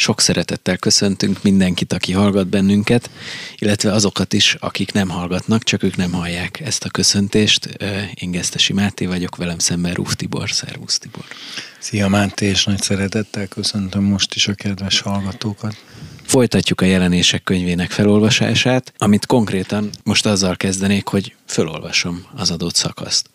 Sok szeretettel köszöntünk mindenkit, aki hallgat bennünket, illetve azokat is, akik nem hallgatnak, csak ők nem hallják ezt a köszöntést. Én Gesztesi Máté vagyok, velem szemben Rúf Tibor. Szervusz Tibor! Szia Máté, és nagy szeretettel köszöntöm most is a kedves hallgatókat. Folytatjuk a jelenések könyvének felolvasását, amit konkrétan most azzal kezdenék, hogy felolvasom az adott szakaszt.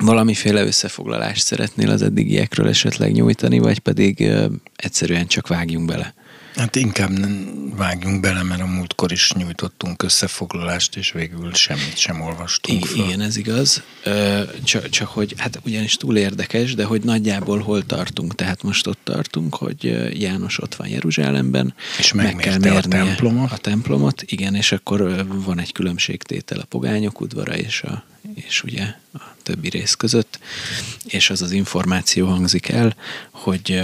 Valamiféle összefoglalást szeretnél az eddigiekről esetleg nyújtani, vagy pedig ö, egyszerűen csak vágjunk bele? Hát inkább nem vágjunk bele, mert a múltkor is nyújtottunk összefoglalást, és végül semmit sem olvastunk I- Igen, ez igaz. Ö, csak, csak hogy, hát ugyanis túl érdekes, de hogy nagyjából hol tartunk. Tehát most ott tartunk, hogy János ott van Jeruzsálemben. És meg kell mérni a templomot. A templomot, igen, és akkor van egy különbségtétel a pogányok udvara és, a, és ugye a többi rész között, és az az információ hangzik el, hogy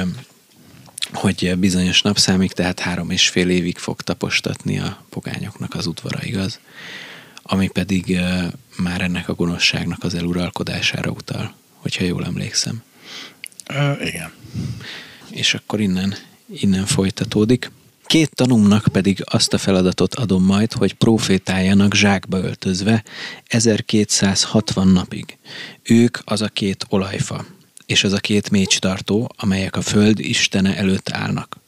hogy bizonyos napszámig, tehát három és fél évig fog tapostatni a pogányoknak az udvara, igaz? Ami pedig már ennek a gonoszságnak az eluralkodására utal, hogyha jól emlékszem. Uh, igen. És akkor innen, innen folytatódik. Két tanumnak pedig azt a feladatot adom majd, hogy profétáljanak zsákba öltözve 1260 napig. Ők az a két olajfa, és az a két mécstartó, amelyek a föld istene előtt állnak.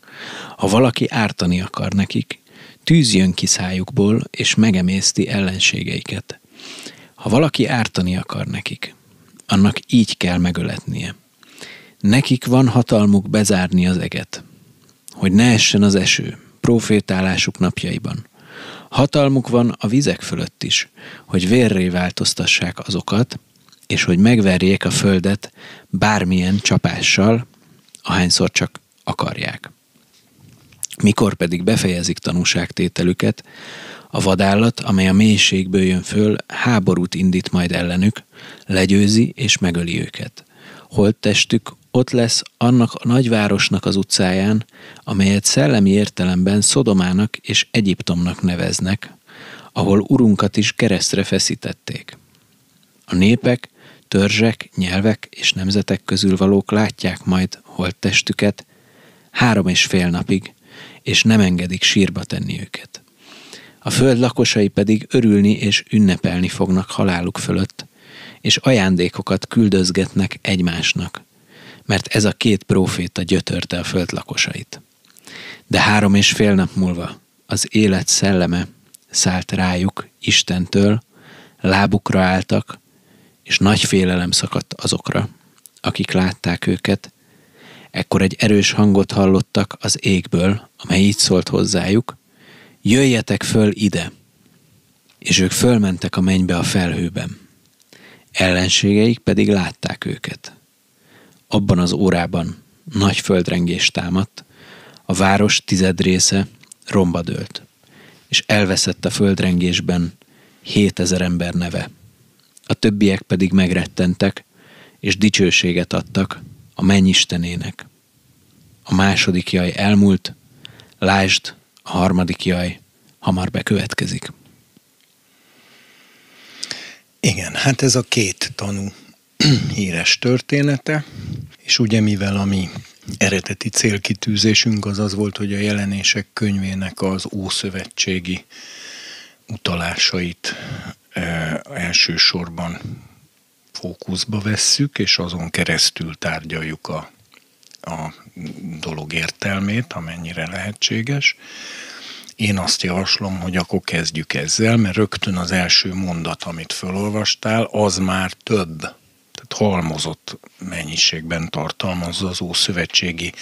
Ha valaki ártani akar nekik, tűz jön ki szájukból, és megemészti ellenségeiket. Ha valaki ártani akar nekik, annak így kell megöletnie. Nekik van hatalmuk bezárni az eget, hogy ne essen az eső, profétálásuk napjaiban. Hatalmuk van a vizek fölött is, hogy vérré változtassák azokat, és hogy megverjék a földet bármilyen csapással, ahányszor csak akarják. Mikor pedig befejezik tanúságtételüket, a vadállat, amely a mélységből jön föl, háborút indít majd ellenük, legyőzi és megöli őket. Holttestük ott lesz annak a nagyvárosnak az utcáján, amelyet szellemi értelemben Szodomának és Egyiptomnak neveznek, ahol urunkat is keresztre feszítették. A népek törzsek, nyelvek és nemzetek közül valók látják majd holttestüket három és fél napig, és nem engedik sírba tenni őket. A föld lakosai pedig örülni és ünnepelni fognak haláluk fölött, és ajándékokat küldözgetnek egymásnak, mert ez a két próféta gyötörte a föld lakosait. De három és fél nap múlva az élet szelleme szállt rájuk Istentől, lábukra álltak, és nagy félelem szakadt azokra, akik látták őket. Ekkor egy erős hangot hallottak az égből, amely így szólt hozzájuk, jöjjetek föl ide! És ők fölmentek a mennybe a felhőben. Ellenségeik pedig látták őket. Abban az órában nagy földrengés támadt, a város tized része romba dőlt, és elveszett a földrengésben hétezer ember neve a többiek pedig megrettentek, és dicsőséget adtak a mennyistenének. A második jaj elmúlt, lásd, a harmadik jaj hamar bekövetkezik. Igen, hát ez a két tanú híres története, és ugye mivel a mi eredeti célkitűzésünk az az volt, hogy a jelenések könyvének az ószövetségi utalásait elsősorban fókuszba vesszük, és azon keresztül tárgyaljuk a, a dolog értelmét, amennyire lehetséges. Én azt javaslom, hogy akkor kezdjük ezzel, mert rögtön az első mondat, amit felolvastál, az már több, halmozott mennyiségben tartalmazza az ószövetségi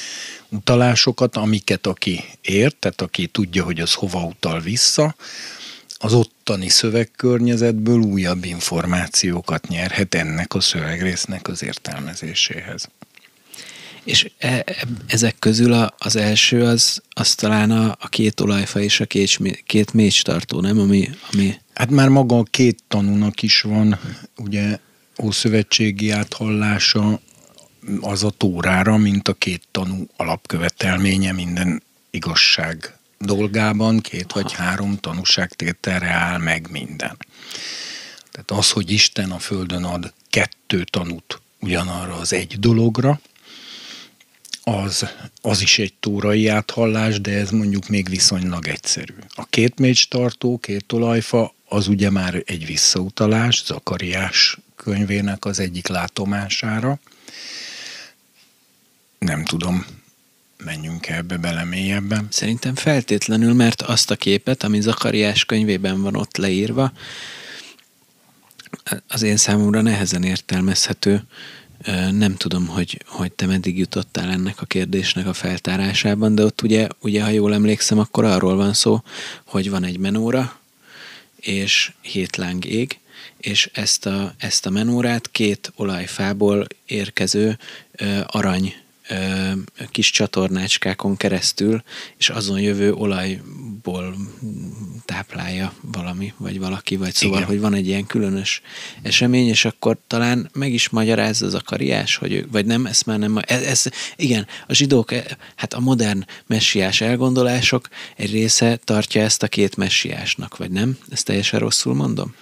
utalásokat, amiket aki ért, tehát aki tudja, hogy az hova utal vissza, az ottani szövegkörnyezetből újabb információkat nyerhet ennek a szövegrésznek az értelmezéséhez. És e, e, ezek közül a, az első az, az talán a, a két olajfa és a két, két mécs tartó, nem? Ami, ami... Hát már maga a két tanúnak is van, ugye ószövetségi áthallása az a tórára, mint a két tanú alapkövetelménye minden igazság dolgában két vagy három tanúságtételre áll meg minden. Tehát az, hogy Isten a Földön ad kettő tanút ugyanarra az egy dologra, az, az is egy tórai áthallás, de ez mondjuk még viszonylag egyszerű. A két mécs tartó, két olajfa, az ugye már egy visszautalás, Zakariás könyvének az egyik látomására. Nem tudom, menjünk ebbe bele mélyebben. Szerintem feltétlenül, mert azt a képet, ami Zakariás könyvében van ott leírva, az én számomra nehezen értelmezhető. Nem tudom, hogy, hogy te meddig jutottál ennek a kérdésnek a feltárásában, de ott ugye, ugye, ha jól emlékszem, akkor arról van szó, hogy van egy menóra, és hét láng ég, és ezt a, ezt a menórát két olajfából érkező ö, arany kis csatornácskákon keresztül, és azon jövő olajból táplálja valami, vagy valaki, vagy szóval, igen. hogy van egy ilyen különös esemény, és akkor talán meg is magyarázza az akariás, hogy ő, vagy nem, ezt már nem, ez, ez, igen, a zsidók, e, hát a modern messiás elgondolások egy része tartja ezt a két messiásnak, vagy nem? Ezt teljesen rosszul mondom?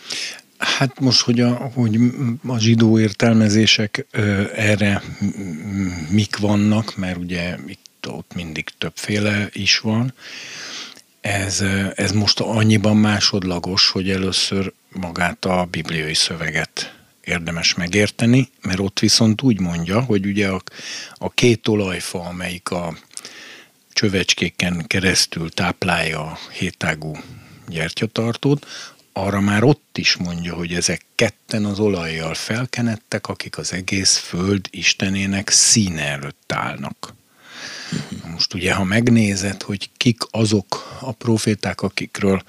Hát most, hogy a, hogy a zsidó értelmezések erre mik vannak, mert ugye itt ott mindig többféle is van, ez, ez most annyiban másodlagos, hogy először magát a bibliai szöveget érdemes megérteni, mert ott viszont úgy mondja, hogy ugye a, a két olajfa, amelyik a csövecskéken keresztül táplálja a hétágú gyertyatartót, arra már ott is mondja, hogy ezek ketten az olajjal felkenettek, akik az egész föld istenének színe előtt állnak. Most ugye, ha megnézed, hogy kik azok a proféták, akikről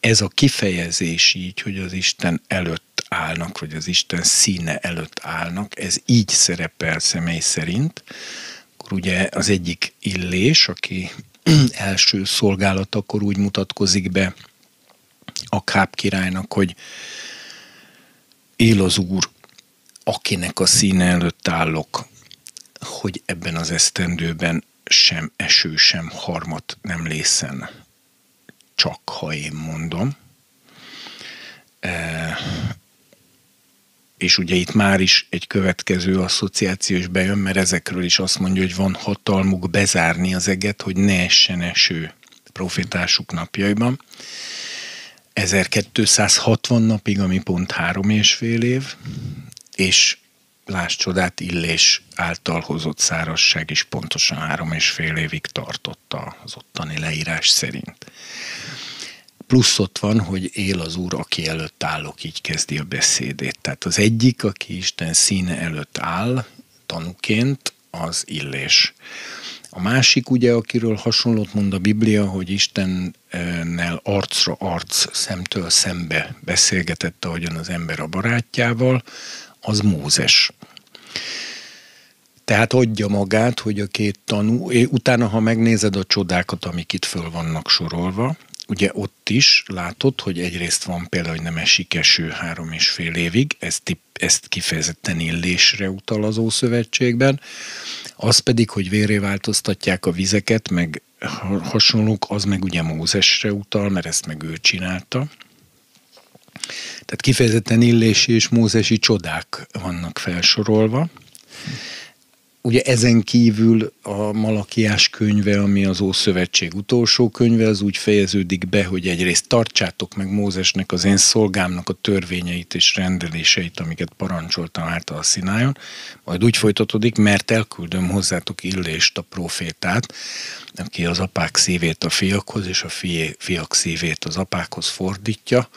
ez a kifejezés így, hogy az Isten előtt állnak, vagy az Isten színe előtt állnak, ez így szerepel személy szerint, akkor ugye az egyik Illés, aki első szolgálatakor úgy mutatkozik be, a Káp királynak, hogy él az Úr, akinek a színe előtt állok, hogy ebben az esztendőben sem eső, sem harmat nem lészen, csak ha én mondom. E, és ugye itt már is egy következő asszociáció is bejön, mert ezekről is azt mondja, hogy van hatalmuk bezárni az eget, hogy ne essen eső profétásuk napjaiban. 1260 napig, ami pont három és fél év, és láss csodát, Illés által hozott szárasság is pontosan három és fél évig tartotta az ottani leírás szerint. Plusz ott van, hogy él az Úr, aki előtt állok, így kezdi a beszédét. Tehát az egyik, aki Isten színe előtt áll, tanúként, az Illés. A másik, ugye, akiről hasonlót mond a Biblia, hogy Istennel arcra arc, szemtől szembe beszélgetett, ahogyan az ember a barátjával, az Mózes. Tehát adja magát, hogy a két tanú, utána, ha megnézed a csodákat, amik itt föl vannak sorolva, ugye ott is látod, hogy egyrészt van például, hogy nem esik eső három és fél évig, ezt, ezt kifejezetten illésre utal az Ószövetségben, az pedig, hogy véré változtatják a vizeket, meg hasonlók, az meg ugye Mózesre utal, mert ezt meg ő csinálta. Tehát kifejezetten illési és mózesi csodák vannak felsorolva. Ugye ezen kívül a Malakiás könyve, ami az Ószövetség utolsó könyve, az úgy fejeződik be, hogy egyrészt tartsátok meg Mózesnek, az én szolgámnak a törvényeit és rendeléseit, amiket parancsoltam által a Szinájon, majd úgy folytatódik, mert elküldöm hozzátok Illést a profétát, aki az apák szívét a fiakhoz, és a fiak szívét az apákhoz fordítja,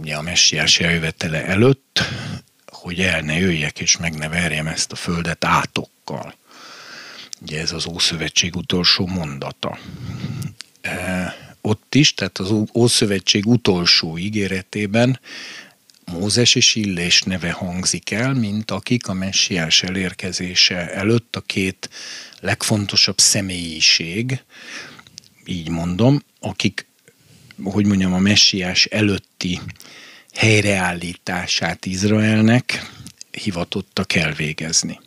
ugye a messiás eljövetele előtt, hogy el ne jöjjek és meg ne verjem ezt a földet átokkal. Ugye ez az Ószövetség utolsó mondata. E, ott is, tehát az Ószövetség utolsó ígéretében Mózes és Illés neve hangzik el, mint akik a messiás elérkezése előtt a két legfontosabb személyiség, így mondom, akik, hogy mondjam, a messiás előtti helyreállítását Izraelnek hivatottak elvégezni.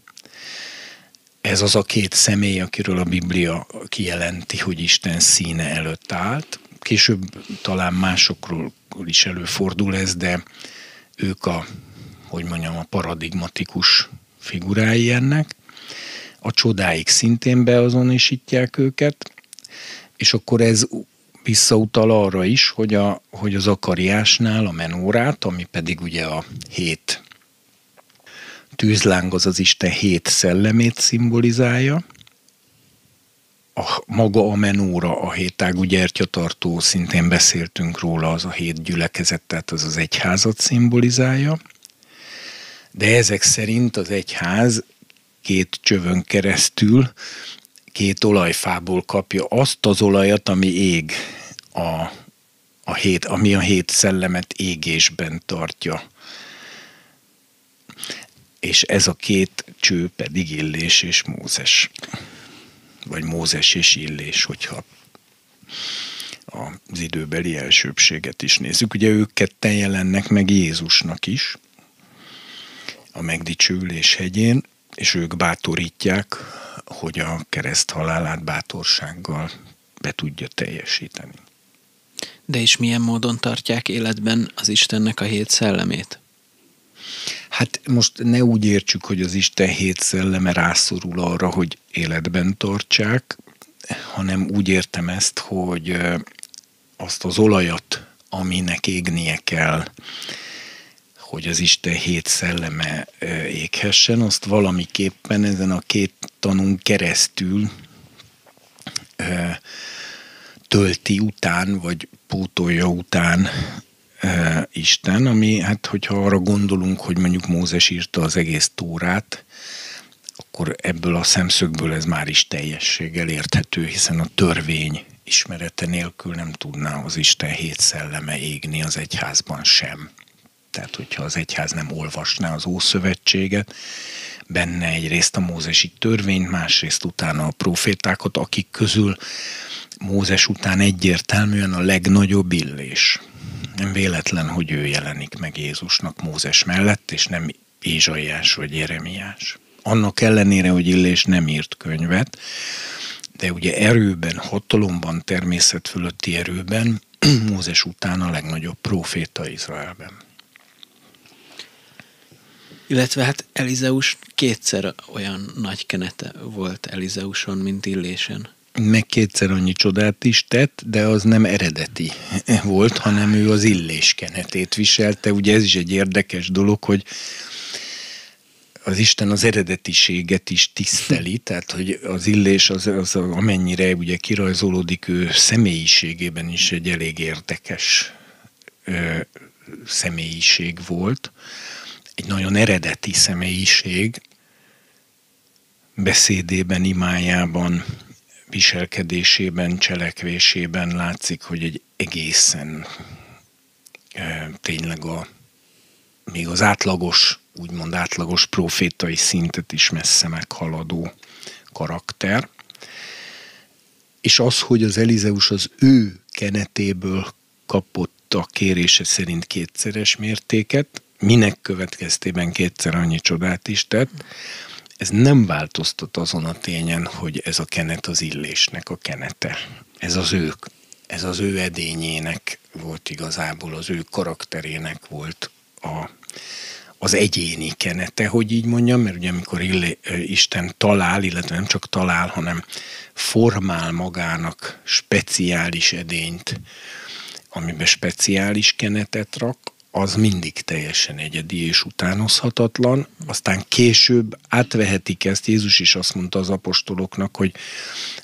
Ez az a két személy, akiről a Biblia kijelenti, hogy Isten színe előtt állt. Később talán másokról is előfordul ez, de ők a, hogy mondjam, a paradigmatikus figurái ennek. a csodáik szintén beazonosítják őket, és akkor ez visszautal arra is, hogy, a, hogy az akariásnál a menórát, ami pedig ugye a hét tűzláng az az Isten hét szellemét szimbolizálja, a, maga a menóra, a hétágú gyertyatartó, szintén beszéltünk róla, az a hét gyülekezet, tehát az az egyházat szimbolizálja, de ezek szerint az egyház két csövön keresztül, két olajfából kapja azt az olajat, ami ég a, a hét, ami a hét szellemet égésben tartja. És ez a két cső pedig Illés és Mózes. Vagy Mózes és Illés, hogyha az időbeli elsőbséget is nézzük. Ugye ők ketten jelennek meg Jézusnak is a megdicsőülés hegyén, és ők bátorítják, hogy a kereszt halálát bátorsággal be tudja teljesíteni. De is milyen módon tartják életben az Istennek a hét szellemét? Hát most ne úgy értsük, hogy az Isten hét szelleme rászorul arra, hogy életben tartsák, hanem úgy értem ezt, hogy azt az olajat, aminek égnie kell, hogy az Isten hét szelleme éghessen, azt valamiképpen ezen a két tanunk keresztül tölti után, vagy pótolja után Isten, ami hát hogyha arra gondolunk, hogy mondjuk Mózes írta az egész tórát, akkor ebből a szemszögből ez már is teljességgel érthető, hiszen a törvény ismerete nélkül nem tudná az Isten hét szelleme égni az egyházban sem. Tehát, hogyha az egyház nem olvasná az Ószövetséget, benne egyrészt a mózesi törvényt, másrészt utána a profétákat, akik közül Mózes után egyértelműen a legnagyobb illés. Nem véletlen, hogy ő jelenik meg Jézusnak Mózes mellett, és nem Ézsaiás vagy Jeremiás. Annak ellenére, hogy Illés nem írt könyvet, de ugye erőben, hatalomban, természet fölötti erőben Mózes után a legnagyobb proféta Izraelben. Illetve hát Elizeus kétszer olyan nagy kenete volt Elizeuson, mint Illésen. Meg kétszer annyi csodát is tett, de az nem eredeti volt, hanem ő az illés kenetét viselte. Ugye ez is egy érdekes dolog, hogy az Isten az eredetiséget is tiszteli, tehát hogy az illés az, az amennyire ugye kirajzolódik ő személyiségében is egy elég érdekes ö, személyiség volt egy nagyon eredeti személyiség, beszédében, imájában, viselkedésében, cselekvésében látszik, hogy egy egészen e, tényleg a még az átlagos, úgymond átlagos profétai szintet is messze meghaladó karakter. És az, hogy az Elizeus az ő kenetéből kapott a kérése szerint kétszeres mértéket, minek következtében kétszer annyi csodát is tett, ez nem változtat azon a tényen, hogy ez a kenet az illésnek a kenete. Ez az ő, ez az ő edényének volt igazából, az ő karakterének volt a, az egyéni kenete, hogy így mondjam, mert ugye amikor Illé, Isten talál, illetve nem csak talál, hanem formál magának speciális edényt, amiben speciális kenetet rak, az mindig teljesen egyedi és utánozhatatlan. Aztán később átvehetik ezt, Jézus is azt mondta az apostoloknak, hogy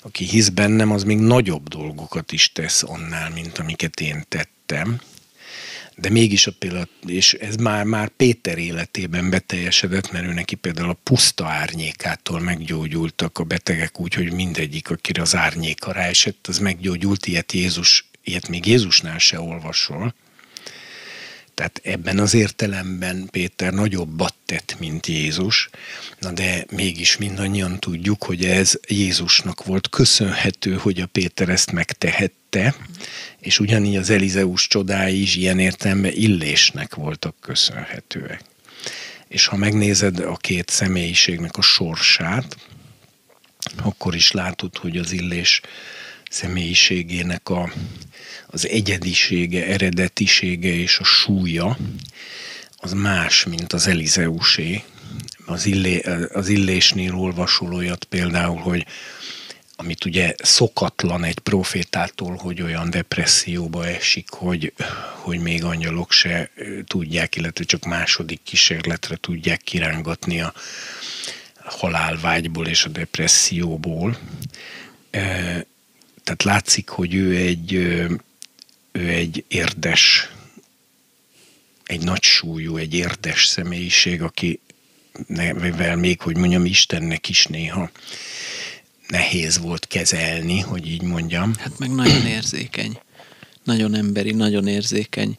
aki hisz bennem, az még nagyobb dolgokat is tesz annál, mint amiket én tettem. De mégis a pillanat, és ez már, már Péter életében beteljesedett, mert ő neki például a puszta árnyékától meggyógyultak a betegek úgy, hogy mindegyik, akire az árnyéka ráesett, az meggyógyult, ilyet Jézus, ilyet még Jézusnál se olvasol tehát ebben az értelemben Péter nagyobbat tett, mint Jézus, na de mégis mindannyian tudjuk, hogy ez Jézusnak volt köszönhető, hogy a Péter ezt megtehette, és ugyanígy az Elizeus csodái is ilyen értelemben illésnek voltak köszönhetőek. És ha megnézed a két személyiségnek a sorsát, akkor is látod, hogy az illés személyiségének a, az egyedisége, eredetisége és a súlya az más, mint az Elizeusé, az, illé, az illésnél olvasol olyat például, hogy amit ugye szokatlan egy profétától, hogy olyan depresszióba esik, hogy, hogy még angyalok se tudják, illetve csak második kísérletre tudják kirángatni a halálvágyból és a depresszióból. Tehát látszik, hogy ő egy, ő egy érdes, egy nagy súlyú, egy érdes személyiség, aki mivel még, hogy mondjam, Istennek is néha nehéz volt kezelni, hogy így mondjam. Hát meg nagyon érzékeny. Nagyon emberi, nagyon érzékeny,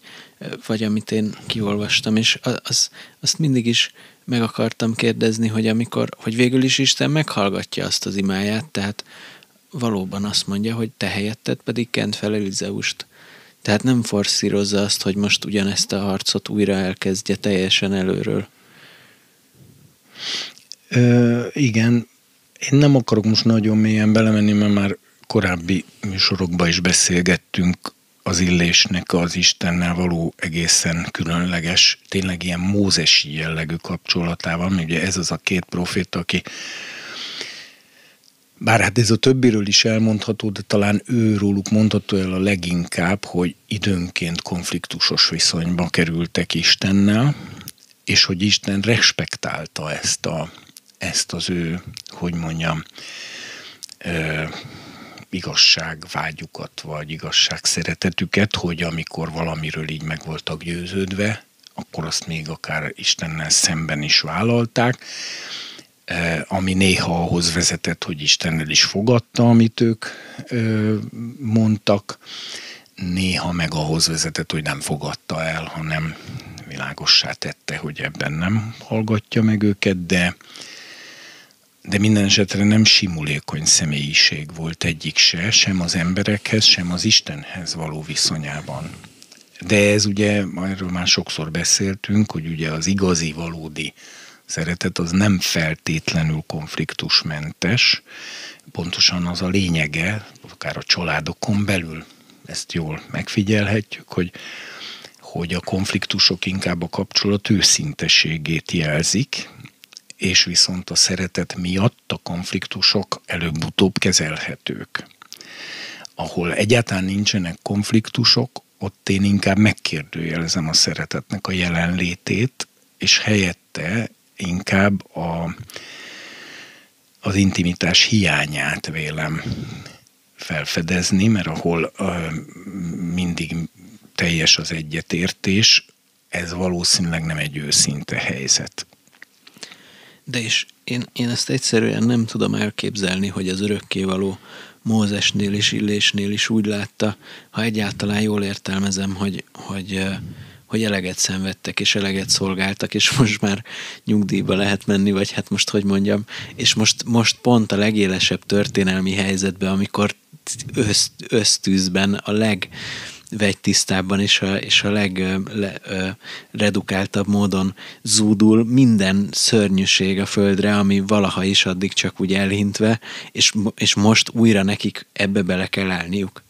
vagy amit én kiolvastam, és az, azt mindig is meg akartam kérdezni, hogy amikor, hogy végül is Isten meghallgatja azt az imáját, tehát valóban azt mondja, hogy te helyetted pedig kent fel Elizeust. Tehát nem forszírozza azt, hogy most ugyanezt a harcot újra elkezdje teljesen előről. Ö, igen, én nem akarok most nagyon mélyen belemenni, mert már korábbi műsorokban is beszélgettünk az illésnek az Istennel való egészen különleges, tényleg ilyen mózesi jellegű kapcsolatával. Ugye ez az a két proféta, aki bár hát ez a többiről is elmondható, de talán ő róluk mondható el a leginkább, hogy időnként konfliktusos viszonyba kerültek Istennel, és hogy Isten respektálta ezt, a, ezt az ő, hogy mondjam, ö, igazságvágyukat, vagy igazság szeretetüket, hogy amikor valamiről így meg voltak győződve, akkor azt még akár Istennel szemben is vállalták, ami néha ahhoz vezetett, hogy Istennel is fogadta, amit ők mondtak, néha meg ahhoz vezetett, hogy nem fogadta el, hanem világossá tette, hogy ebben nem hallgatja meg őket, de, de minden esetre nem simulékony személyiség volt egyik se, sem az emberekhez, sem az Istenhez való viszonyában. De ez ugye, erről már sokszor beszéltünk, hogy ugye az igazi, valódi szeretet az nem feltétlenül konfliktusmentes, pontosan az a lényege, akár a családokon belül, ezt jól megfigyelhetjük, hogy hogy a konfliktusok inkább a kapcsolat őszinteségét jelzik, és viszont a szeretet miatt a konfliktusok előbb-utóbb kezelhetők. Ahol egyáltalán nincsenek konfliktusok, ott én inkább megkérdőjelezem a szeretetnek a jelenlétét, és helyette inkább a, az intimitás hiányát vélem felfedezni, mert ahol uh, mindig teljes az egyetértés, ez valószínűleg nem egy őszinte helyzet. De és én, én ezt egyszerűen nem tudom elképzelni, hogy az örökkévaló Mózesnél és Illésnél is úgy látta, ha egyáltalán jól értelmezem, hogy, hogy, hogy eleget szenvedtek és eleget szolgáltak, és most már nyugdíjba lehet menni, vagy hát most hogy mondjam, és most, most pont a legélesebb történelmi helyzetben, amikor öszt, ösztűzben a leg vegytisztábban és a, és a legredukáltabb módon zúdul minden szörnyűség a földre, ami valaha is addig csak úgy elhintve, és, és most újra nekik ebbe bele kell állniuk.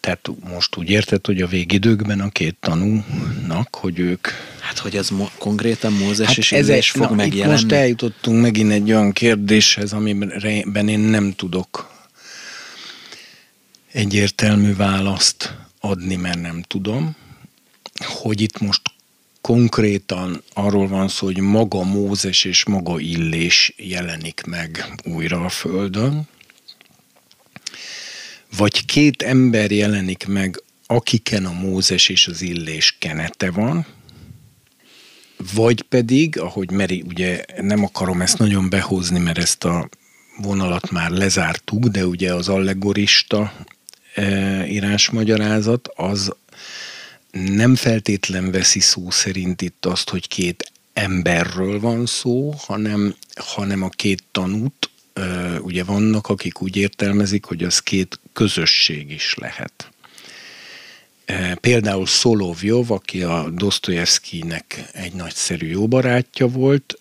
Tehát most úgy érted, hogy a végidőkben a két tanúnak, hogy ők... Hát, hogy az mo- konkrétan Mózes hát és Illés fog na, megjelenni. most eljutottunk megint egy olyan kérdéshez, amiben én nem tudok egyértelmű választ adni, mert nem tudom, hogy itt most konkrétan arról van szó, hogy maga Mózes és maga Illés jelenik meg újra a Földön, vagy két ember jelenik meg, akiken a Mózes és az Illés kenete van, vagy pedig, ahogy Meri, ugye nem akarom ezt nagyon behozni, mert ezt a vonalat már lezártuk, de ugye az allegorista E, írásmagyarázat, az nem feltétlen veszi szó szerint itt azt, hogy két emberről van szó, hanem, hanem a két tanút, ugye vannak, akik úgy értelmezik, hogy az két közösség is lehet. Például Szolovjov, aki a Dostoyevskynek egy nagyszerű jó barátja volt,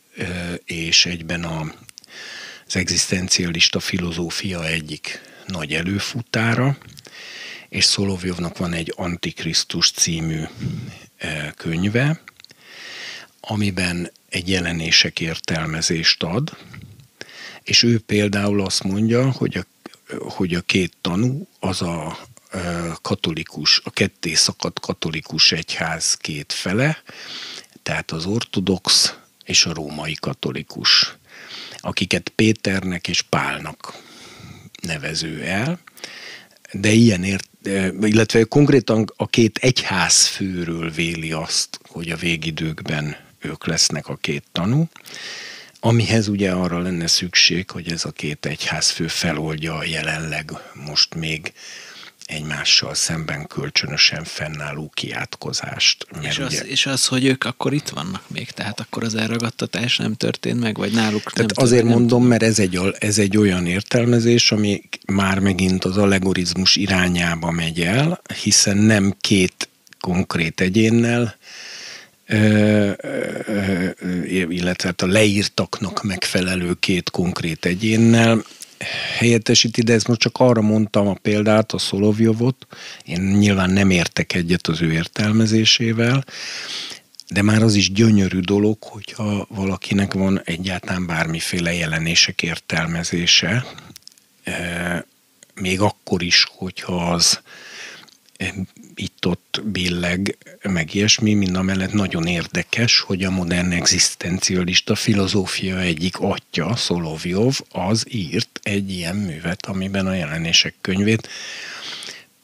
és egyben a, az egzisztencialista filozófia egyik nagy előfutára, és Szolovjovnak van egy Antikrisztus című könyve, amiben egy jelenések értelmezést ad, és ő például azt mondja, hogy a, hogy a két tanú az a katolikus, a ketté szakadt katolikus egyház két fele, tehát az ortodox és a római katolikus, akiket Péternek és Pálnak nevező el, de ilyen ért, illetve konkrétan a két egyházfőről véli azt, hogy a végidőkben ők lesznek a két tanú, amihez ugye arra lenne szükség, hogy ez a két egyházfő feloldja a jelenleg most még egymással szemben kölcsönösen fennálló kiátkozást. És, ugye... az, és az, hogy ők akkor itt vannak még, tehát akkor az elragadtatás nem történt meg, vagy náluk tehát nem azért mondom, tudom. mert ez egy, ez egy olyan értelmezés, ami már megint az allegorizmus irányába megy el, hiszen nem két konkrét egyénnel, illetve hát a leírtaknak megfelelő két konkrét egyénnel helyettesíti, de ezt most csak arra mondtam a példát, a Szolovjovot. Én nyilván nem értek egyet az ő értelmezésével, de már az is gyönyörű dolog, hogyha valakinek van egyáltalán bármiféle jelenések értelmezése, még akkor is, hogyha az itt-ott billeg, meg ilyesmi, mind a mellett nagyon érdekes, hogy a modern egzisztencialista filozófia egyik atya, Szolovjov, az írt egy ilyen művet, amiben a jelenések könyvét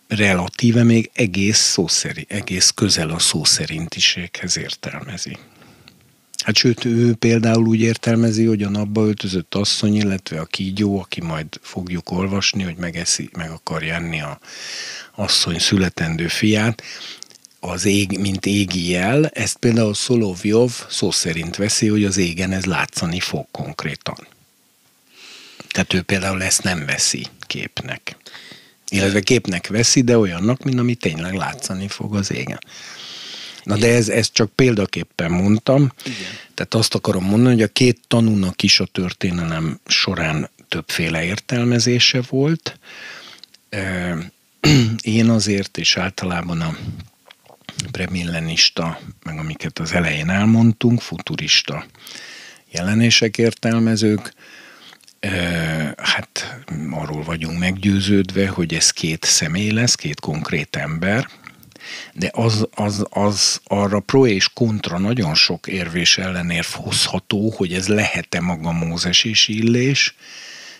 relatíve még egész, szó szerint, egész közel a szó szerintiséghez értelmezi. Hát sőt, ő például úgy értelmezi, hogy a napba öltözött asszony, illetve a kígyó, aki majd fogjuk olvasni, hogy megeszi, meg akarja enni a asszony születendő fiát, az ég, mint égi jel, ezt például Szolovjov szó szerint veszi, hogy az égen ez látszani fog konkrétan. Tehát ő például ezt nem veszi képnek. Illetve képnek veszi, de olyannak, mint ami tényleg látszani fog az égen. Na de ez, ez csak példaképpen mondtam. Igen. Tehát azt akarom mondani, hogy a két tanúnak is a történelem során többféle értelmezése volt. Én azért, és általában a premillenista, meg amiket az elején elmondtunk, futurista jelenések értelmezők, hát arról vagyunk meggyőződve, hogy ez két személy lesz, két konkrét ember, de az, az, az arra pro és kontra nagyon sok érvés ellenérv hozható, hogy ez lehet-e maga Mózes és Illés,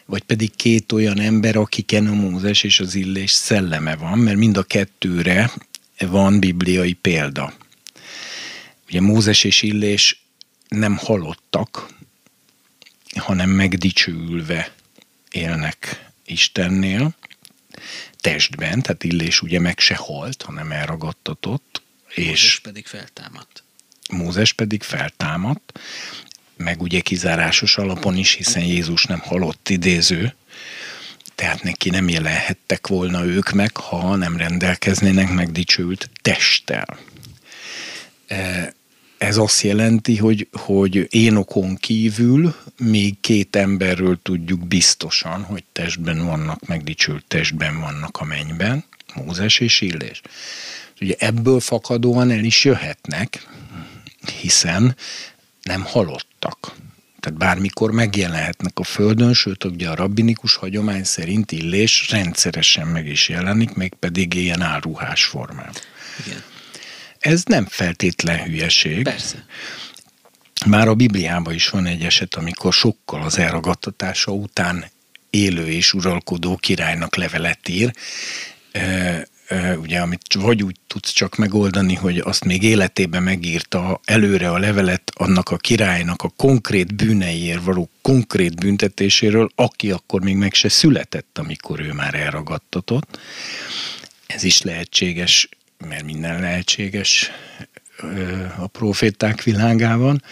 vagy pedig két olyan ember, akiken a Mózes és az Illés szelleme van, mert mind a kettőre van bibliai példa. Ugye Mózes és Illés nem halottak, hanem megdicsőülve élnek Istennél, testben, tehát Illés ugye meg se halt, hanem elragadtatott. Mózes és pedig feltámadt. Mózes pedig feltámadt, meg ugye kizárásos alapon is, hiszen Jézus nem halott idéző, tehát neki nem jelenhettek volna ők meg, ha nem rendelkeznének megdicsült testtel. E, ez azt jelenti, hogy, hogy énokon kívül még két emberről tudjuk biztosan, hogy testben vannak, megdicsült testben vannak a mennyben, Mózes és Illés. Ugye ebből fakadóan el is jöhetnek, hiszen nem halottak. Tehát bármikor megjelenhetnek a Földön, sőt ugye a rabbinikus hagyomány szerint Illés rendszeresen meg is jelenik, mégpedig ilyen áruhás formában. Igen. Ez nem feltétlen hülyeség. Persze. Már a Bibliában is van egy eset, amikor sokkal az elragadtatása után élő és uralkodó királynak levelet ír, ugye, amit vagy úgy tudsz csak megoldani, hogy azt még életében megírta előre a levelet annak a királynak a konkrét bűneiért való konkrét büntetéséről, aki akkor még meg se született, amikor ő már elragadtatott. Ez is lehetséges mert minden lehetséges a proféták világában,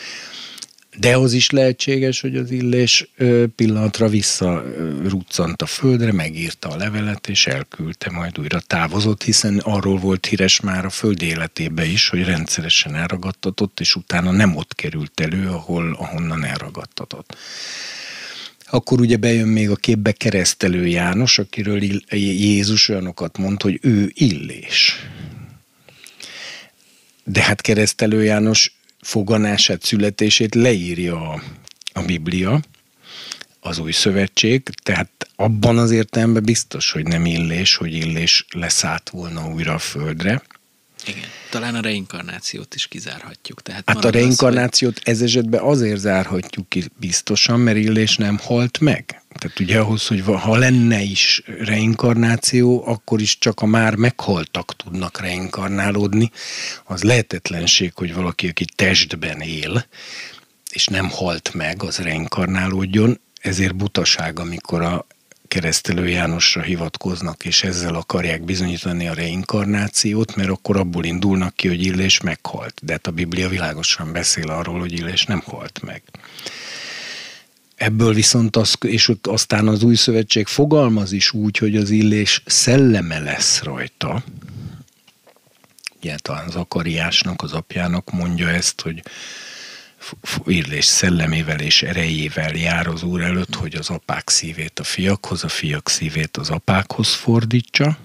de az is lehetséges, hogy az illés pillanatra visszaruccant a földre, megírta a levelet, és elküldte, majd újra távozott, hiszen arról volt híres már a föld életébe is, hogy rendszeresen elragadtatott, és utána nem ott került elő, ahol, ahonnan elragadtatott. Akkor ugye bejön még a képbe keresztelő János, akiről Jézus olyanokat mond, hogy ő illés. De hát keresztelő János foganását, születését leírja a, a Biblia, az új szövetség, tehát abban az értelemben biztos, hogy nem illés, hogy illés leszállt volna újra a földre. Igen. Talán a reinkarnációt is kizárhatjuk. Tehát hát a reinkarnációt az, hogy... ez esetben azért zárhatjuk ki biztosan, mert illés nem halt meg. Tehát ugye ahhoz, hogy ha lenne is reinkarnáció, akkor is csak a már meghaltak tudnak reinkarnálódni. Az lehetetlenség, hogy valaki, aki testben él, és nem halt meg, az reinkarnálódjon. Ezért butaság, amikor a keresztelő Jánosra hivatkoznak, és ezzel akarják bizonyítani a reinkarnációt, mert akkor abból indulnak ki, hogy Illés meghalt. De hát a Biblia világosan beszél arról, hogy Illés nem halt meg. Ebből viszont az, és aztán az új szövetség fogalmaz is úgy, hogy az illés szelleme lesz rajta. Ugye talán Zakariásnak, az apjának mondja ezt, hogy illés szellemével és erejével jár az Úr előtt, hogy az apák szívét a fiakhoz, a fiak szívét az apákhoz fordítsa.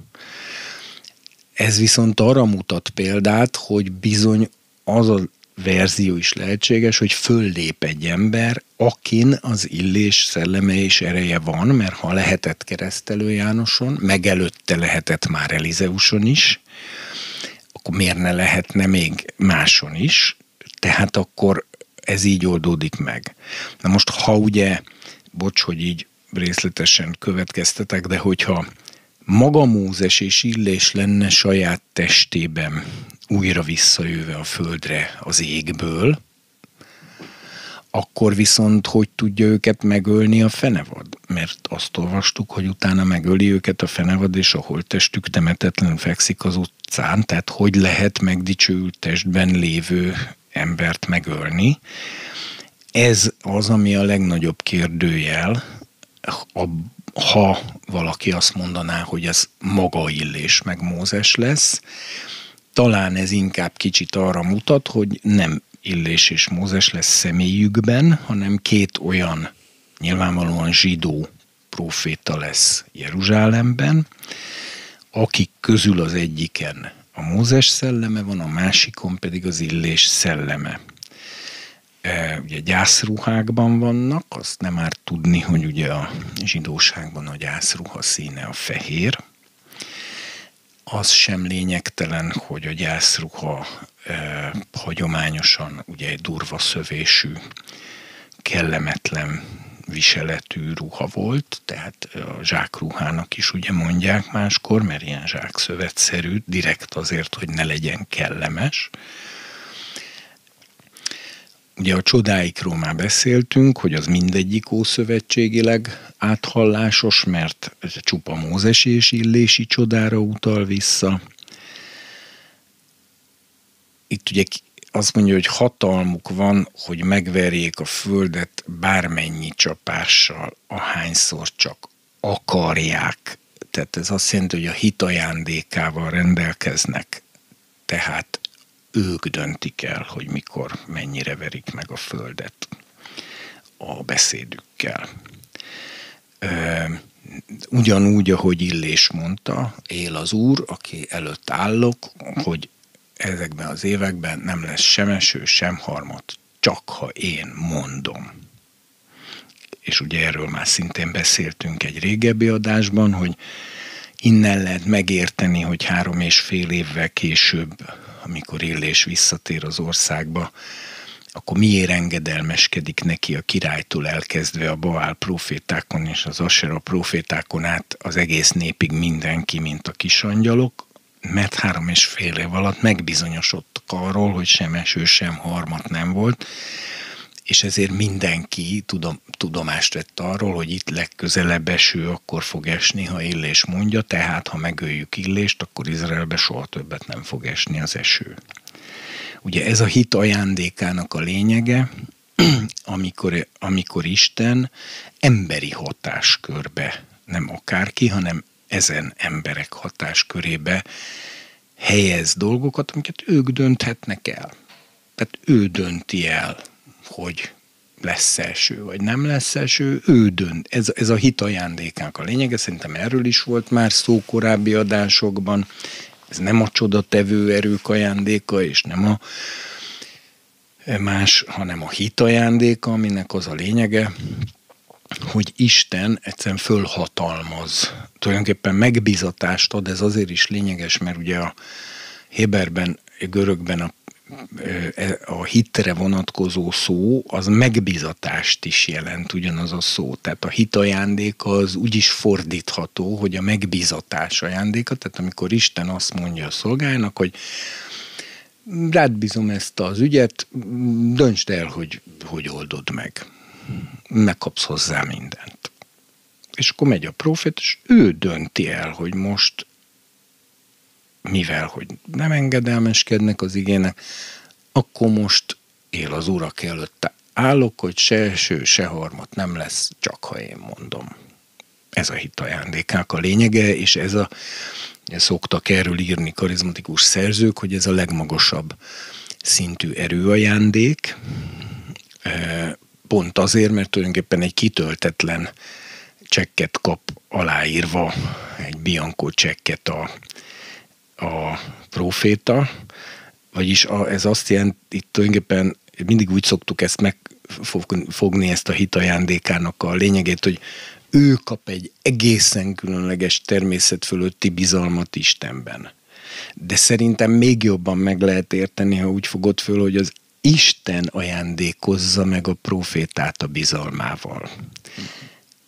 Ez viszont arra mutat példát, hogy bizony az a verzió is lehetséges, hogy föllép egy ember, akin az illés szelleme és ereje van, mert ha lehetett keresztelő Jánoson, megelőtte lehetett már Elizeuson is, akkor miért ne lehetne még máson is, tehát akkor ez így oldódik meg. Na most, ha ugye, bocs, hogy így részletesen következtetek, de hogyha maga Mózes és Illés lenne saját testében újra visszajöve a földre az égből, akkor viszont hogy tudja őket megölni a fenevad? Mert azt olvastuk, hogy utána megöli őket a fenevad, és a holttestük temetetlen fekszik az utcán, tehát hogy lehet megdicsőült testben lévő embert megölni. Ez az, ami a legnagyobb kérdőjel, ha valaki azt mondaná, hogy ez maga Illés meg Mózes lesz, talán ez inkább kicsit arra mutat, hogy nem Illés és Mózes lesz személyükben, hanem két olyan nyilvánvalóan zsidó proféta lesz Jeruzsálemben, akik közül az egyiken a Mózes szelleme van, a másikon pedig az Illés szelleme. E, ugye gyászruhákban vannak, azt nem már tudni, hogy ugye a zsidóságban a gyászruha színe a fehér, az sem lényegtelen, hogy a gyászruha eh, hagyományosan ugye egy durva szövésű, kellemetlen viseletű ruha volt, tehát a zsákruhának is ugye mondják máskor, mert ilyen zsákszövetszerű, direkt azért, hogy ne legyen kellemes. Ugye a csodáikról már beszéltünk, hogy az mindegyik ószövetségileg áthallásos, mert csupa mózesi és illési csodára utal vissza. Itt ugye azt mondja, hogy hatalmuk van, hogy megverjék a földet bármennyi csapással, ahányszor csak akarják. Tehát ez azt jelenti, hogy a hit ajándékával rendelkeznek. Tehát ők döntik el, hogy mikor, mennyire verik meg a földet a beszédükkel. Ugyanúgy, ahogy Illés mondta, él az Úr, aki előtt állok, hogy ezekben az években nem lesz sem eső, sem harmat, csak ha én mondom. És ugye erről már szintén beszéltünk egy régebbi adásban, hogy innen lehet megérteni, hogy három és fél évvel később, amikor Illés visszatér az országba, akkor miért engedelmeskedik neki a királytól elkezdve a Baál profétákon és az Asera profétákon át az egész népig mindenki, mint a kisangyalok, mert három és fél év alatt megbizonyosodtak arról, hogy sem eső, sem harmat nem volt, és ezért mindenki tudom, tudomást vett arról, hogy itt legközelebb eső akkor fog esni, ha Illés mondja, tehát ha megöljük Illést, akkor Izraelbe soha többet nem fog esni az eső. Ugye ez a hit ajándékának a lényege, amikor, amikor Isten emberi hatáskörbe, nem akárki, hanem ezen emberek hatáskörébe helyez dolgokat, amiket ők dönthetnek el. Tehát ő dönti el, hogy lesz eső, vagy nem lesz eső, ő dönt. Ez, ez a hit ajándékánk a lényege, szerintem erről is volt már szó korábbi adásokban. Ez nem a csodatevő erők ajándéka, és nem a más, hanem a hit ajándéka, aminek az a lényege, hogy Isten egyszerűen fölhatalmaz, tulajdonképpen megbizatást ad, ez azért is lényeges, mert ugye a Héberben, görögben a a hitre vonatkozó szó, az megbizatást is jelent ugyanaz a szó. Tehát a hit ajándék az úgy is fordítható, hogy a megbizatás ajándéka, tehát amikor Isten azt mondja a szolgájának, hogy rád bízom ezt az ügyet, döntsd el, hogy hogy oldod meg. Megkapsz hozzá mindent. És akkor megy a profét, és ő dönti el, hogy most mivel, hogy nem engedelmeskednek az igének, akkor most él az urak előtte. Állok, hogy se első, se harmat nem lesz, csak ha én mondom. Ez a hit ajándékák a lényege, és ez a, szoktak erről írni karizmatikus szerzők, hogy ez a legmagasabb szintű erőajándék, pont azért, mert tulajdonképpen egy kitöltetlen csekket kap aláírva, egy Bianco csekket a, a proféta, vagyis a, ez azt jelenti, itt tulajdonképpen mindig úgy szoktuk ezt megfogni, ezt a hit ajándékának a lényegét, hogy ő kap egy egészen különleges természet fölötti bizalmat Istenben. De szerintem még jobban meg lehet érteni, ha úgy fogod föl, hogy az Isten ajándékozza meg a profétát a bizalmával.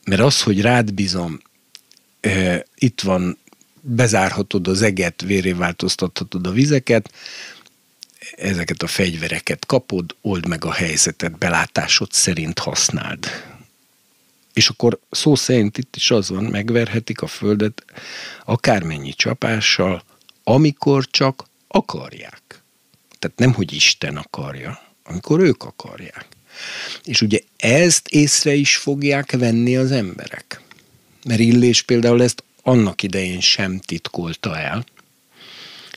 Mert az, hogy rád bizom, itt van bezárhatod az eget, véré változtathatod a vizeket, ezeket a fegyvereket kapod, old meg a helyzetet, belátásod szerint használd. És akkor szó szerint itt is az van, megverhetik a földet akármennyi csapással, amikor csak akarják. Tehát nem, hogy Isten akarja, amikor ők akarják. És ugye ezt észre is fogják venni az emberek. Mert Illés például ezt annak idején sem titkolta el,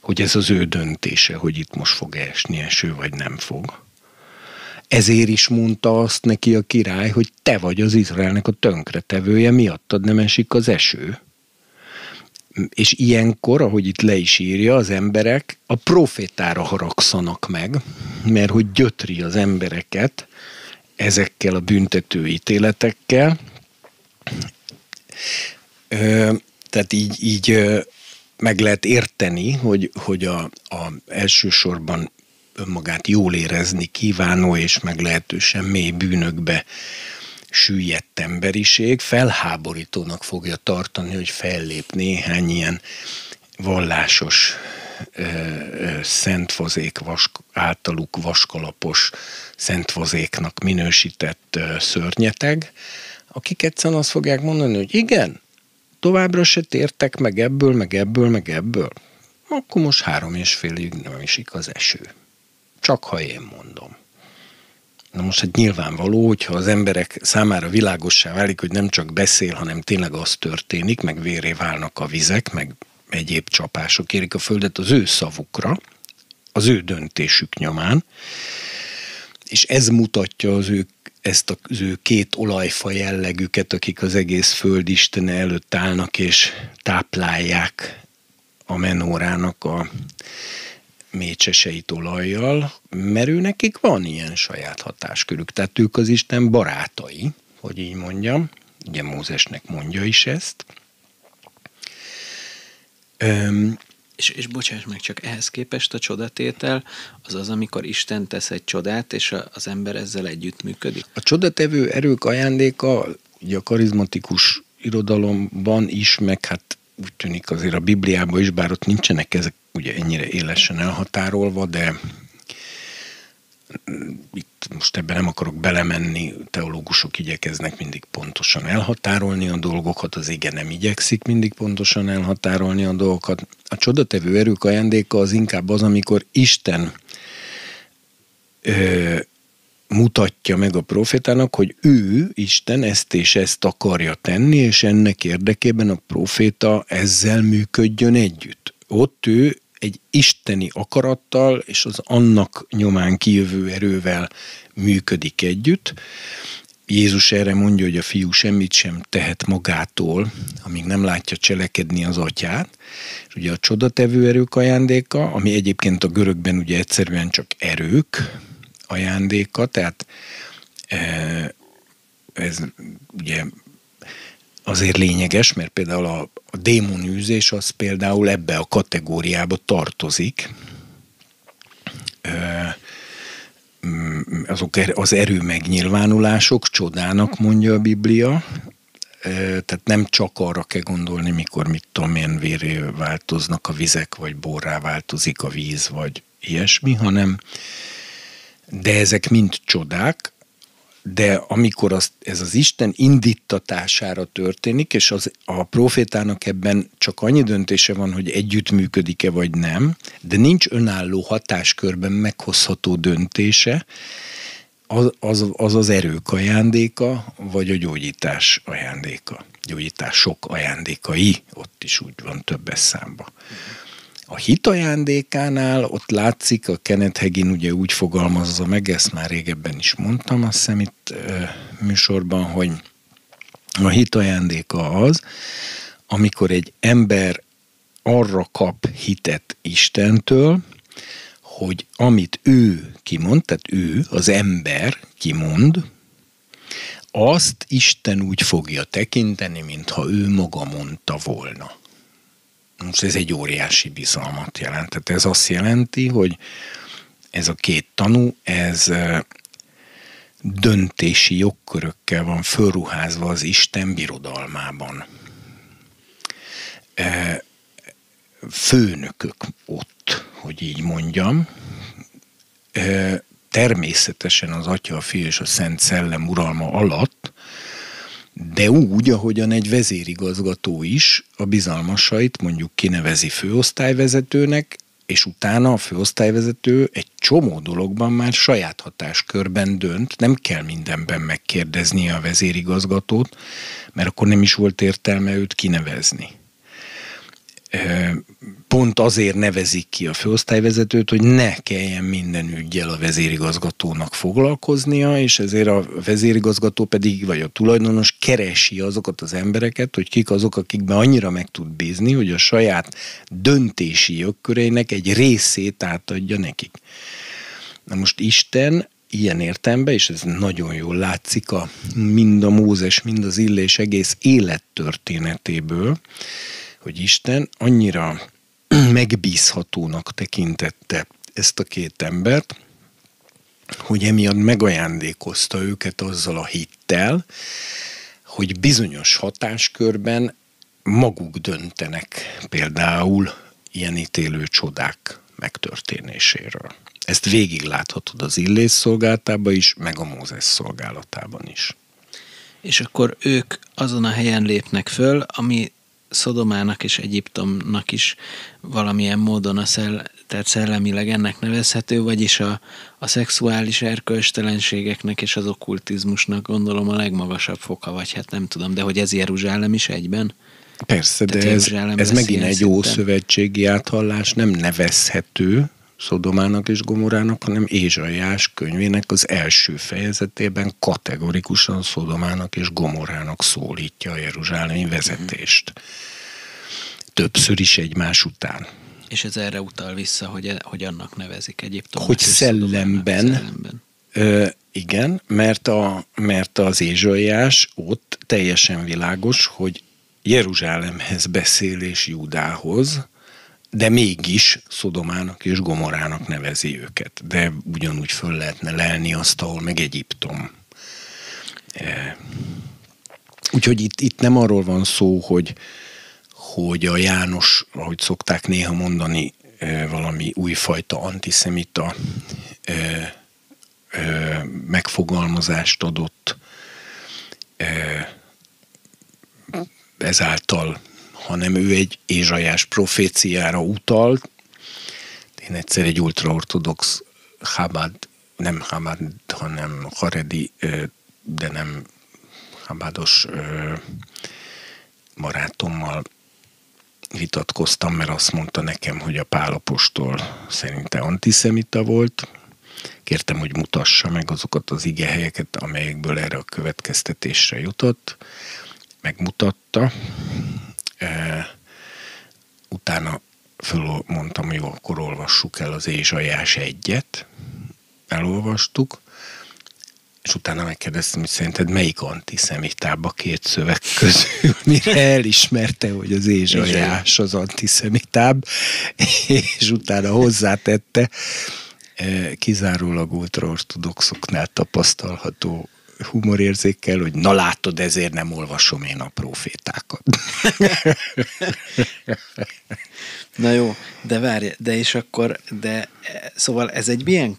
hogy ez az ő döntése, hogy itt most fog esni eső, vagy nem fog. Ezért is mondta azt neki a király, hogy te vagy az Izraelnek a tönkretevője, miattad nem esik az eső. És ilyenkor, ahogy itt le is írja, az emberek a profétára haragszanak meg, mert hogy gyötri az embereket ezekkel a büntető ítéletekkel. Tehát így, így meg lehet érteni, hogy, hogy a, a elsősorban önmagát jól érezni kívánó és meglehetősen mély bűnökbe süllyedt emberiség felháborítónak fogja tartani, hogy fellép néhány ilyen vallásos szentvazék vas, általuk vaskalapos szentvazéknak minősített szörnyeteg, akik egyszerűen azt fogják mondani, hogy igen, továbbra se tértek meg ebből, meg ebből, meg ebből, akkor most három és félig nem isik az eső. Csak ha én mondom. Na most hát nyilvánvaló, hogyha az emberek számára világossá válik, hogy nem csak beszél, hanem tényleg az történik, meg véré válnak a vizek, meg egyéb csapások érik a földet az ő szavukra, az ő döntésük nyomán, és ez mutatja az ő ezt az ő két olajfa jellegüket, akik az egész föld istene előtt állnak és táplálják a menórának a mécseseit olajjal, mert ő nekik van ilyen saját hatáskörük. Tehát ők az Isten barátai, hogy így mondjam. Ugye Mózesnek mondja is ezt. És, és bocsáss meg, csak ehhez képest a csodatétel az az, amikor Isten tesz egy csodát, és a, az ember ezzel együtt működik. A csodatevő erők ajándéka, ugye a karizmatikus irodalomban is, meg hát úgy tűnik azért a Bibliában is, bár ott nincsenek ezek ugye ennyire élesen elhatárolva, de itt most ebben nem akarok belemenni, teológusok igyekeznek mindig pontosan elhatárolni a dolgokat, az igen nem igyekszik mindig pontosan elhatárolni a dolgokat. A csodatevő erők ajándéka az inkább az, amikor Isten ö, mutatja meg a profétának, hogy ő, Isten ezt és ezt akarja tenni, és ennek érdekében a proféta ezzel működjön együtt. Ott ő egy isteni akarattal és az annak nyomán kijövő erővel működik együtt. Jézus erre mondja, hogy a fiú semmit sem tehet magától, amíg nem látja cselekedni az atyát. És ugye a csodatevő erők ajándéka, ami egyébként a görögben ugye egyszerűen csak erők, ajándéka, tehát ez ugye azért lényeges, mert például a, a démonűzés az például ebbe a kategóriába tartozik. Azok er, az erő megnyilvánulások csodának mondja a Biblia, tehát nem csak arra kell gondolni, mikor mit tudom én, véré változnak a vizek, vagy borrá változik a víz, vagy ilyesmi, hanem de ezek mind csodák, de amikor az, ez az Isten indítatására történik, és az, a profétának ebben csak annyi döntése van, hogy együttműködik-e vagy nem, de nincs önálló hatáskörben meghozható döntése, az az, az, az erők ajándéka, vagy a gyógyítás ajándéka. Gyógyítás sok ajándékai, ott is úgy van többes számba. A hit ajándékánál ott látszik, a Kenneth Hagin ugye úgy fogalmazza meg, ezt már régebben is mondtam, azt hiszem itt műsorban, hogy a hit ajándéka az, amikor egy ember arra kap hitet Istentől, hogy amit ő kimond, tehát ő, az ember kimond, azt Isten úgy fogja tekinteni, mintha ő maga mondta volna. Most ez egy óriási bizalmat jelent. Tehát ez azt jelenti, hogy ez a két tanú, ez döntési jogkörökkel van fölruházva az Isten birodalmában. Főnökök ott, hogy így mondjam, természetesen az Atya, a Fiú és a Szent Szellem uralma alatt, de úgy, ahogyan egy vezérigazgató is a bizalmasait mondjuk kinevezi főosztályvezetőnek, és utána a főosztályvezető egy csomó dologban már saját hatáskörben dönt, nem kell mindenben megkérdeznie a vezérigazgatót, mert akkor nem is volt értelme őt kinevezni pont azért nevezik ki a főosztályvezetőt, hogy ne kelljen minden ügyel a vezérigazgatónak foglalkoznia, és ezért a vezérigazgató pedig, vagy a tulajdonos keresi azokat az embereket, hogy kik azok, akikben annyira meg tud bízni, hogy a saját döntési jogköreinek egy részét átadja nekik. Na most Isten ilyen értemben, és ez nagyon jól látszik a, mind a Mózes, mind az Illés egész élettörténetéből, hogy Isten annyira megbízhatónak tekintette ezt a két embert, hogy emiatt megajándékozta őket azzal a hittel, hogy bizonyos hatáskörben maguk döntenek például ilyen ítélő csodák megtörténéséről. Ezt végig láthatod az Illés szolgálatában is, meg a Mózes szolgálatában is. És akkor ők azon a helyen lépnek föl, ami Szodomának és Egyiptomnak is valamilyen módon a szell, tehát szellemileg ennek nevezhető, vagyis a, a szexuális erkölcstelenségeknek és az okkultizmusnak gondolom a legmagasabb foka, vagy hát nem tudom, de hogy ez Jeruzsálem is egyben? Persze, de ez, ez megint egy jó szövetségi áthallás, nem nevezhető, Szodomának és Gomorának, hanem Ézsaiás könyvének az első fejezetében kategorikusan Szodomának és Gomorának szólítja a jeruzsálemi vezetést. Többször is egymás után. És ez erre utal vissza, hogy, hogy annak nevezik Egyiptom. Hogy szellemben, szellemben. Ö, igen, mert, a, mert az Ézsaiás ott teljesen világos, hogy Jeruzsálemhez beszél és Judához, de mégis Szodomának és Gomorának nevezi őket. De ugyanúgy föl lehetne lelni azt, ahol meg Egyiptom. E, úgyhogy itt, itt nem arról van szó, hogy, hogy a János, ahogy szokták néha mondani, e, valami újfajta antiszemita e, megfogalmazást adott, ezáltal hanem ő egy ézsajás proféciára utalt. Én egyszer egy ultraortodox Chabad, nem Chabad, hanem Haredi, de nem Chabados barátommal vitatkoztam, mert azt mondta nekem, hogy a Pálapostól szerinte antiszemita volt. Kértem, hogy mutassa meg azokat az igehelyeket, amelyekből erre a következtetésre jutott. Megmutatta, utána fölmondtam, jó, akkor olvassuk el az Ézsajás egyet, elolvastuk, és utána megkérdeztem, hogy szerinted melyik antiszemitább a két szöveg közül, mire elismerte, hogy az Ézsaiás az antiszemitább, és utána hozzátette, eh, kizárólag ultraortodoxoknál tapasztalható humorérzékkel, hogy na látod, ezért nem olvasom én a profétákat. Na jó, de várj, de és akkor, de szóval ez egy milyen,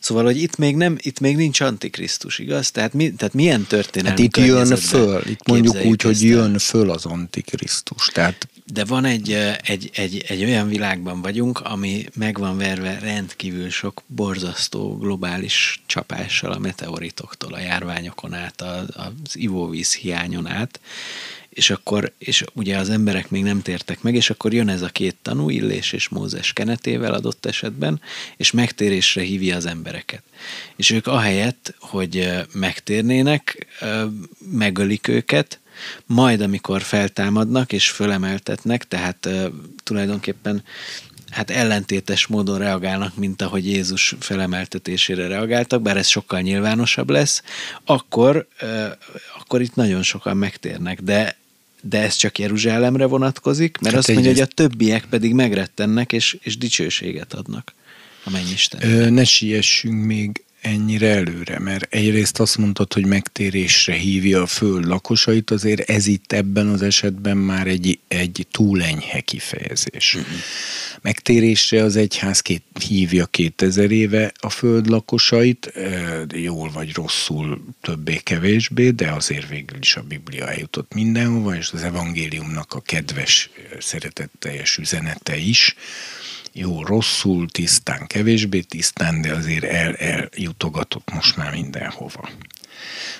szóval, hogy itt még nem, itt még nincs antikrisztus, igaz? Tehát, mi, tehát milyen történelmi Hát itt jön föl, itt mondjuk úgy, hogy jön föl az antikrisztus, tehát de van egy, egy, egy, egy olyan világban vagyunk, ami meg van verve rendkívül sok borzasztó globális csapással a meteoritoktól, a járványokon át, az ivóvíz hiányon át, és akkor, és ugye az emberek még nem tértek meg, és akkor jön ez a két tanú, Illés és Mózes kenetével adott esetben, és megtérésre hívja az embereket. És ők ahelyett, hogy megtérnének, megölik őket, majd amikor feltámadnak és fölemeltetnek, tehát uh, tulajdonképpen hát ellentétes módon reagálnak, mint ahogy Jézus felemeltetésére reagáltak, bár ez sokkal nyilvánosabb lesz, akkor, uh, akkor itt nagyon sokan megtérnek, de de ez csak Jeruzsálemre vonatkozik, mert hát azt mondja, hogy a többiek pedig megrettennek és, és dicsőséget adnak a mennyisten. Ne siessünk még ennyire előre, mert egyrészt azt mondtad, hogy megtérésre hívja a föld lakosait, azért ez itt ebben az esetben már egy, egy túl enyhe kifejezés. Mm-hmm. Megtérésre az egyház két, hívja 2000 éve a föld lakosait, jól vagy rosszul, többé-kevésbé, de azért végül is a Biblia eljutott mindenhova, és az evangéliumnak a kedves, szeretetteljes üzenete is, jó, rosszul, tisztán, kevésbé tisztán, de azért el, eljutogatott most már mindenhova.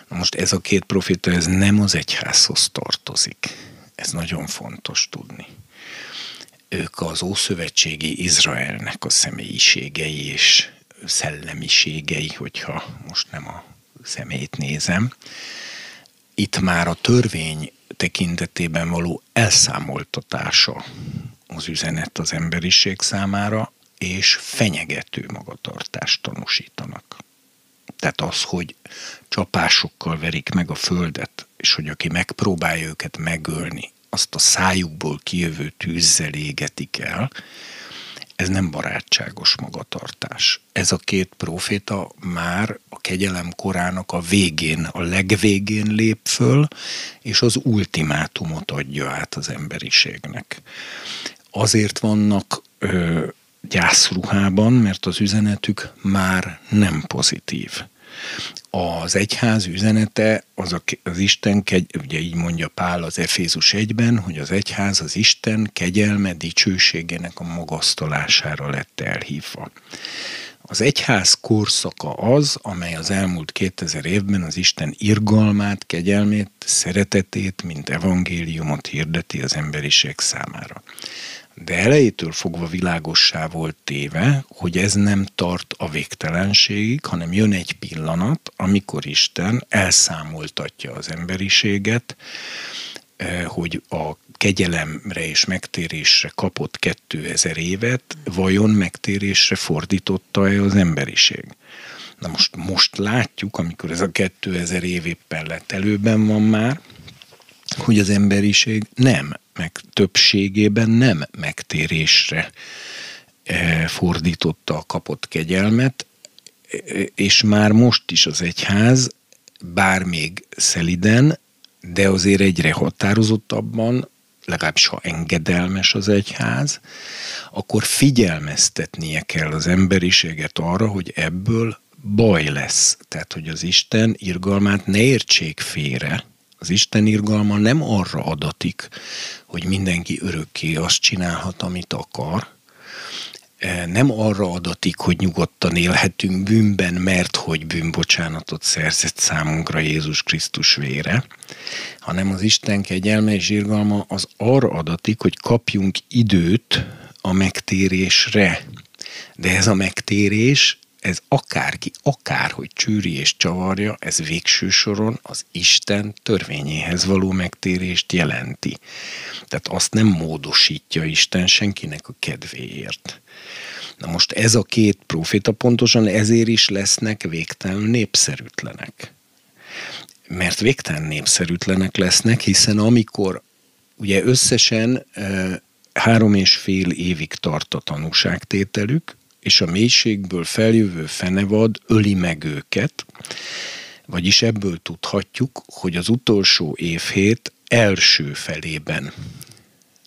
Na most ez a két profita, ez nem az egyházhoz tartozik. Ez nagyon fontos tudni. Ők az Ószövetségi Izraelnek a személyiségei és szellemiségei, hogyha most nem a szemét nézem. Itt már a törvény tekintetében való elszámoltatása az üzenet az emberiség számára, és fenyegető magatartást tanúsítanak. Tehát az, hogy csapásokkal verik meg a földet, és hogy aki megpróbálja őket megölni, azt a szájukból kijövő tűzzel égetik el, ez nem barátságos magatartás. Ez a két proféta már a kegyelem korának a végén, a legvégén lép föl, és az ultimátumot adja át az emberiségnek azért vannak ö, gyászruhában, mert az üzenetük már nem pozitív. Az egyház üzenete az a, az Isten, kegy, ugye így mondja Pál az Efézus 1-ben, hogy az egyház az Isten kegyelme dicsőségének a magasztalására lett elhívva. Az egyház korszaka az, amely az elmúlt 2000 évben az Isten irgalmát, kegyelmét, szeretetét, mint evangéliumot hirdeti az emberiség számára de elejétől fogva világossá volt téve, hogy ez nem tart a végtelenségig, hanem jön egy pillanat, amikor Isten elszámoltatja az emberiséget, eh, hogy a kegyelemre és megtérésre kapott 2000 évet, vajon megtérésre fordította-e az emberiség? Na most, most látjuk, amikor ez a 2000 év éppen lett előben van már, hogy az emberiség nem meg többségében nem megtérésre eh, fordította a kapott kegyelmet, eh, és már most is az egyház, bár még szeliden, de azért egyre határozottabban, legalábbis ha engedelmes az egyház, akkor figyelmeztetnie kell az emberiséget arra, hogy ebből baj lesz. Tehát, hogy az Isten irgalmát ne értsék félre, az Isten irgalma nem arra adatik, hogy mindenki örökké azt csinálhat, amit akar, e, nem arra adatik, hogy nyugodtan élhetünk bűnben, mert hogy bűnbocsánatot szerzett számunkra Jézus Krisztus vére, hanem az Isten kegyelme és irgalma az arra adatik, hogy kapjunk időt a megtérésre. De ez a megtérés ez akárki, akárhogy csűri és csavarja, ez végső soron az Isten törvényéhez való megtérést jelenti. Tehát azt nem módosítja Isten senkinek a kedvéért. Na most ez a két profita pontosan ezért is lesznek végtelen népszerűtlenek. Mert végtelen népszerűtlenek lesznek, hiszen amikor ugye összesen három és fél évig tart a tanúságtételük, és a mélységből feljövő fenevad öli meg őket, vagyis ebből tudhatjuk, hogy az utolsó évhét első felében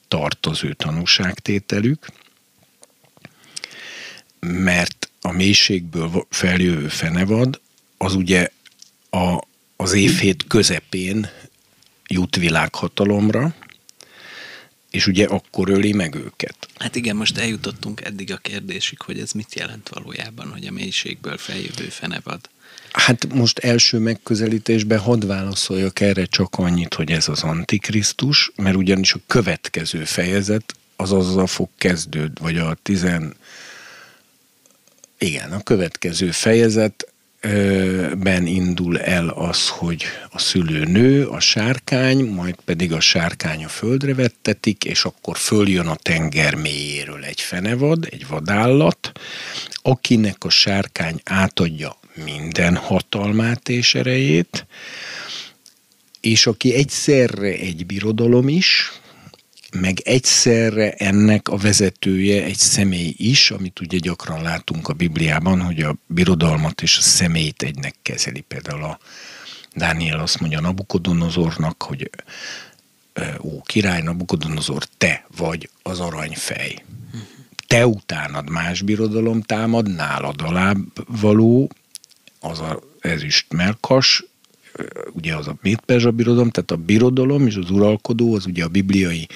tart az ő tanúságtételük, mert a mélységből feljövő fenevad az ugye a, az évhét közepén jut világhatalomra, és ugye akkor öli meg őket. Hát igen, most eljutottunk eddig a kérdésig, hogy ez mit jelent valójában, hogy a mélységből feljövő fenevad. Hát most első megközelítésben hadd válaszoljak erre csak annyit, hogy ez az Antikrisztus, mert ugyanis a következő fejezet az azzal fog kezdődni, vagy a tizen... Igen, a következő fejezet ben indul el az, hogy a szülő nő, a sárkány, majd pedig a sárkány a földre vettetik, és akkor följön a tenger mélyéről egy fenevad, egy vadállat, akinek a sárkány átadja minden hatalmát és erejét, és aki egyszerre egy birodalom is, meg egyszerre ennek a vezetője egy személy is, amit ugye gyakran látunk a Bibliában, hogy a birodalmat és a személyt egynek kezeli. Például a Dániel azt mondja Nabukodonozornak, hogy ó, király Nabukodonozor, te vagy az aranyfej. Te utánad más birodalom támad, nálad alá való, az a ezüst melkas, ugye az a Médperzsa birodalom, tehát a birodalom és az uralkodó, az ugye a bibliai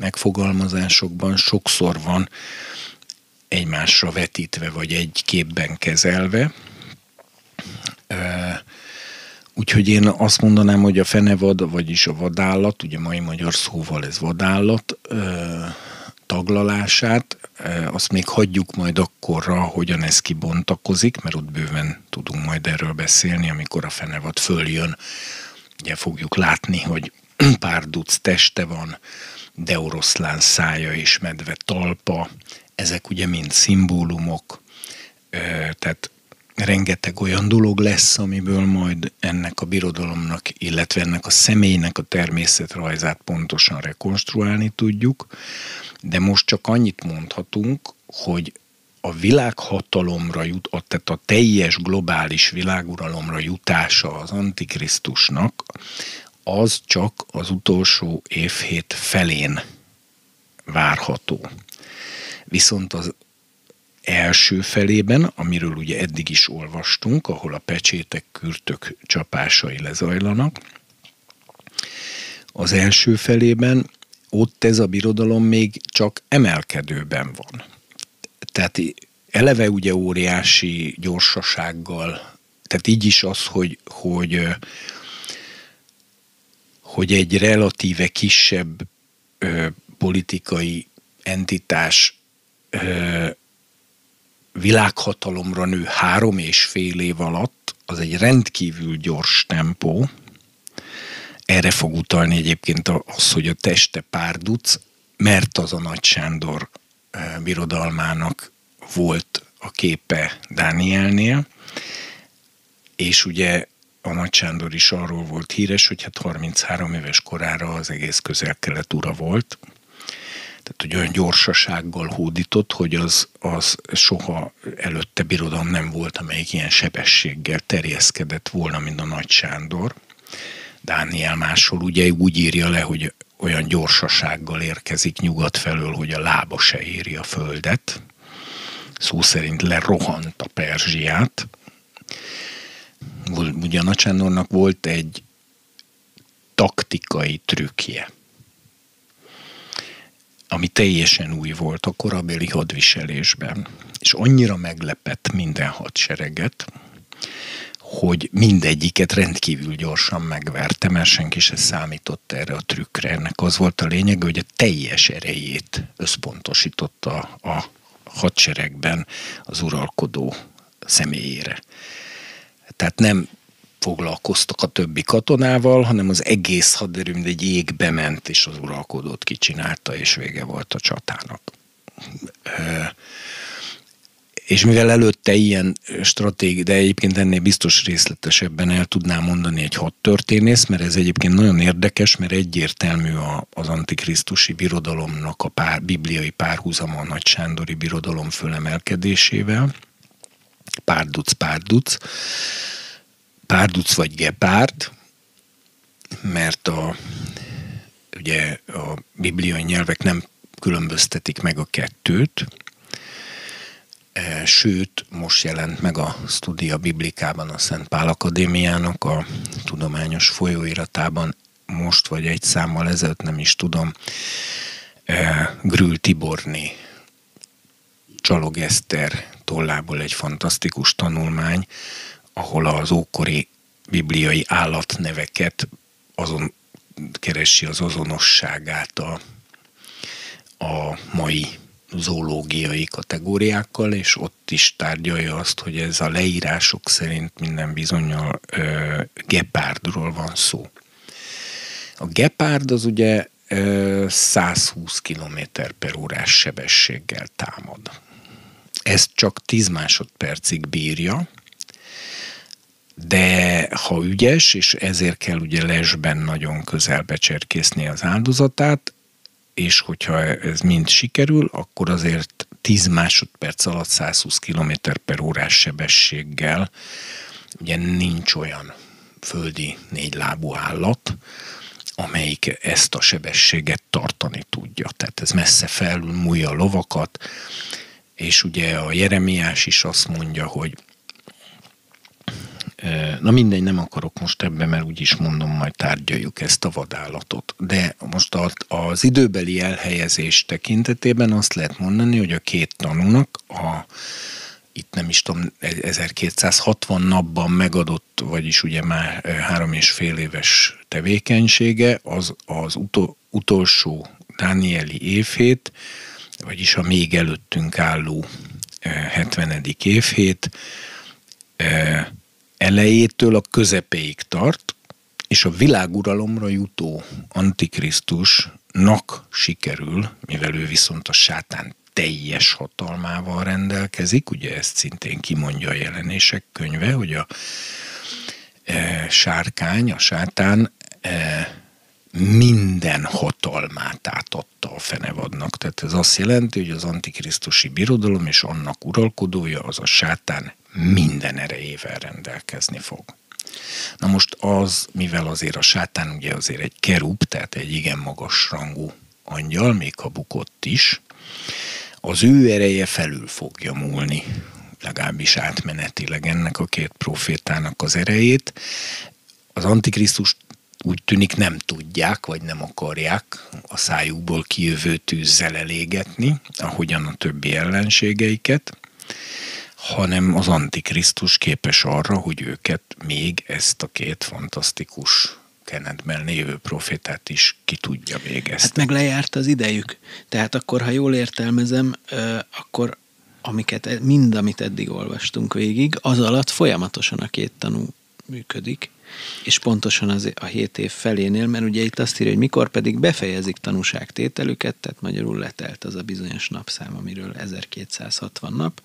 megfogalmazásokban sokszor van egymásra vetítve, vagy egy képben kezelve. Úgyhogy én azt mondanám, hogy a fenevad, vagyis a vadállat, ugye mai magyar szóval ez vadállat, taglalását, azt még hagyjuk majd akkorra, hogyan ez kibontakozik, mert ott bőven tudunk majd erről beszélni, amikor a fenevad följön. Ugye fogjuk látni, hogy pár duc teste van, de oroszlán szája és medve talpa, ezek ugye mind szimbólumok, tehát rengeteg olyan dolog lesz, amiből majd ennek a birodalomnak, illetve ennek a személynek a természetrajzát pontosan rekonstruálni tudjuk, de most csak annyit mondhatunk, hogy a világhatalomra jut, tehát a teljes globális világuralomra jutása az Antikrisztusnak, az csak az utolsó évhét felén várható. Viszont az első felében, amiről ugye eddig is olvastunk, ahol a pecsétek, kürtök csapásai lezajlanak, az első felében ott ez a birodalom még csak emelkedőben van. Tehát eleve ugye óriási gyorsasággal, tehát így is az, hogy, hogy, hogy egy relatíve kisebb ö, politikai entitás ö, világhatalomra nő három és fél év alatt, az egy rendkívül gyors tempó. Erre fog utalni egyébként az, hogy a teste párduc, mert az a Nagy Sándor birodalmának volt a képe Dánielnél, és ugye a Nagy Sándor is arról volt híres, hogy hát 33 éves korára az egész közel-kelet ura volt, tehát hogy olyan gyorsasággal hódított, hogy az, az soha előtte birodalom nem volt, amelyik ilyen sebességgel terjeszkedett volna, mint a Nagy Sándor. Dániel máshol ugye úgy írja le, hogy olyan gyorsasággal érkezik nyugat felől, hogy a lába se éri a földet. Szó szerint lerohant a Perzsiát. Ugye a Nagy Sándornak volt egy taktikai trükkje ami teljesen új volt a korabeli hadviselésben, és annyira meglepett minden hadsereget, hogy mindegyiket rendkívül gyorsan megverte, mert senki se számított erre a trükkre. Ennek az volt a lényeg, hogy a teljes erejét összpontosította a hadseregben az uralkodó személyére. Tehát nem foglalkoztak a többi katonával, hanem az egész haderőm egy jégbe ment, és az uralkodót kicsinálta, és vége volt a csatának. és mivel előtte ilyen stratégia, de egyébként ennél biztos részletesebben el tudnám mondani egy hat történész, mert ez egyébként nagyon érdekes, mert egyértelmű az antikrisztusi birodalomnak a pár, bibliai párhuzama a Nagy Sándori birodalom fölemelkedésével. Párduc, párduc. Párduc vagy gepárd, mert a, ugye a bibliai nyelvek nem különböztetik meg a kettőt, e, sőt, most jelent meg a Studia Biblikában a Szent Pál Akadémiának a tudományos folyóiratában, most vagy egy számmal ezelőtt, nem is tudom, e, Grül Tiborni Csalog Eszter tollából egy fantasztikus tanulmány, ahol az ókori bibliai állatneveket azon keresi az azonosságát a, a mai zoológiai kategóriákkal, és ott is tárgyalja azt, hogy ez a leírások szerint minden bizonyal ö, gepárdról van szó. A gepárd az ugye ö, 120 km per órás sebességgel támad. Ezt csak 10 másodpercig bírja, de ha ügyes, és ezért kell ugye lesben nagyon közelbe cserkészni az áldozatát, és hogyha ez mind sikerül, akkor azért 10 másodperc alatt 120 km per órás sebességgel ugye nincs olyan földi négylábú állat, amelyik ezt a sebességet tartani tudja. Tehát ez messze felül múlja a lovakat, és ugye a Jeremiás is azt mondja, hogy Na mindegy, nem akarok most ebbe, mert úgyis mondom, majd tárgyaljuk ezt a vadállatot. De most az időbeli elhelyezés tekintetében azt lehet mondani, hogy a két tanúnak a itt nem is tudom, 1260 napban megadott, vagyis ugye már három és fél éves tevékenysége, az az utol, utolsó Dánieli évhét, vagyis a még előttünk álló 70. évhét, elejétől a közepéig tart, és a világuralomra jutó antikrisztusnak sikerül, mivel ő viszont a sátán teljes hatalmával rendelkezik, ugye ezt szintén kimondja a jelenések könyve, hogy a e, sárkány, a sátán e, minden hatalmát átadta a fenevadnak. Tehát ez azt jelenti, hogy az antikrisztusi birodalom és annak uralkodója, az a sátán minden erejével rendelkezni fog. Na most az, mivel azért a sátán ugye azért egy kerub, tehát egy igen magas rangú angyal, még ha bukott is, az ő ereje felül fogja múlni, legalábbis átmenetileg ennek a két profétának az erejét. Az Antikrisztus úgy tűnik nem tudják, vagy nem akarják a szájukból kijövő tűzzel elégetni, ahogyan a többi ellenségeiket hanem az Antikrisztus képes arra, hogy őket még ezt a két fantasztikus kenetben lévő profétát is ki tudja végezni. Hát meg lejárt az idejük. Tehát akkor, ha jól értelmezem, akkor amiket, e- mind, amit eddig olvastunk végig, az alatt folyamatosan a két tanú működik, és pontosan az a hét év felénél, mert ugye itt azt írja, hogy mikor pedig befejezik tanúságtételüket, tehát magyarul letelt az a bizonyos napszám, amiről 1260 nap,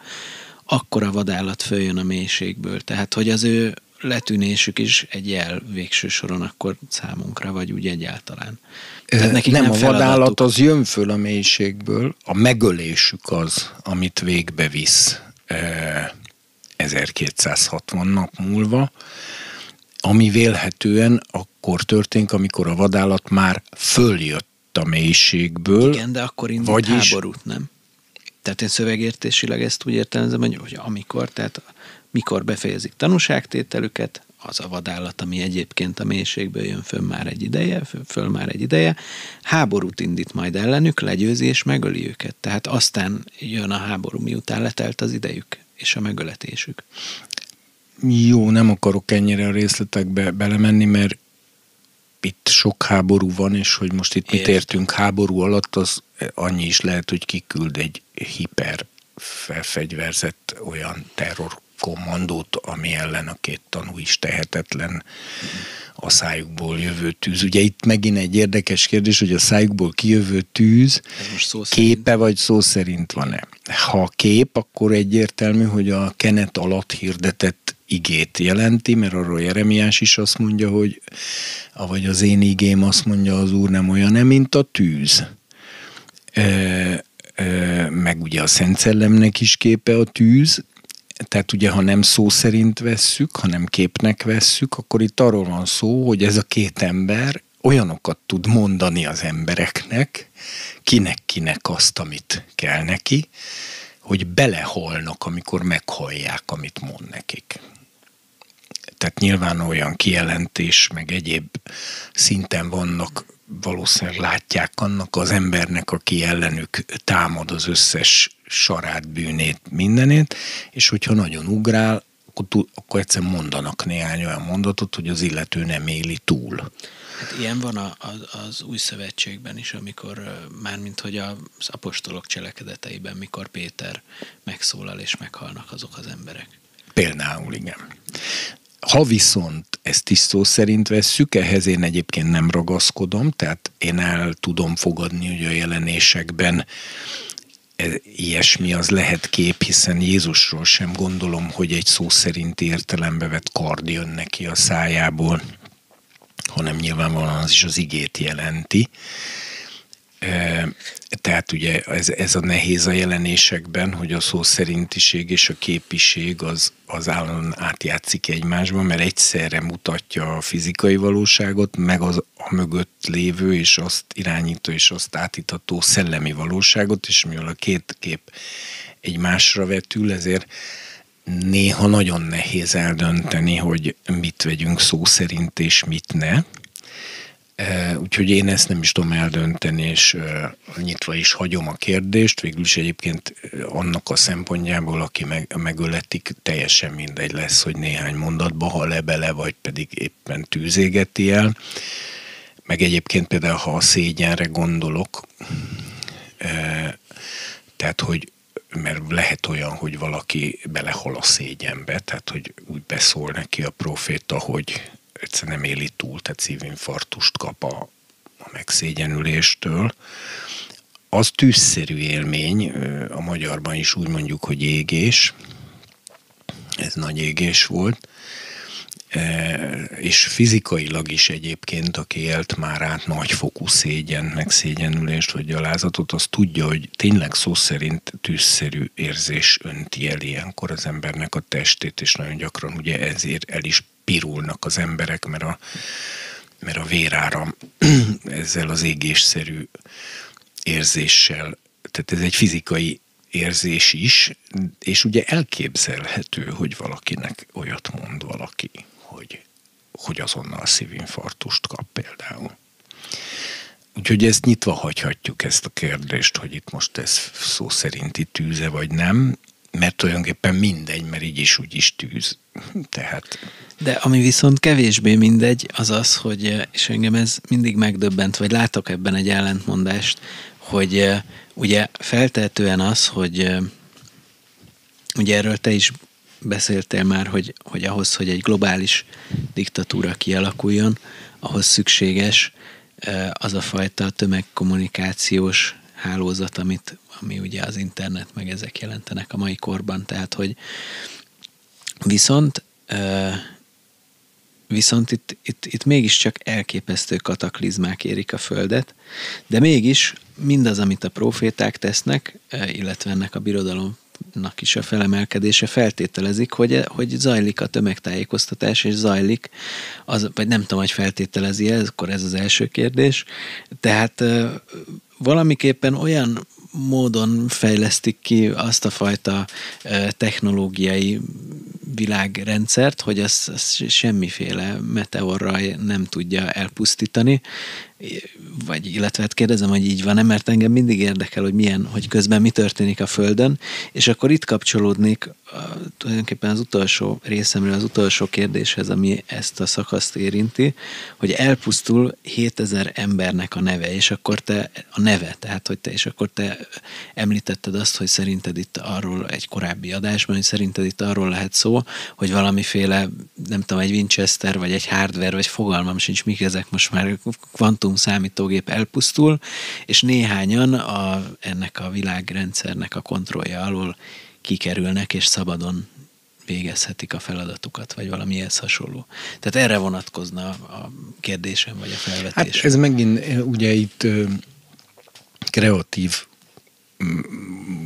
akkor a vadállat följön a mélységből. Tehát, hogy az ő letűnésük is egy jel végső soron akkor számunkra, vagy úgy egyáltalán. Tehát nekik nem, nem a vadállat az jön föl a mélységből, a megölésük az, amit végbe visz 1260 nap múlva, ami vélhetően akkor történik, amikor a vadállat már följött a mélységből. Igen, de akkor indult vagyis, háborút, nem? Tehát én szövegértésileg ezt úgy értelmezem, hogy, amikor, tehát mikor befejezik tanúságtételüket, az a vadállat, ami egyébként a mélységből jön föl már egy ideje, föl már egy ideje, háborút indít majd ellenük, legyőzi és megöli őket. Tehát aztán jön a háború, miután letelt az idejük és a megöletésük. Jó, nem akarok ennyire a részletekbe belemenni, mert itt sok háború van, és hogy most itt mit értünk háború alatt, az annyi is lehet, hogy kiküld egy hiper felfegyverzett olyan terrorkommandót, ami ellen a két tanú is tehetetlen a szájukból jövő tűz. Ugye itt megint egy érdekes kérdés, hogy a szájukból kijövő tűz képe vagy szó szerint van-e. Ha kép, akkor egyértelmű, hogy a kenet alatt hirdetett igét jelenti, mert arról Jeremiás is azt mondja, hogy vagy az én igém azt mondja az Úr nem olyan, nem, mint a tűz. E, e, meg ugye a Szent Szellemnek is képe a tűz, tehát ugye, ha nem szó szerint vesszük, hanem képnek vesszük, akkor itt arról van szó, hogy ez a két ember olyanokat tud mondani az embereknek, kinek-kinek azt, amit kell neki, hogy beleholnak, amikor meghallják, amit mond nekik. Tehát nyilván olyan kijelentés, meg egyéb szinten vannak, valószínűleg látják annak az embernek, aki ellenük támad az összes sarát, bűnét, mindenét, és hogyha nagyon ugrál, akkor, akkor egyszer mondanak néhány olyan mondatot, hogy az illető nem éli túl. Hát ilyen van a, a, az új szövetségben is, amikor mármint hogy az apostolok cselekedeteiben, mikor Péter megszólal és meghalnak azok az emberek. Például, igen. Ha viszont ezt is szó szerint vesszük, ehhez én egyébként nem ragaszkodom, tehát én el tudom fogadni, hogy a jelenésekben E, ilyesmi az lehet kép, hiszen Jézusról sem gondolom, hogy egy szó szerint értelembe vett kard jön neki a szájából, hanem nyilvánvalóan az is az igét jelenti. Tehát ugye ez, ez a nehéz a jelenésekben, hogy a szó szerintiség és a képiség az, az állandóan átjátszik egymásban, mert egyszerre mutatja a fizikai valóságot, meg az a mögött lévő és azt irányító és azt átítató szellemi valóságot, és mivel a két kép egymásra vetül, ezért néha nagyon nehéz eldönteni, hogy mit vegyünk szó szerint és mit ne Úgyhogy én ezt nem is tudom eldönteni, és nyitva is hagyom a kérdést. Végül is egyébként annak a szempontjából, aki meg, megöletik, teljesen mindegy lesz, hogy néhány mondatba le bele, vagy pedig éppen tűzégeti el. Meg egyébként például, ha a szégyenre gondolok, tehát, hogy mert lehet olyan, hogy valaki belehol a szégyenbe, tehát, hogy úgy beszól neki a proféta, hogy egyszer nem éli túl, tehát szívinfarktust kap a, a megszégyenüléstől. Az tűzszerű élmény, a magyarban is úgy mondjuk, hogy égés, ez nagy égés volt, és fizikailag is egyébként, aki élt már át nagyfokú szégyen, meg szégyenülést vagy gyalázatot, az tudja, hogy tényleg szó szerint tűzszerű érzés önti el ilyenkor az embernek a testét, és nagyon gyakran ugye ezért el is pirulnak az emberek, mert a, mert a véráram ezzel az égésszerű érzéssel, tehát ez egy fizikai érzés is, és ugye elképzelhető, hogy valakinek olyat mond valaki, hogy, hogy azonnal szívinfarktust kap például. Úgyhogy ezt nyitva hagyhatjuk ezt a kérdést, hogy itt most ez szó szerinti tűze vagy nem, mert tulajdonképpen mindegy, mert így is úgy is tűz. Tehát... De ami viszont kevésbé mindegy, az az, hogy, és engem ez mindig megdöbbent, vagy látok ebben egy ellentmondást, hogy ugye feltehetően az, hogy ugye erről te is beszéltél már, hogy, hogy ahhoz, hogy egy globális diktatúra kialakuljon, ahhoz szükséges az a fajta tömegkommunikációs hálózat, amit, ami ugye az internet meg ezek jelentenek a mai korban. Tehát, hogy viszont viszont itt, itt, itt mégiscsak elképesztő kataklizmák érik a Földet, de mégis mindaz, amit a proféták tesznek, illetve ennek a birodalom nak is a felemelkedése feltételezik, hogy, hogy zajlik a tömegtájékoztatás, és zajlik, az, vagy nem tudom, hogy feltételezi ez, akkor ez az első kérdés. Tehát valamiképpen olyan módon fejlesztik ki azt a fajta technológiai világrendszert, hogy az, az semmiféle meteorral nem tudja elpusztítani, vagy illetve hát kérdezem, hogy így van-e, mert engem mindig érdekel, hogy milyen, hogy közben mi történik a Földön, és akkor itt kapcsolódnék tulajdonképpen az utolsó részemről, az utolsó kérdéshez, ami ezt a szakaszt érinti, hogy elpusztul 7000 embernek a neve, és akkor te, a neve, tehát hogy te, és akkor te említetted azt, hogy szerinted itt arról egy korábbi adásban, hogy szerinted itt arról lehet szó, hogy valamiféle, nem tudom, egy Winchester, vagy egy hardware, vagy fogalmam sincs, mik ezek most már kvantum számítógép elpusztul, és néhányan a, ennek a világrendszernek a kontrollja alól kikerülnek, és szabadon végezhetik a feladatukat, vagy valami ehhez hasonló. Tehát erre vonatkozna a kérdésem, vagy a felvetésem. Hát ez megint ugye itt kreatív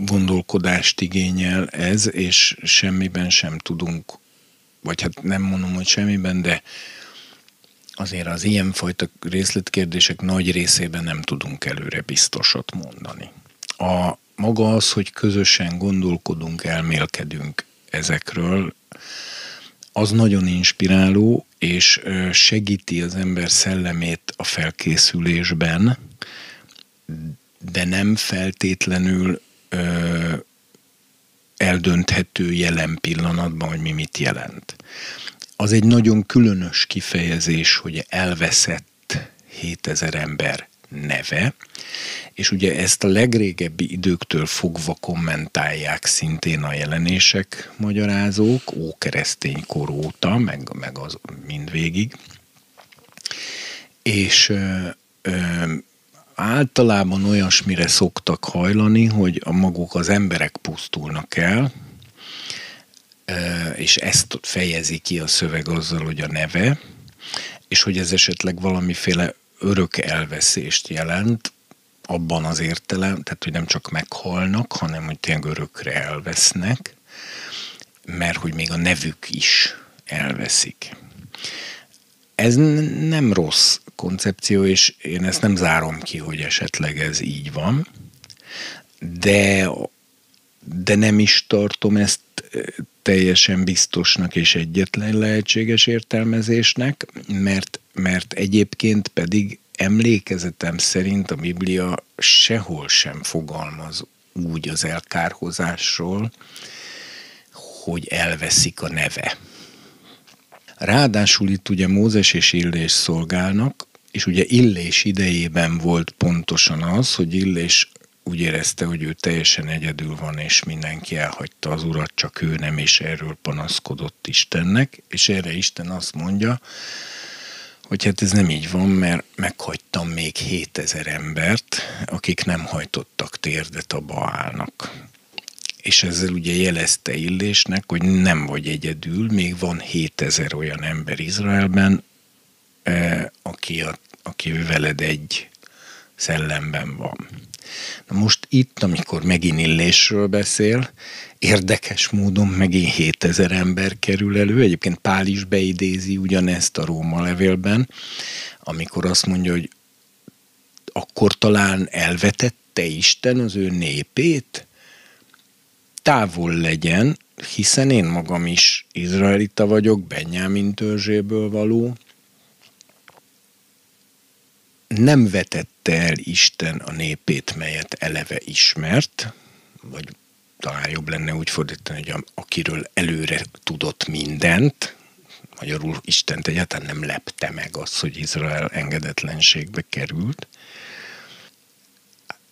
gondolkodást igényel ez, és semmiben sem tudunk, vagy hát nem mondom, hogy semmiben, de azért az ilyenfajta részletkérdések nagy részében nem tudunk előre biztosat mondani. A maga az, hogy közösen gondolkodunk, elmélkedünk ezekről, az nagyon inspiráló, és segíti az ember szellemét a felkészülésben, de nem feltétlenül ö, eldönthető jelen pillanatban, hogy mi mit jelent. Az egy nagyon különös kifejezés, hogy elveszett 7000 ember neve, és ugye ezt a legrégebbi időktől fogva kommentálják szintén a jelenések magyarázók, ókeresztény kor óta, meg, meg az mindvégig. És ö, ö, általában olyasmire szoktak hajlani, hogy a maguk az emberek pusztulnak el, és ezt fejezi ki a szöveg azzal, hogy a neve, és hogy ez esetleg valamiféle örök elveszést jelent, abban az értelem, tehát hogy nem csak meghalnak, hanem hogy tényleg örökre elvesznek, mert hogy még a nevük is elveszik. Ez nem rossz koncepció, és én ezt nem zárom ki, hogy esetleg ez így van, de, de nem is tartom ezt teljesen biztosnak és egyetlen lehetséges értelmezésnek, mert, mert egyébként pedig emlékezetem szerint a Biblia sehol sem fogalmaz úgy az elkárhozásról, hogy elveszik a neve. Ráadásul itt ugye Mózes és Illés szolgálnak, és ugye Illés idejében volt pontosan az, hogy Illés úgy érezte, hogy ő teljesen egyedül van, és mindenki elhagyta az urat, csak ő nem, és erről panaszkodott Istennek, és erre Isten azt mondja, hogy hát ez nem így van, mert meghagytam még 7000 embert, akik nem hajtottak térdet a Baálnak. És ezzel ugye jelezte Illésnek, hogy nem vagy egyedül, még van 7000 olyan ember Izraelben, eh, aki, a, aki veled egy szellemben van. Na most itt, amikor megint illésről beszél, érdekes módon megint 7000 ember kerül elő. Egyébként Pál is beidézi ugyanezt a Róma levélben, amikor azt mondja, hogy akkor talán elvetette Isten az ő népét? Távol legyen, hiszen én magam is izraelita vagyok, Benyámin törzséből való, nem vetette el Isten a népét, melyet eleve ismert, vagy talán jobb lenne úgy fordítani, hogy akiről előre tudott mindent, magyarul Istent egyáltalán nem lepte meg az, hogy Izrael engedetlenségbe került,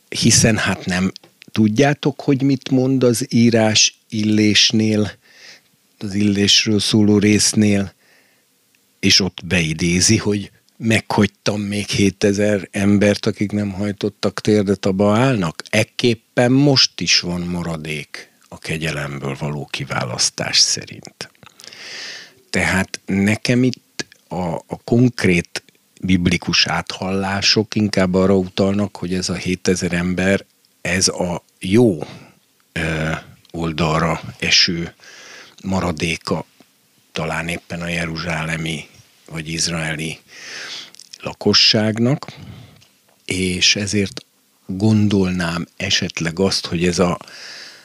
hiszen hát nem tudjátok, hogy mit mond az írás illésnél, az illésről szóló résznél, és ott beidézi, hogy meghagytam még 7000 embert, akik nem hajtottak térdet a Baálnak. Ekképpen most is van maradék a kegyelemből való kiválasztás szerint. Tehát nekem itt a, a konkrét biblikus áthallások inkább arra utalnak, hogy ez a 7000 ember, ez a jó oldalra eső maradéka talán éppen a jeruzsálemi vagy izraeli lakosságnak, és ezért gondolnám esetleg azt, hogy ez a,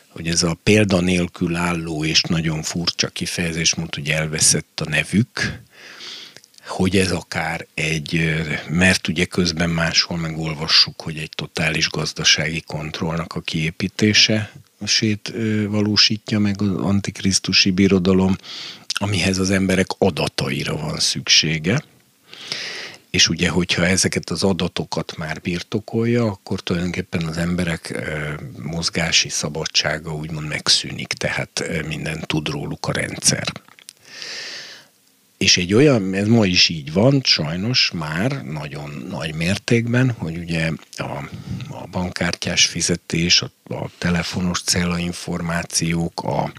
hogy ez a példa nélkül álló és nagyon furcsa kifejezés, mondta, hogy elveszett a nevük, hogy ez akár egy, mert ugye közben máshol megolvassuk, hogy egy totális gazdasági kontrollnak a kiépítése sét valósítja meg az antikrisztusi birodalom, amihez az emberek adataira van szüksége. és ugye, hogyha ezeket az adatokat már birtokolja, akkor tulajdonképpen az emberek mozgási szabadsága úgymond megszűnik, tehát minden tud róluk a rendszer. És egy olyan, ez ma is így van, sajnos már nagyon nagy mértékben, hogy ugye a, a bankkártyás fizetés, a, a telefonos információk, a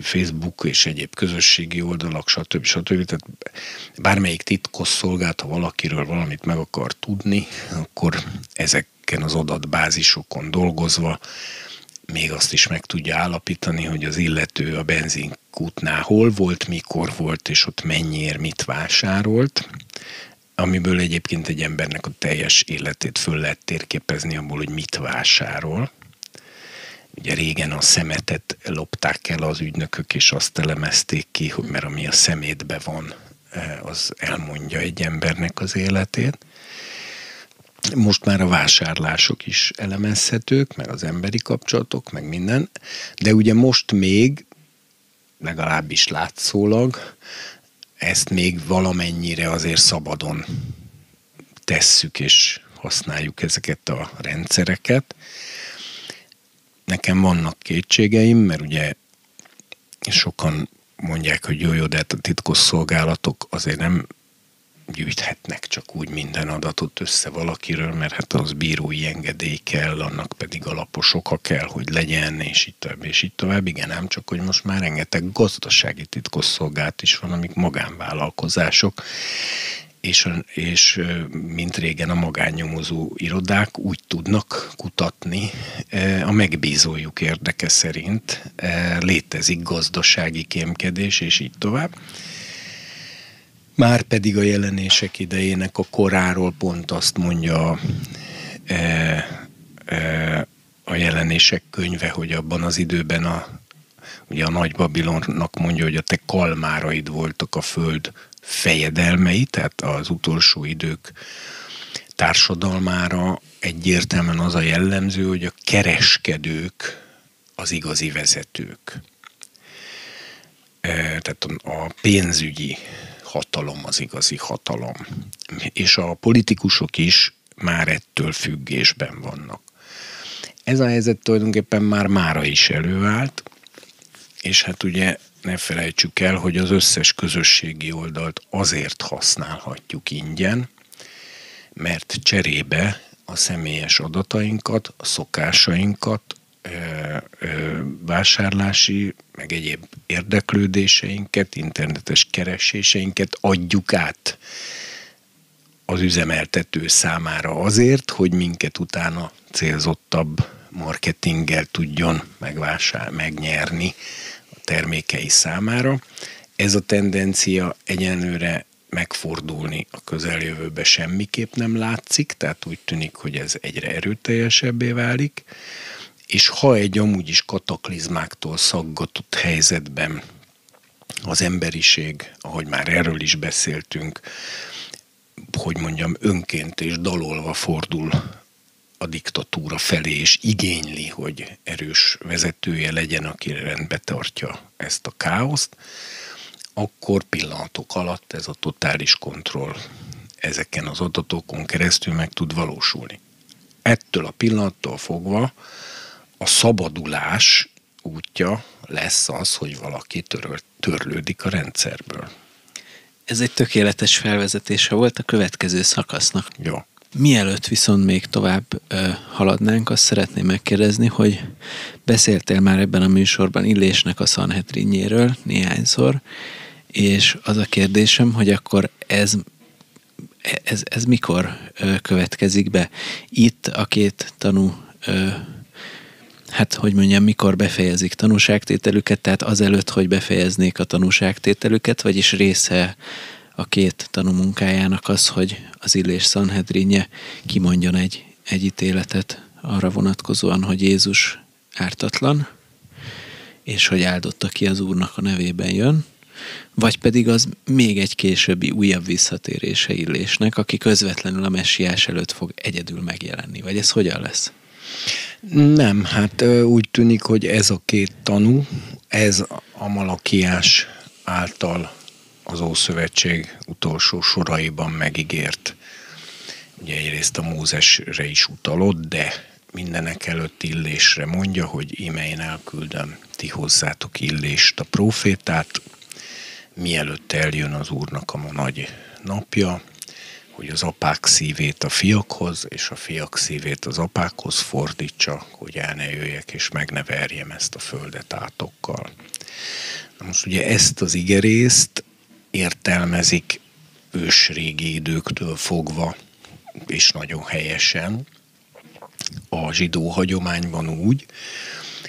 Facebook és egyéb közösségi oldalak, stb. stb. Tehát bármelyik titkos szolgált, ha valakiről valamit meg akar tudni, akkor ezeken az adatbázisokon dolgozva még azt is meg tudja állapítani, hogy az illető a benzinkútnál hol volt, mikor volt, és ott mennyiért mit vásárolt, amiből egyébként egy embernek a teljes életét föl lehet térképezni abból, hogy mit vásárol. Ugye régen a szemetet lopták el az ügynökök, és azt elemezték ki, hogy mert ami a szemétbe van, eh, az elmondja egy embernek az életét. Most már a vásárlások is elemezhetők, meg az emberi kapcsolatok, meg minden, de ugye most még, legalábbis látszólag, ezt még valamennyire azért szabadon tesszük és használjuk ezeket a rendszereket. Nekem vannak kétségeim, mert ugye sokan mondják, hogy jó, jó, de hát a titkos szolgálatok azért nem gyűjthetnek csak úgy minden adatot össze valakiről, mert hát az bírói engedély kell, annak pedig alapos oka kell, hogy legyen, és itt tovább, és itt tovább. Igen, ám csak, hogy most már rengeteg gazdasági titkosszolgált is van, amik magánvállalkozások, és, és mint régen a magánnyomozó irodák úgy tudnak kutatni a megbízójuk érdeke szerint. Létezik gazdasági kémkedés, és így tovább. Már pedig a jelenések idejének a koráról pont azt mondja a jelenések könyve, hogy abban az időben a, ugye a Nagy Babilonnak mondja, hogy a te kalmáraid voltak a föld fejedelmei, tehát az utolsó idők társadalmára egyértelműen az a jellemző, hogy a kereskedők az igazi vezetők. E, tehát a pénzügyi hatalom az igazi hatalom. És a politikusok is már ettől függésben vannak. Ez a helyzet tulajdonképpen már mára is előállt, és hát ugye ne felejtsük el, hogy az összes közösségi oldalt azért használhatjuk ingyen, mert cserébe a személyes adatainkat, a szokásainkat, vásárlási, meg egyéb érdeklődéseinket, internetes kereséseinket adjuk át az üzemeltető számára azért, hogy minket utána célzottabb marketinggel tudjon megvásár, megnyerni termékei számára. Ez a tendencia egyenlőre megfordulni a közeljövőbe semmiképp nem látszik, tehát úgy tűnik, hogy ez egyre erőteljesebbé válik és ha egy amúgy is kataklizmáktól szaggatott helyzetben az emberiség, ahogy már erről is beszéltünk, hogy mondjam, önként és dalolva fordul a diktatúra felé, és igényli, hogy erős vezetője legyen, aki rendbe tartja ezt a káoszt, akkor pillanatok alatt ez a totális kontroll ezeken az adatokon keresztül meg tud valósulni. Ettől a pillanattól fogva a szabadulás útja lesz az, hogy valaki töröl, törlődik a rendszerből. Ez egy tökéletes felvezetése volt a következő szakasznak. Jó. Mielőtt viszont még tovább ö, haladnánk, azt szeretném megkérdezni, hogy beszéltél már ebben a műsorban Illésnek a Sanhedrinjéről néhányszor, és az a kérdésem, hogy akkor ez ez, ez mikor ö, következik be? Itt a két tanú ö, hát hogy mondjam, mikor befejezik tanúságtételüket, tehát azelőtt, hogy befejeznék a tanúságtételüket, vagyis része a két tanúmunkájának az, hogy az Illés Sanhedrinje kimondjon egy, egy ítéletet arra vonatkozóan, hogy Jézus ártatlan, és hogy áldotta ki az Úrnak a nevében jön, vagy pedig az még egy későbbi újabb visszatérése Illésnek, aki közvetlenül a messiás előtt fog egyedül megjelenni. Vagy ez hogyan lesz? Nem, hát úgy tűnik, hogy ez a két tanú, ez a Malakiás által az Ószövetség utolsó soraiban megígért. Ugye egyrészt a Mózesre is utalott, de mindenek előtt illésre mondja, hogy íme én elküldöm ti hozzátok illést a profétát, mielőtt eljön az Úrnak a nagy napja, hogy az apák szívét a fiakhoz, és a fiak szívét az apákhoz fordítsa, hogy el ne jöjjek, és meg ne verjem ezt a földet átokkal. Na most ugye ezt az igerészt értelmezik ősrégi időktől fogva, és nagyon helyesen, a zsidó hagyományban úgy,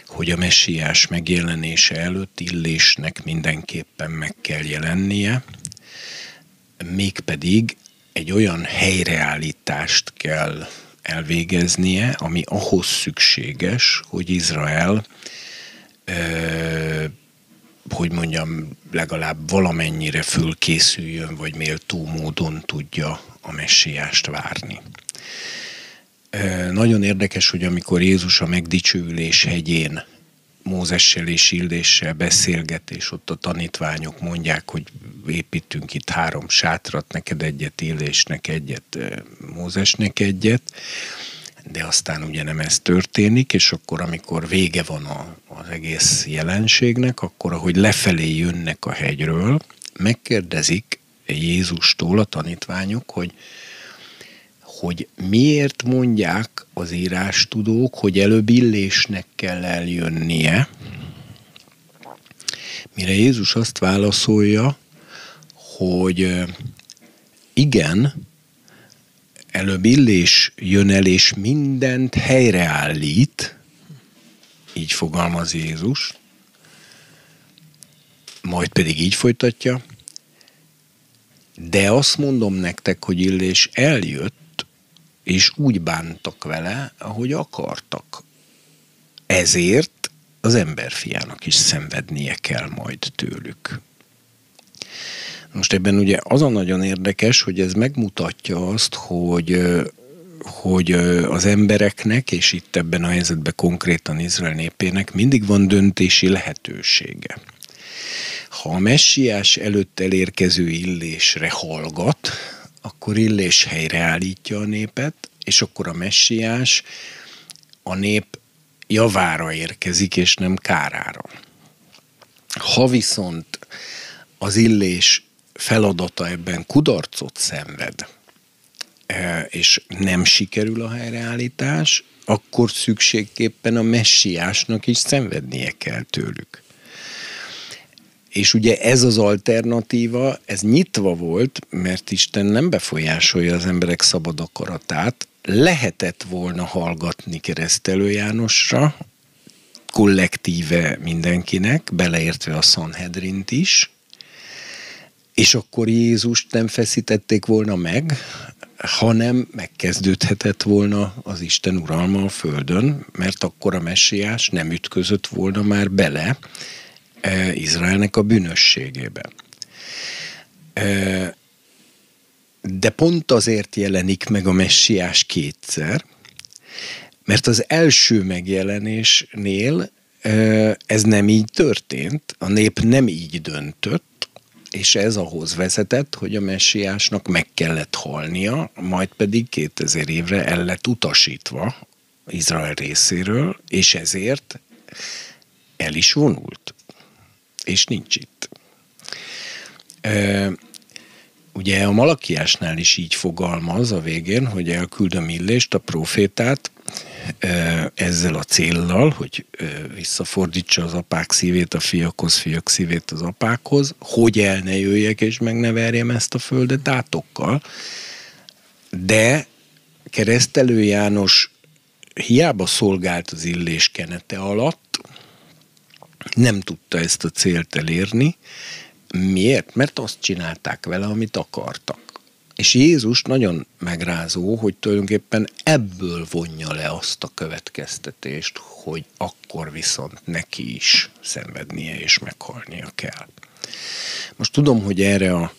hogy a messiás megjelenése előtt illésnek mindenképpen meg kell jelennie, mégpedig egy olyan helyreállítást kell elvégeznie, ami ahhoz szükséges, hogy Izrael, hogy mondjam, legalább valamennyire fölkészüljön, vagy méltó módon tudja a messiást várni. Nagyon érdekes, hogy amikor Jézus a megdicsőülés hegyén Mózessel és Ildéssel beszélget, és ott a tanítványok mondják, hogy építünk itt három sátrat, neked egyet, Illésnek egyet, Mózesnek egyet, de aztán ugye nem ez történik, és akkor, amikor vége van a, az egész jelenségnek, akkor ahogy lefelé jönnek a hegyről, megkérdezik Jézustól a tanítványok, hogy hogy miért mondják az írástudók, hogy előbb illésnek kell eljönnie, mire Jézus azt válaszolja, hogy igen, előbb illés jön el, és mindent helyreállít, így fogalmaz Jézus, majd pedig így folytatja, de azt mondom nektek, hogy illés eljött, és úgy bántak vele, ahogy akartak. Ezért az emberfiának is szenvednie kell majd tőlük. Most ebben ugye az a nagyon érdekes, hogy ez megmutatja azt, hogy hogy az embereknek, és itt ebben a helyzetben konkrétan Izrael népének mindig van döntési lehetősége. Ha a messiás előtt elérkező illésre hallgat, akkor Illés helyreállítja a népet, és akkor a messiás a nép javára érkezik, és nem kárára. Ha viszont az Illés feladata ebben kudarcot szenved, e, és nem sikerül a helyreállítás, akkor szükségképpen a messiásnak is szenvednie kell tőlük. És ugye ez az alternatíva, ez nyitva volt, mert Isten nem befolyásolja az emberek szabad akaratát, lehetett volna hallgatni keresztelő Jánosra, kollektíve mindenkinek, beleértve a Sanhedrint is, és akkor Jézust nem feszítették volna meg, hanem megkezdődhetett volna az Isten uralma a földön, mert akkor a messiás nem ütközött volna már bele E, Izraelnek a bűnösségébe. E, de pont azért jelenik meg a messiás kétszer, mert az első megjelenésnél e, ez nem így történt, a nép nem így döntött, és ez ahhoz vezetett, hogy a messiásnak meg kellett halnia, majd pedig 2000 évre el lett utasítva Izrael részéről, és ezért el is vonult és nincs itt. Ugye a Malakiásnál is így fogalmaz a végén, hogy elküldöm Illést, a profétát, ezzel a céllal, hogy visszafordítsa az apák szívét a fiakhoz, fiak szívét az apákhoz, hogy el ne jöjjek és meg ne verjem ezt a földet átokkal. De keresztelő János hiába szolgált az illés kenete alatt, nem tudta ezt a célt elérni. Miért? Mert azt csinálták vele, amit akartak. És Jézus nagyon megrázó, hogy tulajdonképpen ebből vonja le azt a következtetést, hogy akkor viszont neki is szenvednie és meghalnia kell. Most tudom, hogy erre a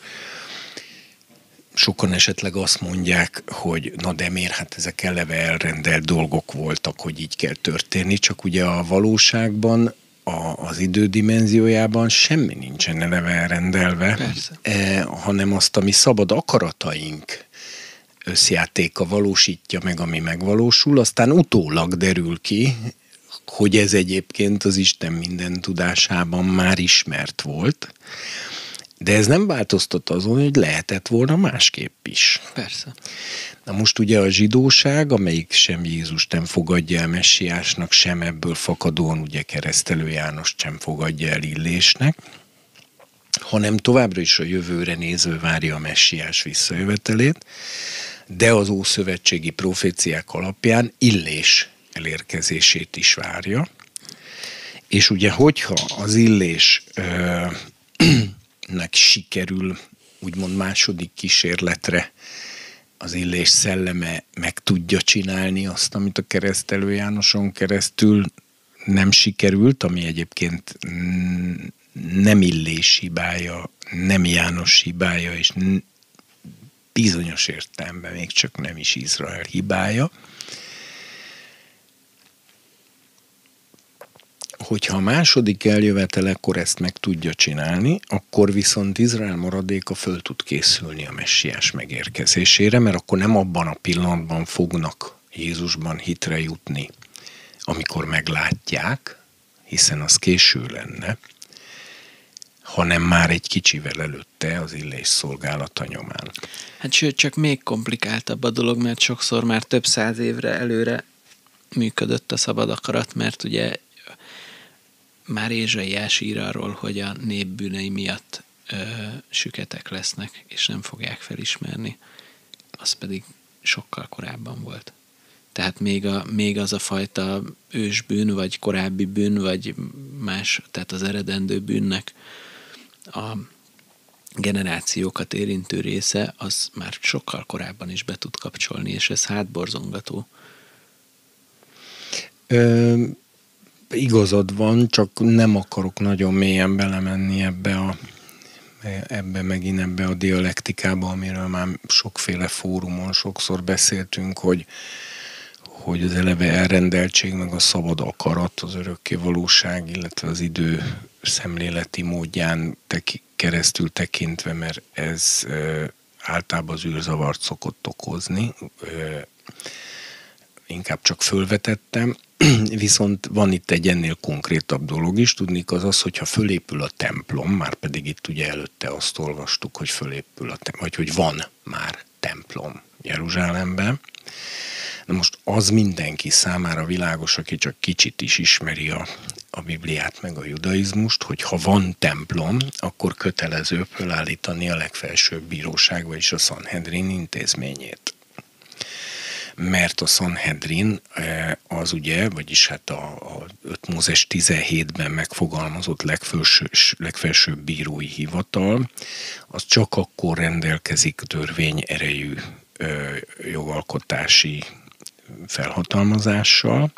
sokan esetleg azt mondják, hogy na de miért, hát ezek eleve elrendelt dolgok voltak, hogy így kell történni, csak ugye a valóságban a, az idődimenziójában semmi nincsen eleve elrendelve, eh, hanem azt, ami szabad akarataink összjátéka valósítja meg, ami megvalósul, aztán utólag derül ki, hogy ez egyébként az Isten minden tudásában már ismert volt, de ez nem változtat azon, hogy lehetett volna másképp is. Persze. Na most ugye a zsidóság, amelyik sem Jézus nem fogadja el messiásnak, sem ebből fakadóan ugye keresztelő János sem fogadja el illésnek, hanem továbbra is a jövőre néző várja a messiás visszajövetelét, de az ószövetségi proféciák alapján illés elérkezését is várja. És ugye, hogyha az illés ö, nek sikerül úgymond második kísérletre az illés szelleme meg tudja csinálni azt, amit a keresztelő Jánoson keresztül nem sikerült, ami egyébként nem illés hibája, nem János hibája, és bizonyos értelemben még csak nem is Izrael hibája, hogyha a második eljövetelekor ezt meg tudja csinálni, akkor viszont Izrael maradéka föl tud készülni a messiás megérkezésére, mert akkor nem abban a pillanatban fognak Jézusban hitre jutni, amikor meglátják, hiszen az késő lenne, hanem már egy kicsivel előtte az illés szolgálata nyomán. Hát sőt, csak még komplikáltabb a dolog, mert sokszor már több száz évre előre működött a szabad akarat, mert ugye már Ézsaiás ír arról, hogy a nép bűnei miatt ö, süketek lesznek, és nem fogják felismerni. Az pedig sokkal korábban volt. Tehát még, a, még az a fajta ősbűn, vagy korábbi bűn, vagy más, tehát az eredendő bűnnek a generációkat érintő része, az már sokkal korábban is be tud kapcsolni, és ez hátborzongató. Ö, igazad van, csak nem akarok nagyon mélyen belemenni ebbe a ebbe megint ebbe a dialektikába, amiről már sokféle fórumon sokszor beszéltünk, hogy, hogy az eleve elrendeltség, meg a szabad akarat, az örökké valóság, illetve az idő szemléleti módján teki, keresztül tekintve, mert ez általában az űrzavart szokott okozni. Inkább csak fölvetettem. Viszont van itt egy ennél konkrétabb dolog is, tudni az az, hogyha fölépül a templom, már pedig itt ugye előtte azt olvastuk, hogy fölépül a templom, vagy hogy van már templom Jeruzsálemben. Na most az mindenki számára világos, aki csak kicsit is ismeri a, a Bibliát meg a judaizmust, hogy ha van templom, akkor kötelező fölállítani a legfelsőbb bíróság, vagyis a Sanhedrin intézményét mert a Sanhedrin eh, az ugye, vagyis hát a, a 5 Mózes 17-ben megfogalmazott legfelső, legfelsőbb bírói hivatal, az csak akkor rendelkezik törvény erejű eh, jogalkotási felhatalmazással,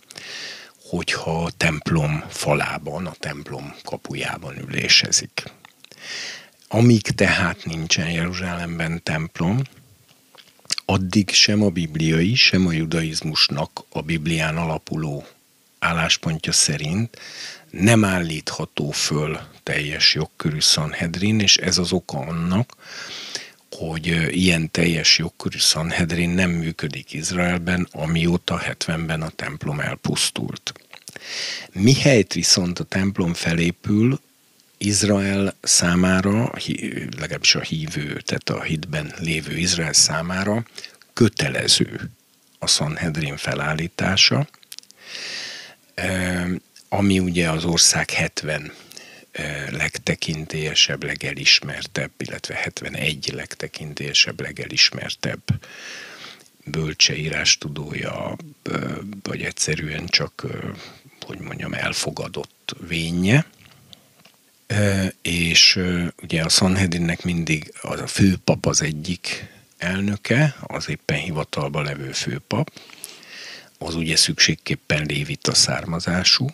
hogyha a templom falában, a templom kapujában ülésezik. Amíg tehát nincsen Jeruzsálemben templom, addig sem a bibliai, sem a judaizmusnak a Biblián alapuló álláspontja szerint nem állítható föl teljes jogkörű Sanhedrin, és ez az oka annak, hogy ilyen teljes jogkörű Sanhedrin nem működik Izraelben, amióta 70-ben a templom elpusztult. Mihelyt viszont a templom felépül, Izrael számára, legalábbis a hívő, tehát a hitben lévő Izrael számára kötelező a Sanhedrin felállítása, ami ugye az ország 70 legtekintélyesebb, legelismertebb, illetve 71 legtekintélyesebb, legelismertebb bölcseírás tudója, vagy egyszerűen csak, hogy mondjam, elfogadott vénye és ugye a Sanhedrinnek mindig az a főpap az egyik elnöke, az éppen hivatalba levő főpap, az ugye szükségképpen lévita származású,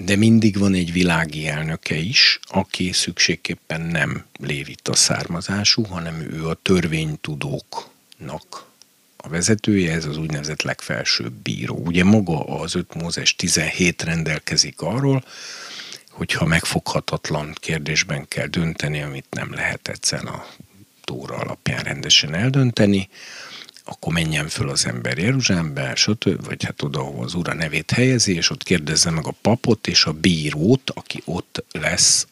de mindig van egy világi elnöke is, aki szükségképpen nem lévita származású, hanem ő a törvénytudóknak a vezetője, ez az úgynevezett legfelsőbb bíró. Ugye maga az 5 Mózes 17 rendelkezik arról, hogyha megfoghatatlan kérdésben kell dönteni, amit nem lehet egyszerűen a tóra alapján rendesen eldönteni, akkor menjen föl az ember Jeruzsálembe, stb., vagy hát oda, ahol az ura nevét helyezi, és ott kérdezze meg a papot és a bírót, aki ott lesz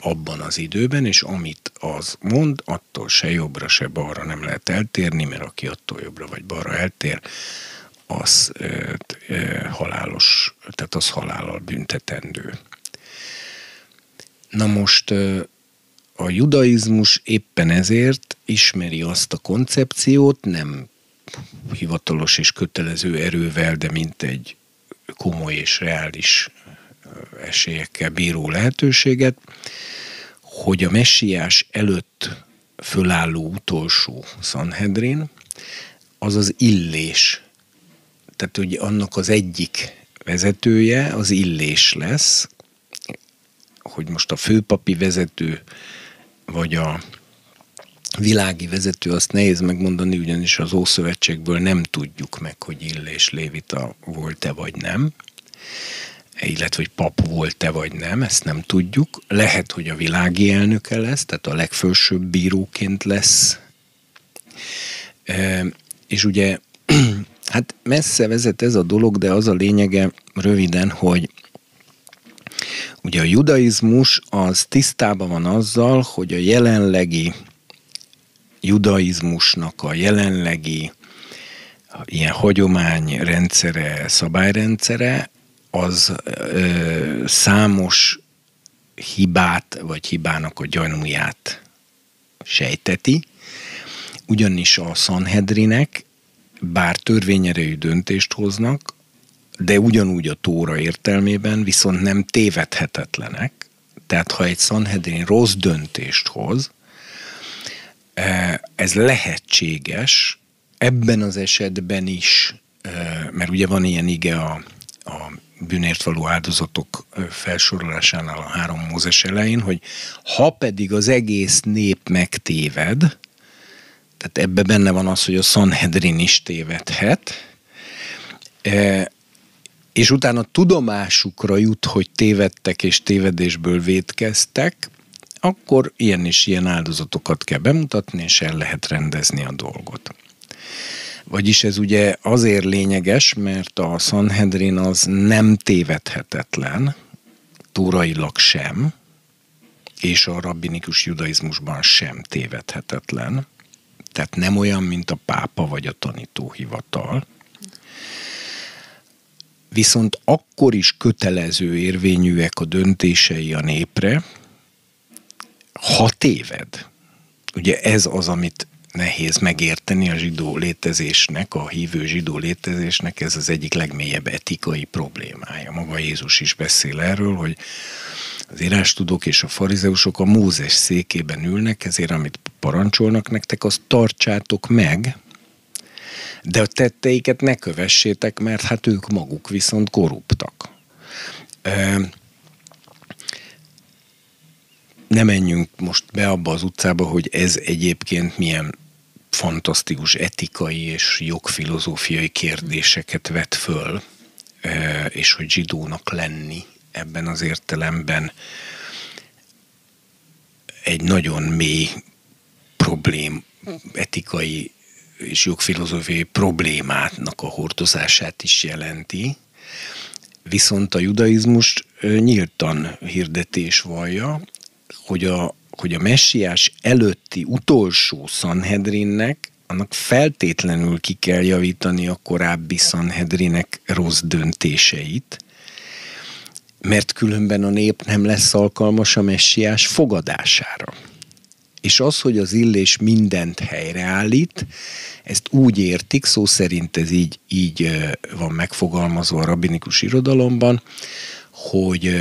abban az időben, és amit az mond, attól se jobbra, se balra nem lehet eltérni, mert aki attól jobbra vagy balra eltér, az halálos, tehát az halállal büntetendő. Na most a judaizmus éppen ezért ismeri azt a koncepciót, nem hivatalos és kötelező erővel, de mint egy komoly és reális esélyekkel bíró lehetőséget, hogy a messiás előtt fölálló utolsó Sanhedrin, az az illés. Tehát, hogy annak az egyik vezetője az illés lesz, hogy most a főpapi vezető vagy a világi vezető, azt nehéz megmondani, ugyanis az Ószövetségből nem tudjuk meg, hogy Illés Lévita volt-e vagy nem illetve hogy pap volt-e vagy nem, ezt nem tudjuk. Lehet, hogy a világi elnöke lesz, tehát a legfősőbb bíróként lesz. És ugye, hát messze vezet ez a dolog, de az a lényege röviden, hogy ugye a judaizmus az tisztában van azzal, hogy a jelenlegi judaizmusnak a jelenlegi ilyen hagyományrendszere, szabályrendszere az ö, számos hibát vagy hibának a gyanúját sejteti, ugyanis a Sanhedrinek bár törvényerejű döntést hoznak, de ugyanúgy a Tóra értelmében viszont nem tévedhetetlenek. Tehát ha egy Sanhedrin rossz döntést hoz, ez lehetséges ebben az esetben is, mert ugye van ilyen ige a, a bűnért való áldozatok felsorolásánál a három Mózes elején, hogy ha pedig az egész nép megtéved, tehát ebbe benne van az, hogy a Sanhedrin is tévedhet, és utána tudomásukra jut, hogy tévedtek és tévedésből védkeztek, akkor ilyen és ilyen áldozatokat kell bemutatni, és el lehet rendezni a dolgot. Vagyis ez ugye azért lényeges, mert a Sanhedrin az nem tévedhetetlen, tórailag sem, és a rabbinikus judaizmusban sem tévedhetetlen. Tehát nem olyan, mint a pápa vagy a tanítóhivatal. Viszont akkor is kötelező érvényűek a döntései a népre, ha téved. Ugye ez az, amit nehéz megérteni a zsidó létezésnek, a hívő zsidó létezésnek, ez az egyik legmélyebb etikai problémája. Maga Jézus is beszél erről, hogy az írástudók és a farizeusok a Mózes székében ülnek, ezért amit parancsolnak nektek, azt tartsátok meg, de a tetteiket ne kövessétek, mert hát ők maguk viszont korruptak. Ne menjünk most be abba az utcába, hogy ez egyébként milyen fantasztikus etikai és jogfilozófiai kérdéseket vet föl, és hogy zsidónak lenni ebben az értelemben egy nagyon mély problém, etikai és jogfilozófiai problémának a hordozását is jelenti, viszont a judaizmus nyíltan hirdetés vallja, hogy a hogy a messiás előtti utolsó Sanhedrinnek annak feltétlenül ki kell javítani a korábbi Sanhedrinek rossz döntéseit, mert különben a nép nem lesz alkalmas a messiás fogadására. És az, hogy az illés mindent helyreállít, ezt úgy értik, szó szerint ez így, így van megfogalmazva a rabinikus irodalomban, hogy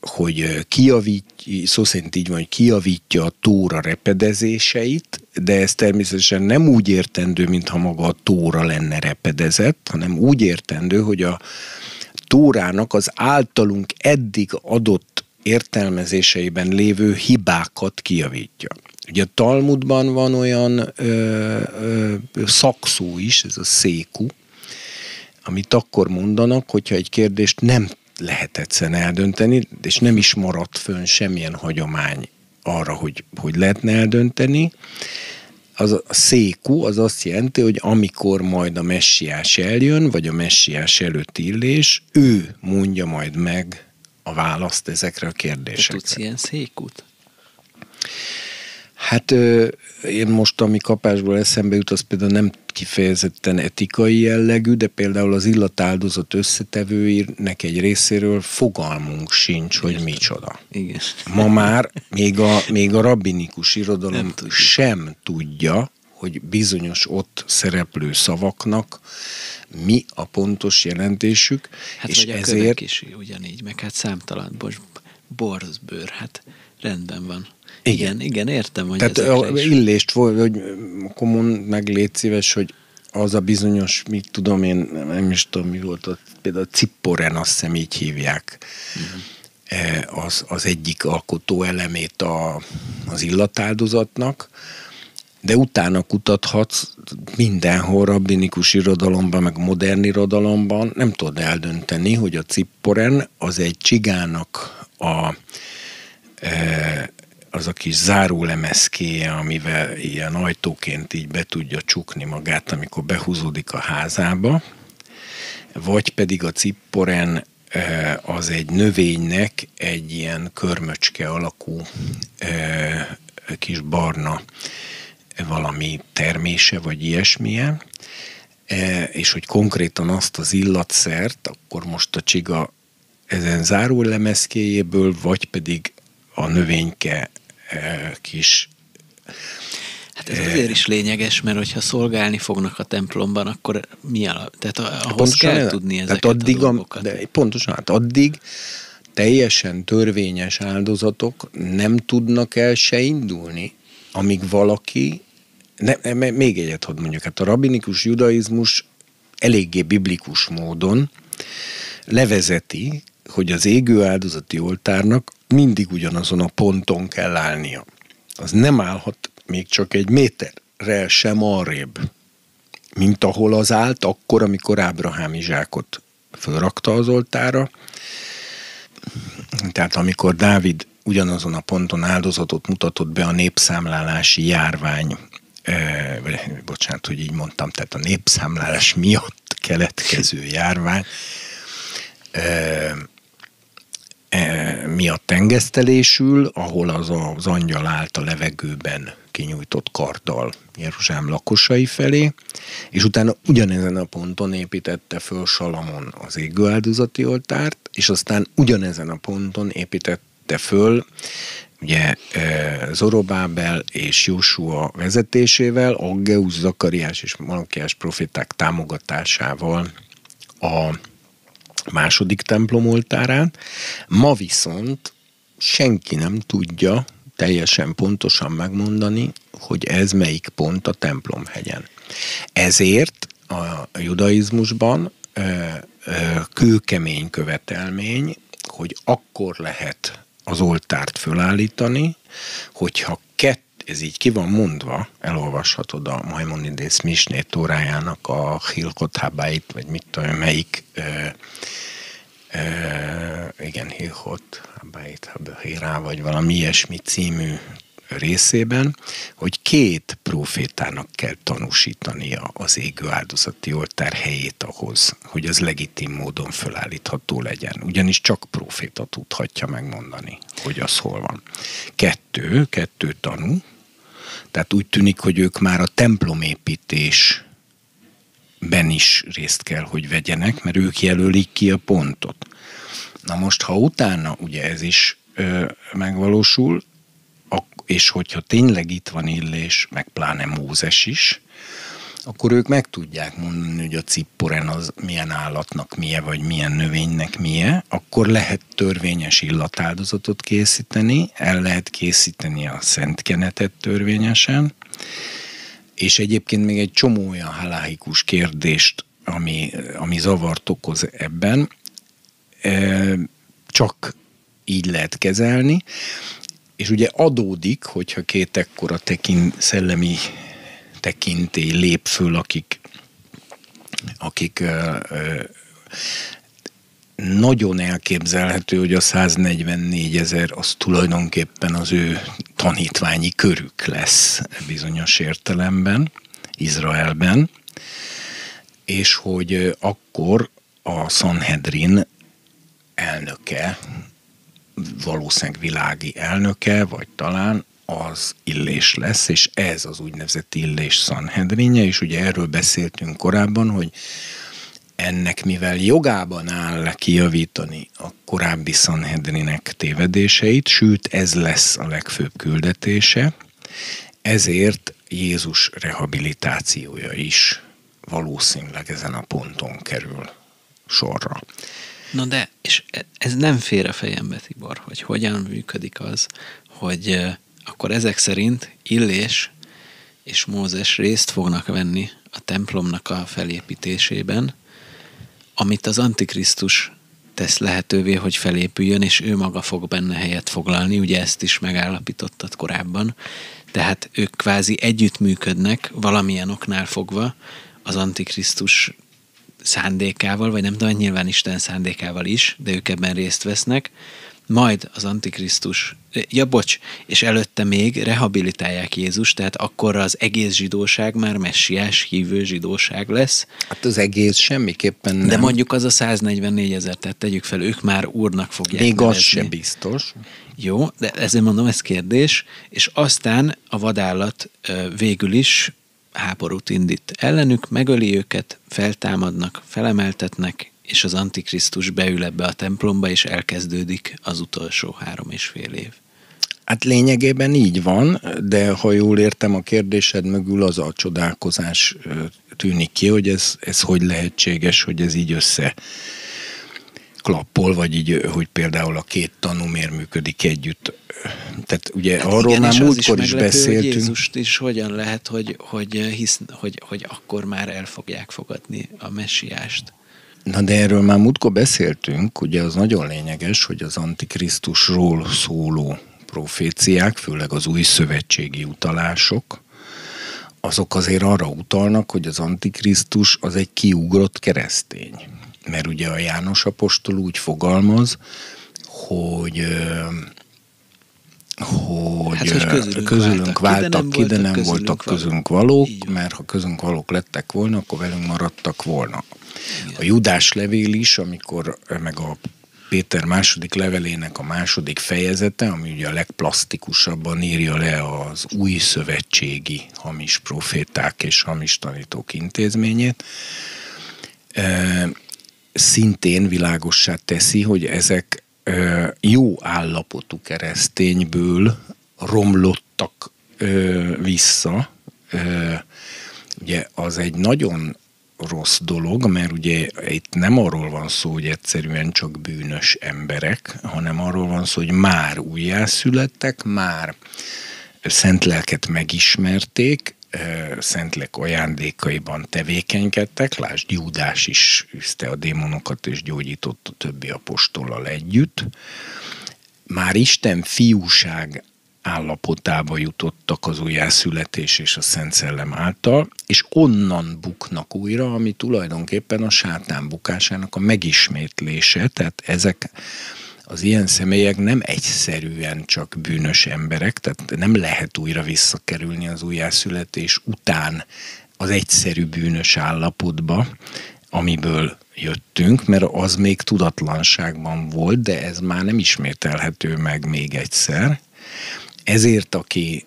hogy kiavítja, szó szerint így van, hogy kiavítja a tóra repedezéseit, de ez természetesen nem úgy értendő, mintha maga a tóra lenne repedezett, hanem úgy értendő, hogy a tórának az általunk eddig adott értelmezéseiben lévő hibákat kiavítja. Ugye a Talmudban van olyan ö, ö, szakszó is, ez a széku, amit akkor mondanak, hogyha egy kérdést nem lehet egyszerűen eldönteni, és nem is maradt fönn semmilyen hagyomány arra, hogy, hogy lehetne eldönteni. Az a széku az azt jelenti, hogy amikor majd a messiás eljön, vagy a messiás előtt illés, ő mondja majd meg a választ ezekre a kérdésekre. Te tudsz ilyen székút? Hát én most, ami kapásból eszembe jut, az például nem kifejezetten etikai jellegű, de például az illatáldozat összetevőinek egy részéről fogalmunk sincs, hogy Értem. micsoda. Igen. Ma már még a, még a rabbinikus irodalom sem tudja, hogy bizonyos ott szereplő szavaknak mi a pontos jelentésük. Hát és vagy a ezért... is ugyanígy, meg hát számtalan, most borzbőr, hát rendben van. Igen, igen, értem, hogy Tehát a is... illést, hogy akkor mond meg légy szíves, hogy az a bizonyos, mit tudom én, nem is tudom mi volt, ott, például a cipporen azt hiszem így hívják, uh-huh. az, az egyik alkotó elemét a, az illatáldozatnak, de utána kutathatsz mindenhol rabbinikus irodalomban, meg modern irodalomban, nem tudod eldönteni, hogy a cipporen az egy csigának a e, az a kis zárólemezkéje, amivel ilyen ajtóként így be tudja csukni magát, amikor behúzódik a házába, vagy pedig a cipporen az egy növénynek egy ilyen körmöcske alakú kis barna valami termése, vagy ilyesmilyen, e, és hogy konkrétan azt az illatszert, akkor most a csiga ezen záró lemezkéjéből, vagy pedig a növényke kis Hát ez azért is lényeges, mert hogyha szolgálni fognak a templomban, akkor mi a, tehát ahhoz pontosan, kell tudni ezeket tehát addig a dolgokat. De pontosan, hát addig teljesen törvényes áldozatok nem tudnak el se indulni, amíg valaki ne, ne, még egyet hadd mondjuk, hát a rabinikus judaizmus eléggé biblikus módon levezeti, hogy az égő áldozati oltárnak mindig ugyanazon a ponton kell állnia. Az nem állhat még csak egy méterrel sem arrébb, mint ahol az állt akkor, amikor Ábrahám zsákot fölrakta az oltára. Tehát amikor Dávid ugyanazon a ponton áldozatot mutatott be a népszámlálási járvány vagy bocsánat, hogy így mondtam, tehát a népszámlálás miatt keletkező járvány miatt tengesztelésül, ahol az az angyal állt a levegőben kinyújtott karddal Jeruzsálem lakosai felé, és utána ugyanezen a ponton építette föl Salamon az égőáldozati oltárt, és aztán ugyanezen a ponton építette föl ugye Zorobábel és Jósua vezetésével, Aggeus, Zakariás és Malakiás proféták támogatásával a második templom oltárán. Ma viszont senki nem tudja teljesen pontosan megmondani, hogy ez melyik pont a templomhegyen. Ezért a judaizmusban kőkemény követelmény, hogy akkor lehet az oltárt fölállítani, hogyha kett, ez így ki van mondva, elolvashatod a Maimonides Misné tórájának a Hilkot Habait, vagy mit tudom, melyik ö, ö, igen, Hilkot Habait, Habahirá, vagy valami ilyesmi című részében, hogy két profétának kell tanúsítania az égő áldozati oltár helyét ahhoz, hogy az legitim módon fölállítható legyen. Ugyanis csak proféta tudhatja megmondani, hogy az hol van. Kettő, kettő tanú, tehát úgy tűnik, hogy ők már a templomépítés ben is részt kell, hogy vegyenek, mert ők jelölik ki a pontot. Na most, ha utána ugye ez is ö, megvalósul, és hogyha tényleg itt van Illés, meg pláne Mózes is, akkor ők meg tudják mondani, hogy a cipporen az milyen állatnak milyen, vagy milyen növénynek milyen, akkor lehet törvényes illatáldozatot készíteni, el lehet készíteni a szent kenetet törvényesen, és egyébként még egy csomó olyan haláhikus kérdést, ami, ami zavart okoz ebben, csak így lehet kezelni, és ugye adódik, hogyha két ekkora tekin, szellemi tekintély lép föl, akik, akik ö, ö, nagyon elképzelhető, hogy a 144 ezer az tulajdonképpen az ő tanítványi körük lesz bizonyos értelemben, Izraelben, és hogy akkor a Sanhedrin elnöke, valószínűleg világi elnöke, vagy talán az illés lesz, és ez az úgynevezett illés Sanhedrinje, és ugye erről beszéltünk korábban, hogy ennek mivel jogában áll kijavítani a korábbi Sanhedrinek tévedéseit, sőt ez lesz a legfőbb küldetése, ezért Jézus rehabilitációja is valószínűleg ezen a ponton kerül sorra. Na de, és ez nem fér a fejembe, Tibor, hogy hogyan működik az, hogy akkor ezek szerint Illés és Mózes részt fognak venni a templomnak a felépítésében, amit az Antikrisztus tesz lehetővé, hogy felépüljön, és ő maga fog benne helyet foglalni, ugye ezt is megállapítottad korábban, tehát ők kvázi együttműködnek valamilyen oknál fogva az Antikrisztus szándékával, vagy nem tudom, nyilván Isten szándékával is, de ők ebben részt vesznek, majd az Antikrisztus, ja bocs, és előtte még rehabilitálják Jézus, tehát akkor az egész zsidóság már messiás hívő zsidóság lesz. Hát az egész semmiképpen nem. De mondjuk az a 144 ezer, tehát tegyük fel, ők már úrnak fogják Még nevezni. az se biztos. Jó, de ezért mondom, ez kérdés, és aztán a vadállat végül is háborút indít ellenük, megöli őket, feltámadnak, felemeltetnek, és az Antikrisztus beül ebbe a templomba, és elkezdődik az utolsó három és fél év. Hát lényegében így van, de ha jól értem a kérdésed mögül, az a csodálkozás tűnik ki, hogy ez, ez hogy lehetséges, hogy ez így össze klappol, vagy így, hogy például a két tanúmér működik együtt. Tehát ugye hát arról igen, már múltkor is, is beszéltünk. Hogy Jézust is hogyan lehet, hogy, hogy, hisz, hogy, hogy akkor már el fogják fogadni a messiást. Na de erről már múltkor beszéltünk, ugye az nagyon lényeges, hogy az Antikrisztusról szóló proféciák, főleg az új szövetségi utalások, azok azért arra utalnak, hogy az Antikrisztus az egy kiugrott keresztény. Mert ugye a János apostol úgy fogalmaz, hogy hogy, hát, hogy közülünk, közülünk váltak, ki, de nem, voltak, voltak közünk valók, mert ha közünk valók lettek volna, akkor velünk maradtak volna. A Judás levél is, amikor meg a Péter második levelének a második fejezete, ami ugye a legplastikusabban írja le az új szövetségi hamis proféták és hamis tanítók intézményét, szintén világossá teszi, hogy ezek jó állapotú keresztényből romlottak vissza. Ugye az egy nagyon rossz dolog, mert ugye itt nem arról van szó, hogy egyszerűen csak bűnös emberek, hanem arról van szó, hogy már újjászülettek, már szent lelket megismerték, Szentlek ajándékaiban tevékenykedtek, lásd Júdás is üzte a démonokat és gyógyított a többi apostollal együtt. Már Isten fiúság állapotába jutottak az újjászületés és a Szent Szellem által, és onnan buknak újra, ami tulajdonképpen a sátán bukásának a megismétlése, tehát ezek az ilyen személyek nem egyszerűen csak bűnös emberek, tehát nem lehet újra visszakerülni az újjászületés után az egyszerű bűnös állapotba, amiből jöttünk, mert az még tudatlanságban volt, de ez már nem ismételhető meg még egyszer. Ezért, aki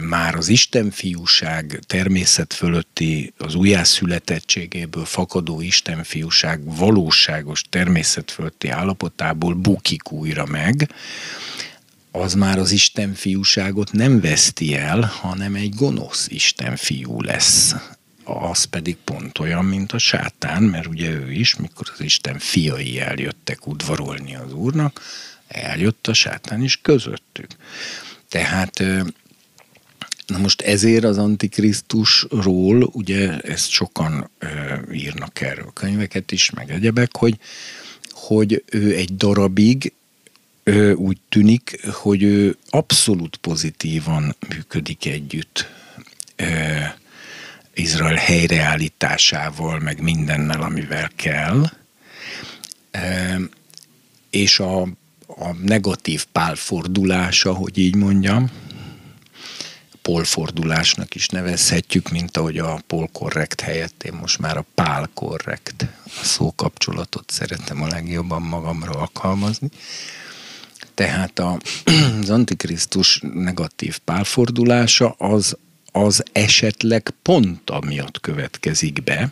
már az Isten fiúság természet fölötti, az újjászületettségéből fakadó Isten fiúság valóságos természet fölötti állapotából bukik újra meg, az már az Isten fiúságot nem veszti el, hanem egy gonosz Isten fiú lesz. Az pedig pont olyan, mint a sátán, mert ugye ő is, mikor az Isten fiai eljöttek udvarolni az Úrnak, eljött a sátán is közöttük. Tehát Na most ezért az Antikrisztusról, ugye ezt sokan írnak erről könyveket is, meg egyebek, hogy, hogy ő egy darabig úgy tűnik, hogy ő abszolút pozitívan működik együtt Izrael helyreállításával, meg mindennel, amivel kell. És a, a negatív pálfordulása, hogy így mondjam, polfordulásnak is nevezhetjük, mint ahogy a polkorrekt helyett én most már a pálkorrekt szókapcsolatot szeretem a legjobban magamra alkalmazni. Tehát a, az Antikrisztus negatív pálfordulása az, az esetleg pont amiatt következik be,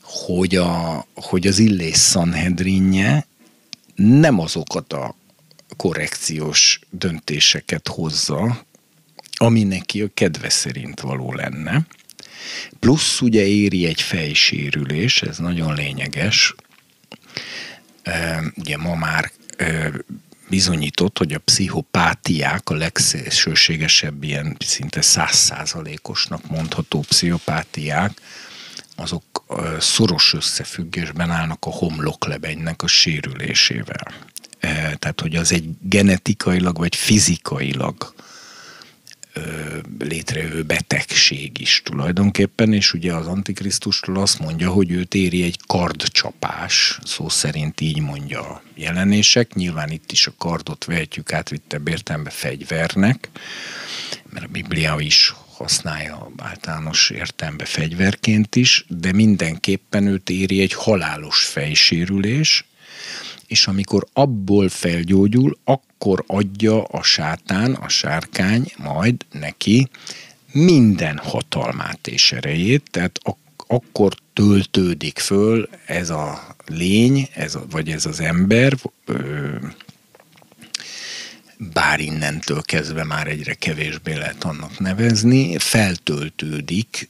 hogy, a, hogy az Illés Sanhedrinje nem azokat a korrekciós döntéseket hozza, ami neki a kedve szerint való lenne. Plusz ugye éri egy fejsérülés, ez nagyon lényeges. Ugye ma már bizonyított, hogy a pszichopátiák, a legszélsőségesebb ilyen szinte százszázalékosnak mondható pszichopátiák, azok szoros összefüggésben állnak a homloklebenynek a sérülésével. Tehát, hogy az egy genetikailag vagy fizikailag létrejövő betegség is tulajdonképpen, és ugye az Antikrisztustól azt mondja, hogy őt éri egy kardcsapás, szó szerint így mondja a jelenések. Nyilván itt is a kardot vehetjük átvittebb értelembe fegyvernek, mert a Biblia is használja általános értelembe fegyverként is, de mindenképpen őt éri egy halálos fejsérülés, és amikor abból felgyógyul, akkor adja a sátán, a sárkány majd neki minden hatalmát és erejét, tehát ak- akkor töltődik föl ez a lény, ez a, vagy ez az ember, ö, bár innentől kezdve már egyre kevésbé lehet annak nevezni, feltöltődik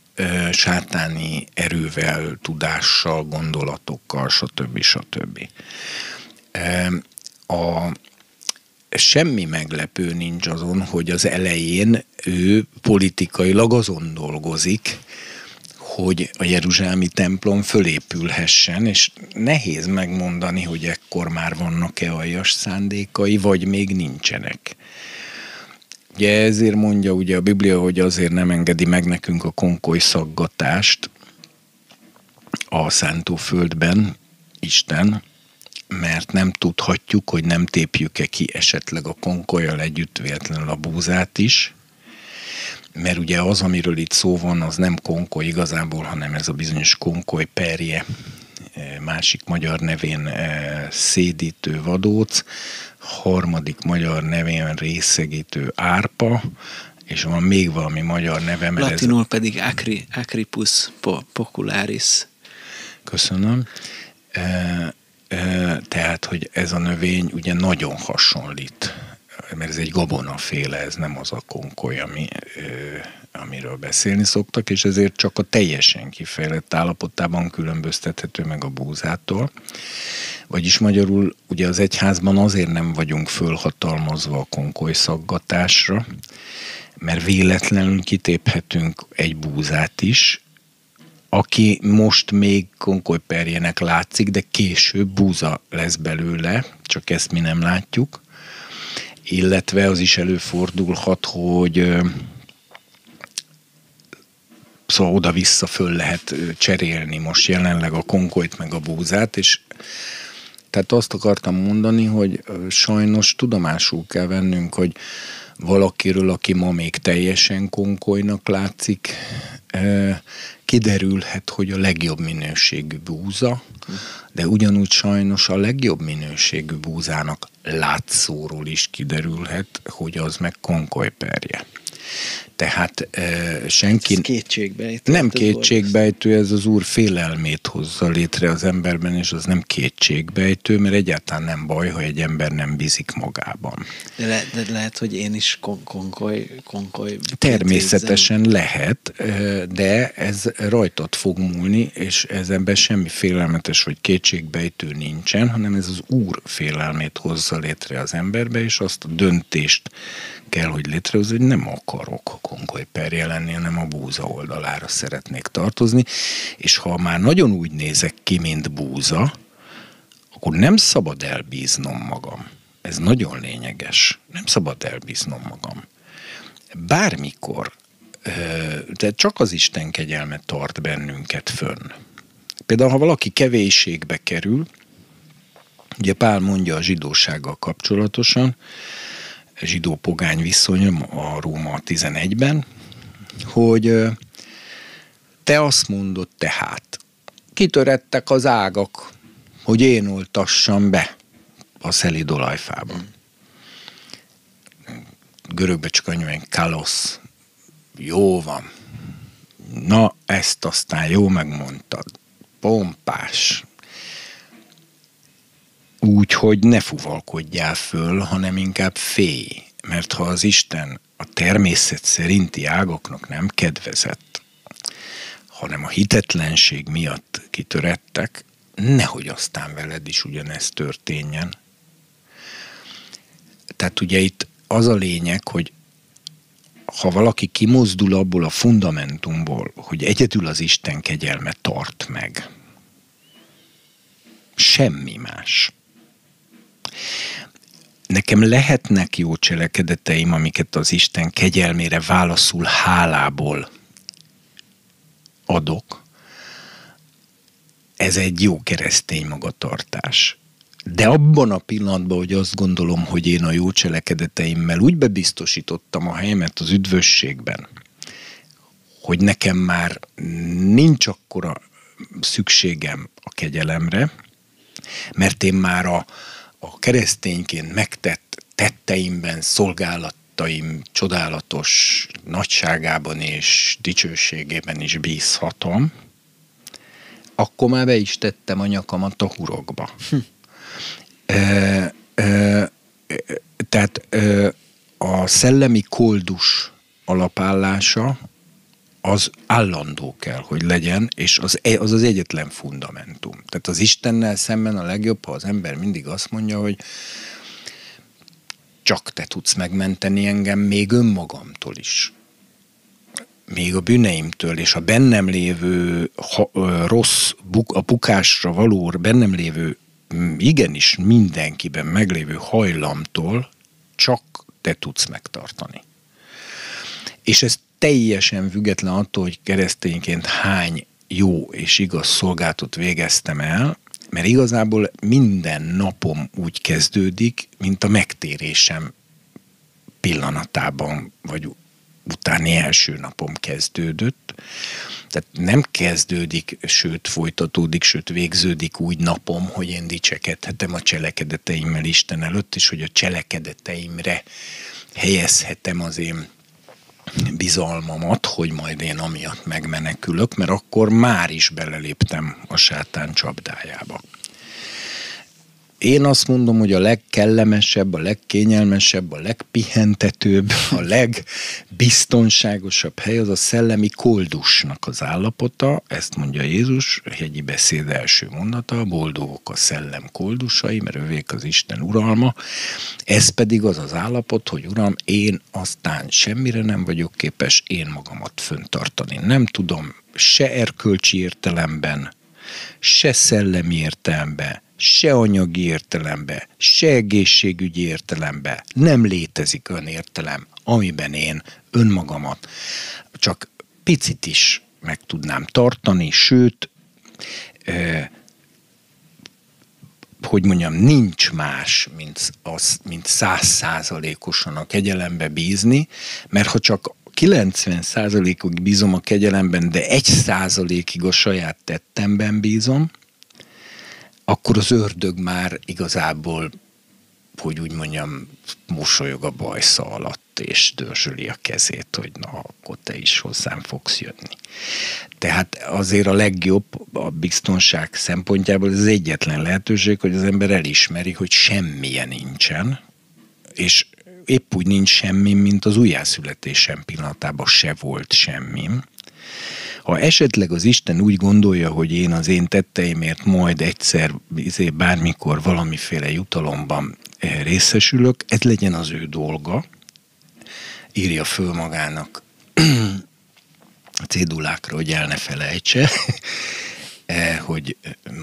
sátáni erővel, tudással, gondolatokkal, stb. stb a, semmi meglepő nincs azon, hogy az elején ő politikailag azon dolgozik, hogy a Jeruzsálemi templom fölépülhessen, és nehéz megmondani, hogy ekkor már vannak-e aljas szándékai, vagy még nincsenek. Ugye ezért mondja ugye a Biblia, hogy azért nem engedi meg nekünk a konkoly szaggatást a szántóföldben Isten, mert nem tudhatjuk, hogy nem tépjük-e ki esetleg a konkolyal együtt véletlenül a búzát is, mert ugye az, amiről itt szó van, az nem konkoly igazából, hanem ez a bizonyos konkoly perje, e, másik magyar nevén e, szédítő vadóc, harmadik magyar nevén részegítő árpa, és van még valami magyar neve. Mert Latinul ez... pedig acri, acripus popularis. Köszönöm. E, tehát, hogy ez a növény ugye nagyon hasonlít, mert ez egy gabonaféle, ez nem az a konkoly, ami, amiről beszélni szoktak, és ezért csak a teljesen kifejlett állapotában különböztethető meg a búzától. Vagyis magyarul ugye az egyházban azért nem vagyunk fölhatalmazva a konkoly szaggatásra, mert véletlenül kitéphetünk egy búzát is, aki most még konkolyperjének látszik, de később búza lesz belőle, csak ezt mi nem látjuk. Illetve az is előfordulhat, hogy szóval oda-vissza föl lehet cserélni most jelenleg a konkolyt meg a búzát, és tehát azt akartam mondani, hogy sajnos tudomásul kell vennünk, hogy valakiről, aki ma még teljesen konkolynak látszik, kiderülhet, hogy a legjobb minőségű búza, de ugyanúgy sajnos a legjobb minőségű búzának látszóról is kiderülhet, hogy az meg konkolyperje. Tehát e, senki... Ez kétségbejtő. Nem kétségbejtő, ez az úr félelmét hozza létre az emberben, és az nem kétségbejtő, mert egyáltalán nem baj, ha egy ember nem bízik magában. De, le, de lehet, hogy én is kon- konkoly, konkoly Természetesen érzem. lehet, de ez rajtad fog múlni, és ezenben semmi félelmetes vagy kétségbejtő nincsen, hanem ez az úr félelmét hozza létre az emberbe, és azt a döntést kell, hogy létrehozni, hogy nem akarok perje lenni, hanem a búza oldalára szeretnék tartozni, és ha már nagyon úgy nézek ki, mint búza, akkor nem szabad elbíznom magam ez nagyon lényeges, nem szabad elbíznom magam. Bármikor, de csak az Isten kegyelme tart bennünket fönn. Például, ha valaki kevésségbe kerül, ugye Pál mondja a zsidósággal kapcsolatosan, zsidó-pogány viszony a Róma 11-ben, hogy te azt mondod tehát, kitörettek az ágak, hogy én oltassam be a szelid olajfában. Görögbe csak annyi, hogy kalosz. Jó van. Na, ezt aztán jó megmondtad. Pompás. Úgy, hogy ne fuvalkodjál föl, hanem inkább félj. Mert ha az Isten a természet szerinti ágoknak nem kedvezett, hanem a hitetlenség miatt kitörettek, nehogy aztán veled is ugyanezt történjen. Tehát ugye itt az a lényeg, hogy ha valaki kimozdul abból a fundamentumból, hogy egyedül az Isten kegyelme tart meg, semmi más. Nekem lehetnek jó cselekedeteim, amiket az Isten kegyelmére válaszul hálából adok. Ez egy jó keresztény magatartás. De abban a pillanatban, hogy azt gondolom, hogy én a jó cselekedeteimmel úgy bebiztosítottam a helyemet az üdvösségben, hogy nekem már nincs akkora szükségem a kegyelemre, mert én már a, a keresztényként megtett tetteimben, szolgálataim csodálatos nagyságában és dicsőségében is bízhatom, akkor már be is tettem a nyakamat a hurokba. Hm. E, e, tehát e, a szellemi koldus alapállása az állandó kell, hogy legyen, és az, az az egyetlen fundamentum. Tehát az Istennel szemben a legjobb, ha az ember mindig azt mondja, hogy csak te tudsz megmenteni engem még önmagamtól is. Még a bűneimtől és a bennem lévő ha, rossz, buk, a bukásra való bennem lévő igenis mindenkiben meglévő hajlamtól csak te tudsz megtartani. És ez teljesen független attól, hogy keresztényként hány jó és igaz szolgáltot végeztem el, mert igazából minden napom úgy kezdődik, mint a megtérésem pillanatában, vagy utáni első napom kezdődött. Tehát nem kezdődik, sőt folytatódik, sőt végződik úgy napom, hogy én dicsekedhetem a cselekedeteimmel Isten előtt, és hogy a cselekedeteimre helyezhetem az én bizalmamat, hogy majd én amiatt megmenekülök, mert akkor már is beleléptem a sátán csapdájába. Én azt mondom, hogy a legkellemesebb, a legkényelmesebb, a legpihentetőbb, a legbiztonságosabb hely az a szellemi koldusnak az állapota, ezt mondja Jézus, a hegyi beszéd első mondata, boldogok a szellem koldusai, mert övék az Isten uralma. Ez pedig az az állapot, hogy Uram, én aztán semmire nem vagyok képes én magamat föntartani. Nem tudom se erkölcsi értelemben, se szellemi értelemben, se anyagi értelembe, se egészségügyi értelembe nem létezik olyan értelem, amiben én önmagamat csak picit is meg tudnám tartani, sőt, eh, hogy mondjam, nincs más, mint, az, mint száz százalékosan a kegyelembe bízni, mert ha csak 90 százalékig bízom a kegyelemben, de egy százalékig a saját tettemben bízom, akkor az ördög már igazából, hogy úgy mondjam, mosolyog a bajsza alatt, és dörzsöli a kezét, hogy na, akkor te is hozzám fogsz jönni. Tehát azért a legjobb a biztonság szempontjából az egyetlen lehetőség, hogy az ember elismeri, hogy semmilyen nincsen, és épp úgy nincs semmi, mint az újjászületésem pillanatában se volt semmim, ha esetleg az Isten úgy gondolja, hogy én az én tetteimért majd egyszer, izé, bármikor valamiféle jutalomban eh, részesülök, ez legyen az ő dolga, írja föl magának a cédulákra, hogy el ne felejtse, eh, hogy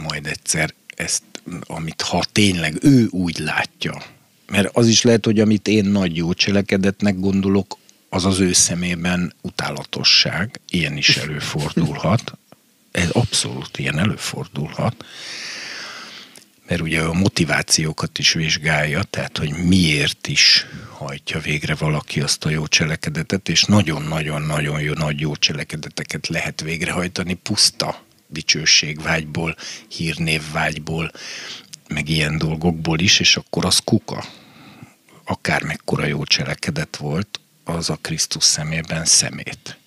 majd egyszer ezt, amit ha tényleg ő úgy látja, Mert az is lehet, hogy amit én nagy jó cselekedetnek gondolok, az az ő szemében utálatosság. Ilyen is előfordulhat. Ez abszolút ilyen előfordulhat. Mert ugye a motivációkat is vizsgálja, tehát hogy miért is hajtja végre valaki azt a jó cselekedetet, és nagyon-nagyon-nagyon jó, nagy jó cselekedeteket lehet végrehajtani puszta dicsőségvágyból, hírnévvágyból, meg ilyen dolgokból is, és akkor az kuka. Akár mekkora jó cselekedet volt, az a Krisztus szemében szemét.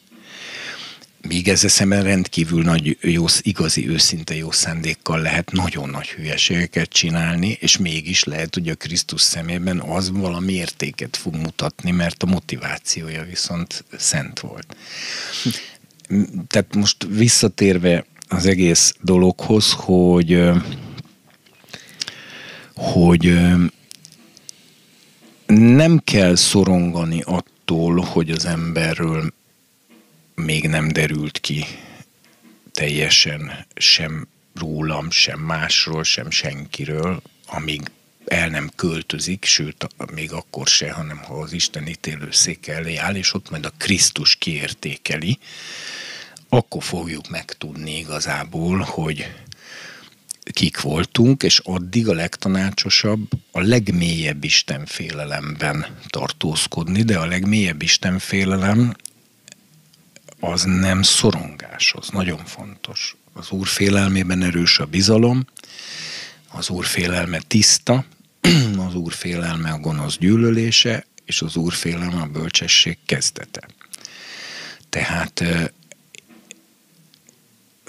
Míg ez szemben rendkívül nagy, jó, igazi, őszinte jó szándékkal lehet nagyon nagy hülyeségeket csinálni, és mégis lehet, hogy a Krisztus szemében az valami értéket fog mutatni, mert a motivációja viszont szent volt. Tehát most visszatérve az egész dologhoz, hogy hogy nem kell szorongani attól, hogy az emberről még nem derült ki teljesen sem rólam, sem másról, sem senkiről, amíg el nem költözik, sőt, még akkor se, hanem ha az Isten ítélőszék elé áll, és ott majd a Krisztus kiértékeli, akkor fogjuk megtudni igazából, hogy kik voltunk, és addig a legtanácsosabb a legmélyebb Isten félelemben tartózkodni, de a legmélyebb Isten félelem az nem szorongás, az nagyon fontos. Az Úr félelmében erős a bizalom, az Úr félelme tiszta, az Úr félelme a gonosz gyűlölése, és az Úr félelme a bölcsesség kezdete. Tehát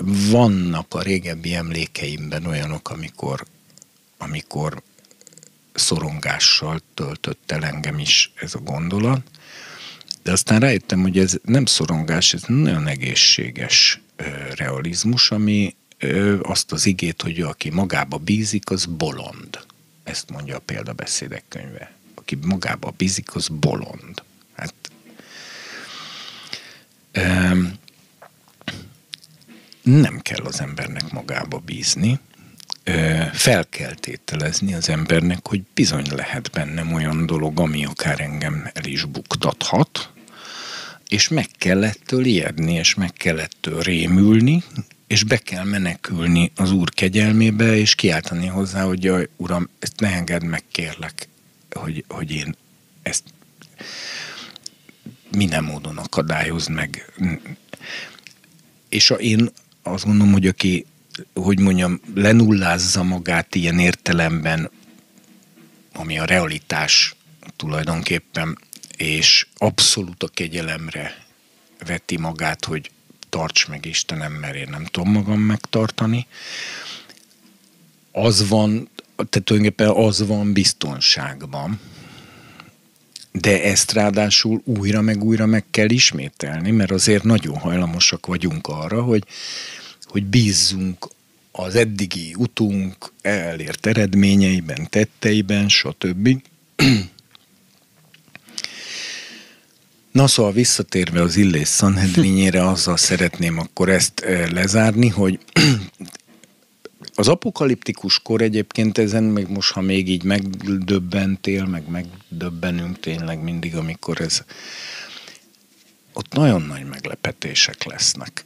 vannak a régebbi emlékeimben olyanok, amikor, amikor szorongással töltött el engem is ez a gondolat, de aztán rájöttem, hogy ez nem szorongás, ez nagyon egészséges realizmus, ami azt az igét, hogy aki magába bízik, az bolond. Ezt mondja a példabeszédek könyve. Aki magába bízik, az bolond. Hát, nem kell az embernek magába bízni, fel kell tételezni az embernek, hogy bizony lehet bennem olyan dolog, ami akár engem el is buktathat, és meg kell ettől ijedni, és meg kell ettől rémülni, és be kell menekülni az Úr kegyelmébe, és kiáltani hozzá, hogy jaj, Uram, ezt ne engedd meg, kérlek, hogy, hogy én ezt minden módon akadályozd meg. És a, én azt gondolom, hogy aki, hogy mondjam, lenullázza magát ilyen értelemben, ami a realitás tulajdonképpen, és abszolút a kegyelemre veti magát, hogy tarts meg Istenem, mert én nem tudom magam megtartani, az van, tehát tulajdonképpen az van biztonságban, de ezt ráadásul újra meg újra meg kell ismételni, mert azért nagyon hajlamosak vagyunk arra, hogy hogy bízzunk az eddigi utunk elért eredményeiben, tetteiben, stb. Na szóval visszatérve az Illés Sanhedrinjére, azzal szeretném akkor ezt lezárni, hogy az apokaliptikus kor egyébként ezen, még most, ha még így megdöbbentél, meg megdöbbenünk tényleg mindig, amikor ez ott nagyon nagy meglepetések lesznek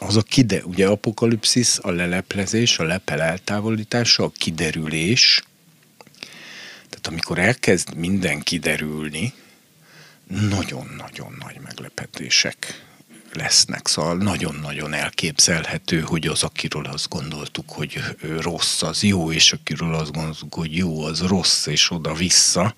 az a kide, ugye apokalipszis, a leleplezés, a lepel eltávolítása, a kiderülés. Tehát amikor elkezd minden kiderülni, nagyon-nagyon nagy meglepetések lesznek. Szóval nagyon-nagyon elképzelhető, hogy az, akiről azt gondoltuk, hogy rossz, az jó, és akiről azt gondoltuk, hogy jó, az rossz, és oda-vissza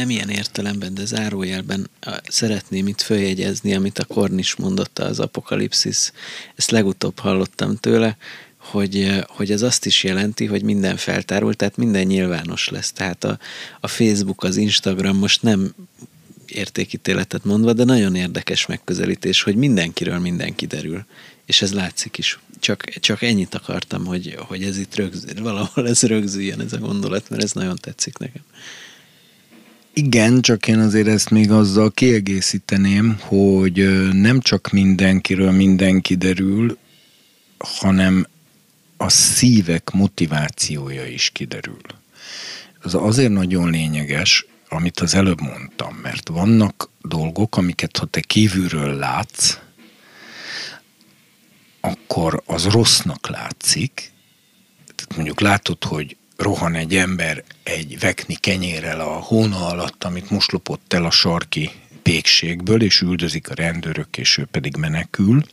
nem ilyen értelemben, de zárójelben szeretném itt följegyezni, amit a Kornis mondotta az apokalipszis. Ezt legutóbb hallottam tőle, hogy, hogy ez azt is jelenti, hogy minden feltárul, tehát minden nyilvános lesz. Tehát a, a Facebook, az Instagram most nem értékítéletet mondva, de nagyon érdekes megközelítés, hogy mindenkiről minden kiderül. És ez látszik is. Csak, csak ennyit akartam, hogy, hogy ez itt rögzül, valahol ez rögzüljön ez a gondolat, mert ez nagyon tetszik nekem. Igen, csak én azért ezt még azzal kiegészíteném, hogy nem csak mindenkiről mindenki derül, hanem a szívek motivációja is kiderül. az azért nagyon lényeges, amit az előbb mondtam, mert vannak dolgok, amiket ha te kívülről látsz, akkor az rossznak látszik. Tehát mondjuk látod, hogy rohan egy ember egy vekni kenyérrel a hóna alatt, amit most lopott el a sarki pékségből, és üldözik a rendőrök, és ő pedig menekül,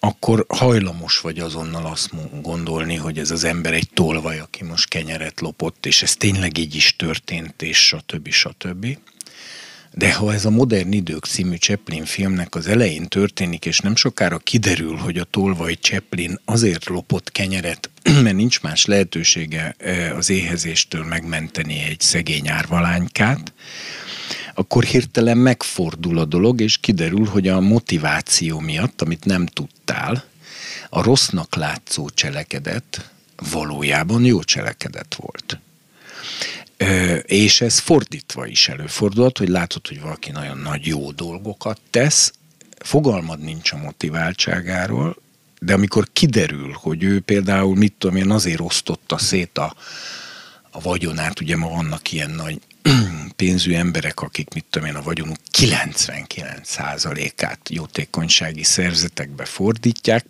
akkor hajlamos vagy azonnal azt gondolni, hogy ez az ember egy tolvaj, aki most kenyeret lopott, és ez tényleg így is történt, és stb. stb. De ha ez a Modern Idők című Chaplin filmnek az elején történik, és nem sokára kiderül, hogy a tolvaj Chaplin azért lopott kenyeret, mert nincs más lehetősége az éhezéstől megmenteni egy szegény árvalánykát, akkor hirtelen megfordul a dolog, és kiderül, hogy a motiváció miatt, amit nem tudtál, a rossznak látszó cselekedet valójában jó cselekedet volt. És ez fordítva is előfordulhat, hogy látod, hogy valaki nagyon nagy jó dolgokat tesz, fogalmad nincs a motiváltságáról, de amikor kiderül, hogy ő például, mit tudom én, azért osztotta szét a, a vagyonát, ugye ma vannak ilyen nagy pénzű emberek, akik mit tudom én, a vagyonuk 99%-át jótékonysági szerzetekbe fordítják,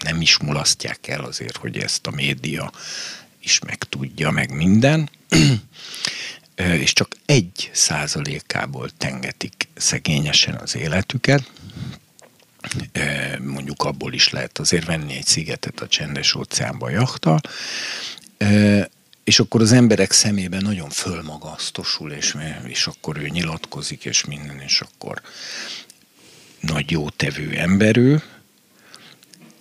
nem is mulasztják el azért, hogy ezt a média is megtudja, meg minden, és csak egy százalékából tengetik szegényesen az életüket, mondjuk abból is lehet azért venni egy szigetet a csendes óceánba jachtal, és akkor az emberek szemében nagyon fölmagasztosul, és, és akkor ő nyilatkozik, és minden, és akkor nagy jótevő emberő,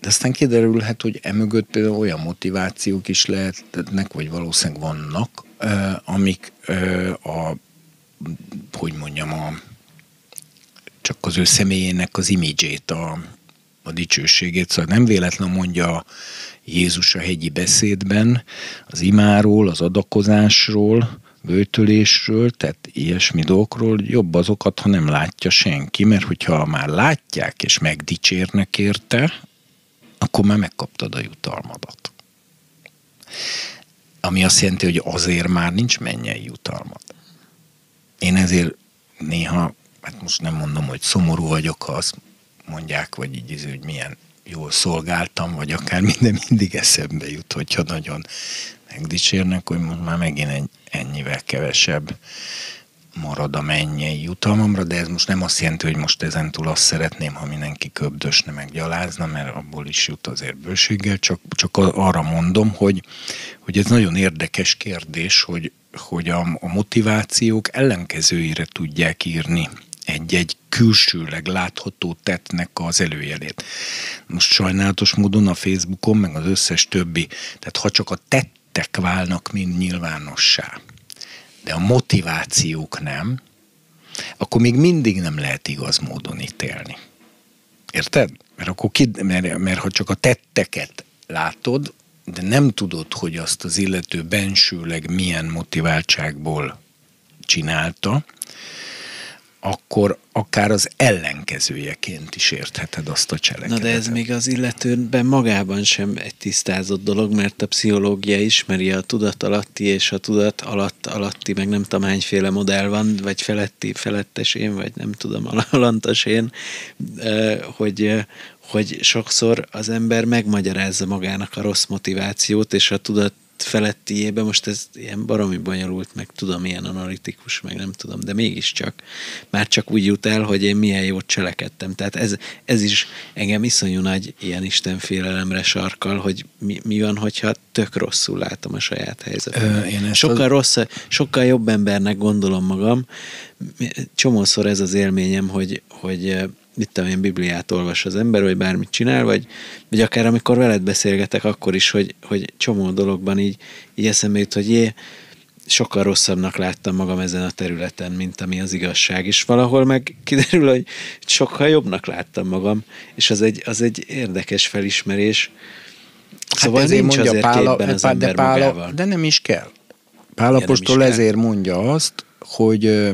de aztán kiderülhet, hogy emögött például olyan motivációk is lehetnek, vagy valószínűleg vannak, amik a, hogy mondjam, a, csak az ő személyének az imidzsét, a, a dicsőségét. Szóval nem véletlen mondja Jézus a hegyi beszédben az imáról, az adakozásról, bőtölésről, tehát ilyesmi dolgokról jobb azokat, ha nem látja senki, mert hogyha már látják és megdicsérnek érte, akkor már megkaptad a jutalmadat. Ami azt jelenti, hogy azért már nincs mennyei jutalmad. Én ezért néha, hát most nem mondom, hogy szomorú vagyok, ha azt mondják, vagy így, hogy milyen jól szolgáltam, vagy akár minden mindig eszembe jut, hogyha nagyon megdicsérnek, hogy most már megint ennyivel kevesebb marad a mennyei jutalmamra, de ez most nem azt jelenti, hogy most ezentúl azt szeretném, ha mindenki köbdösne meg gyalázna, mert abból is jut azért bőséggel, csak, csak arra mondom, hogy, hogy ez nagyon érdekes kérdés, hogy, hogy a, a motivációk ellenkezőire tudják írni egy-egy külsőleg látható tettnek az előjelét. Most sajnálatos módon a Facebookon, meg az összes többi, tehát ha csak a tettek válnak mind nyilvánossá, de a motivációk nem, akkor még mindig nem lehet igaz módon ítélni. Érted? Mert, akkor ki, mert, mert ha csak a tetteket látod, de nem tudod, hogy azt az illető bensőleg milyen motiváltságból csinálta, akkor akár az ellenkezőjeként is értheted azt a cselekedetet. Na de ez még az illetőben magában sem egy tisztázott dolog, mert a pszichológia ismeri a tudat alatti és a tudat alatt alatti, meg nem tudom hányféle modell van, vagy feletti, felettesén, vagy nem tudom, alantasén, hogy, hogy sokszor az ember megmagyarázza magának a rossz motivációt, és a tudat felettiébe, most ez ilyen baromi bonyolult, meg tudom, ilyen analitikus, meg nem tudom, de mégiscsak már csak úgy jut el, hogy én milyen jót cselekedtem. Tehát ez, ez is engem iszonyú nagy ilyen istenfélelemre sarkal, hogy mi, mi van, hogyha tök rosszul látom a saját helyzetemet. Sokkal az... rossz, sokkal jobb embernek gondolom magam. Csomószor ez az élményem, hogy, hogy tudom én, Bibliát olvas az ember, vagy bármit csinál, vagy, vagy akár amikor veled beszélgetek, akkor is, hogy, hogy csomó dologban így, így eszembe jut, hogy jé, sokkal rosszabbnak láttam magam ezen a területen, mint ami az igazság, és valahol meg kiderül, hogy sokkal jobbnak láttam magam, és az egy, az egy érdekes felismerés. Hát szóval ezért nincs mondja azért Pála, az de, Pála, magával. De nem is kell. Pálapostól ezért mondja azt, hogy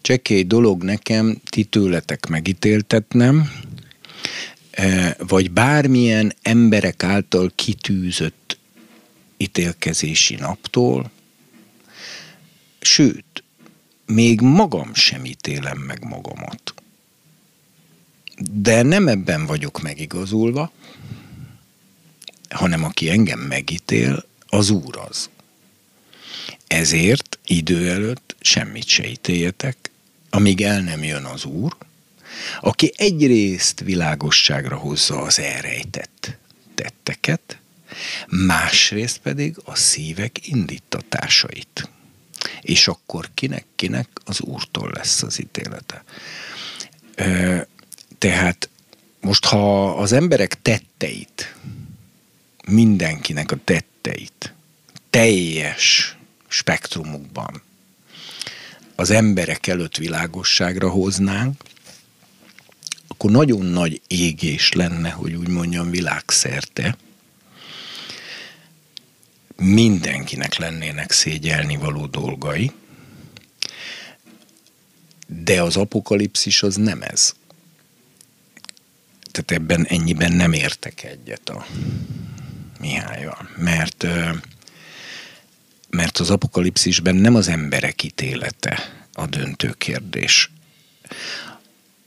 csekély dolog nekem ti tőletek megítéltetnem, vagy bármilyen emberek által kitűzött ítélkezési naptól, sőt, még magam sem ítélem meg magamat. De nem ebben vagyok megigazulva, hanem aki engem megítél, az Úr az. Ezért idő előtt semmit se ítéljetek, amíg el nem jön az Úr, aki egyrészt világosságra hozza az elrejtett tetteket, másrészt pedig a szívek indítatásait. És akkor kinek-kinek az Úrtól lesz az ítélete. Tehát most, ha az emberek tetteit, mindenkinek a tetteit teljes spektrumukban az emberek előtt világosságra hoznánk, akkor nagyon nagy égés lenne, hogy úgy mondjam, világszerte. Mindenkinek lennének szégyelni való dolgai, de az apokalipszis az nem ez. Tehát ebben ennyiben nem értek egyet a Mihályval, mert mert az apokalipszisben nem az emberek ítélete a döntő kérdés.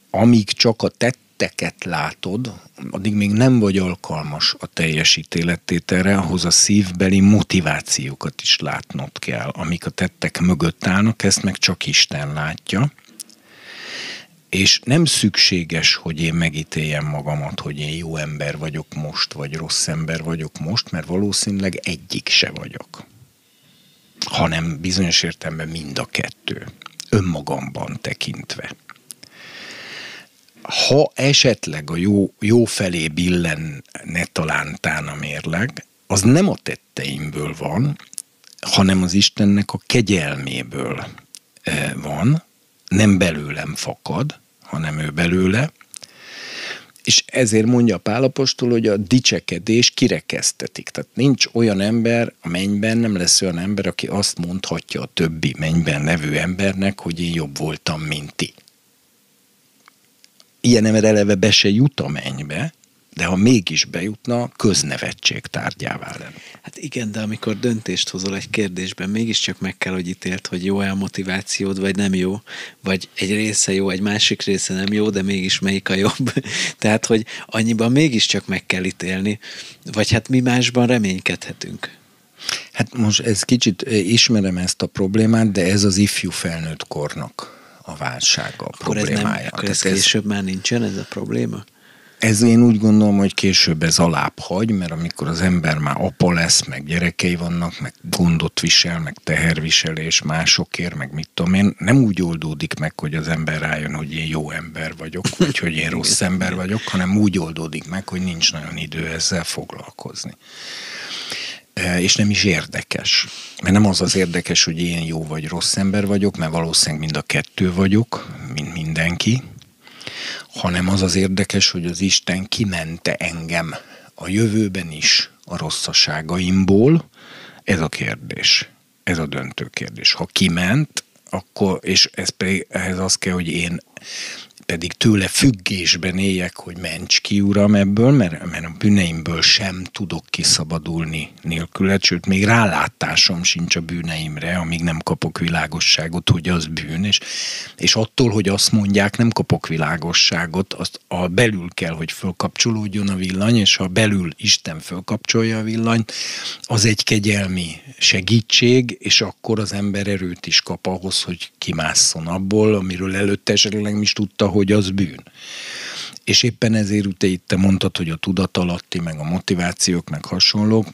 Amíg csak a tetteket látod, addig még nem vagy alkalmas a teljes ítélettételre, ahhoz a szívbeli motivációkat is látnod kell, amik a tettek mögött állnak, ezt meg csak Isten látja. És nem szükséges, hogy én megítéljem magamat, hogy én jó ember vagyok most, vagy rossz ember vagyok most, mert valószínűleg egyik se vagyok hanem bizonyos értelemben mind a kettő, önmagamban tekintve. Ha esetleg a jó, jó felé billenne talántán a mérleg, az nem a tetteimből van, hanem az Istennek a kegyelméből eh, van, nem belőlem fakad, hanem ő belőle, és ezért mondja a Pálapostól, hogy a dicsekedés kirekesztetik. Tehát nincs olyan ember a mennyben, nem lesz olyan ember, aki azt mondhatja a többi mennyben levő embernek, hogy én jobb voltam, mint ti. Ilyen ember eleve be se jut a mennybe, de ha mégis bejutna, köznevetség tárgyává lenne. Hát igen, de amikor döntést hozol egy kérdésben, mégiscsak meg kell, hogy ítélt, hogy jó-e a motivációd, vagy nem jó, vagy egy része jó, egy másik része nem jó, de mégis melyik a jobb. Tehát, hogy annyiban mégiscsak meg kell ítélni, vagy hát mi másban reménykedhetünk. Hát most ez kicsit ismerem ezt a problémát, de ez az ifjú felnőtt kornak a válsága, a akkor problémája. Ez nem, akkor ez később ez... már nincsen ez a probléma? Ez én úgy gondolom, hogy később ez alább hagy, mert amikor az ember már apa lesz, meg gyerekei vannak, meg gondot visel, meg teherviselés másokért, meg mit tudom én, nem úgy oldódik meg, hogy az ember rájön, hogy én jó ember vagyok, vagy hogy én rossz ember vagyok, hanem úgy oldódik meg, hogy nincs nagyon idő ezzel foglalkozni. E, és nem is érdekes. Mert nem az az érdekes, hogy én jó vagy rossz ember vagyok, mert valószínűleg mind a kettő vagyok, mint mindenki, hanem az az érdekes, hogy az Isten kimente engem a jövőben is a rosszaságaimból. Ez a kérdés. Ez a döntő kérdés. Ha kiment, akkor, és ez pedig, ehhez az kell, hogy én pedig tőle függésben éljek, hogy ments ki, Uram, ebből, mert, mert a bűneimből sem tudok kiszabadulni nélküled, sőt, még rálátásom sincs a bűneimre, amíg nem kapok világosságot, hogy az bűn, és, és attól, hogy azt mondják, nem kapok világosságot, azt a belül kell, hogy fölkapcsolódjon a villany, és ha belül Isten fölkapcsolja a villanyt, az egy kegyelmi segítség, és akkor az ember erőt is kap ahhoz, hogy kimásszon abból, amiről előtte esetleg nem is tudta, hogy hogy az bűn. És éppen ezért ugye itt te mondtad, hogy a tudatalatti, meg a motivációk, meg hasonlók,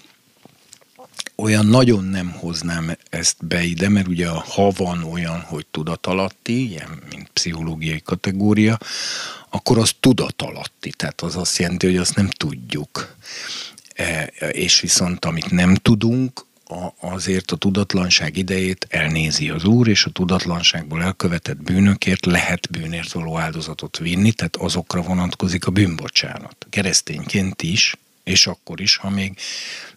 olyan nagyon nem hoznám ezt be ide, mert ugye ha van olyan, hogy tudatalatti, ilyen, mint pszichológiai kategória, akkor az tudatalatti, tehát az azt jelenti, hogy azt nem tudjuk. E, és viszont amit nem tudunk, a, azért a tudatlanság idejét elnézi az Úr, és a tudatlanságból elkövetett bűnökért lehet bűnért való áldozatot vinni, tehát azokra vonatkozik a bűnbocsánat. Keresztényként is, és akkor is, ha még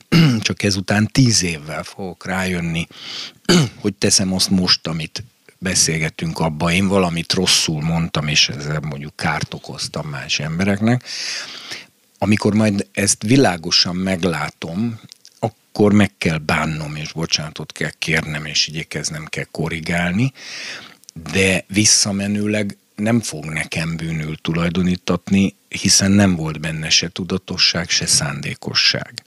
csak ezután tíz évvel fogok rájönni, hogy teszem azt most, amit beszélgettünk abba, én valamit rosszul mondtam, és ezzel mondjuk kárt okoztam más embereknek, amikor majd ezt világosan meglátom, akkor meg kell bánnom, és bocsánatot kell kérnem, és igyekeznem kell korrigálni, de visszamenőleg nem fog nekem bűnül tulajdonítatni, hiszen nem volt benne se tudatosság, se szándékosság.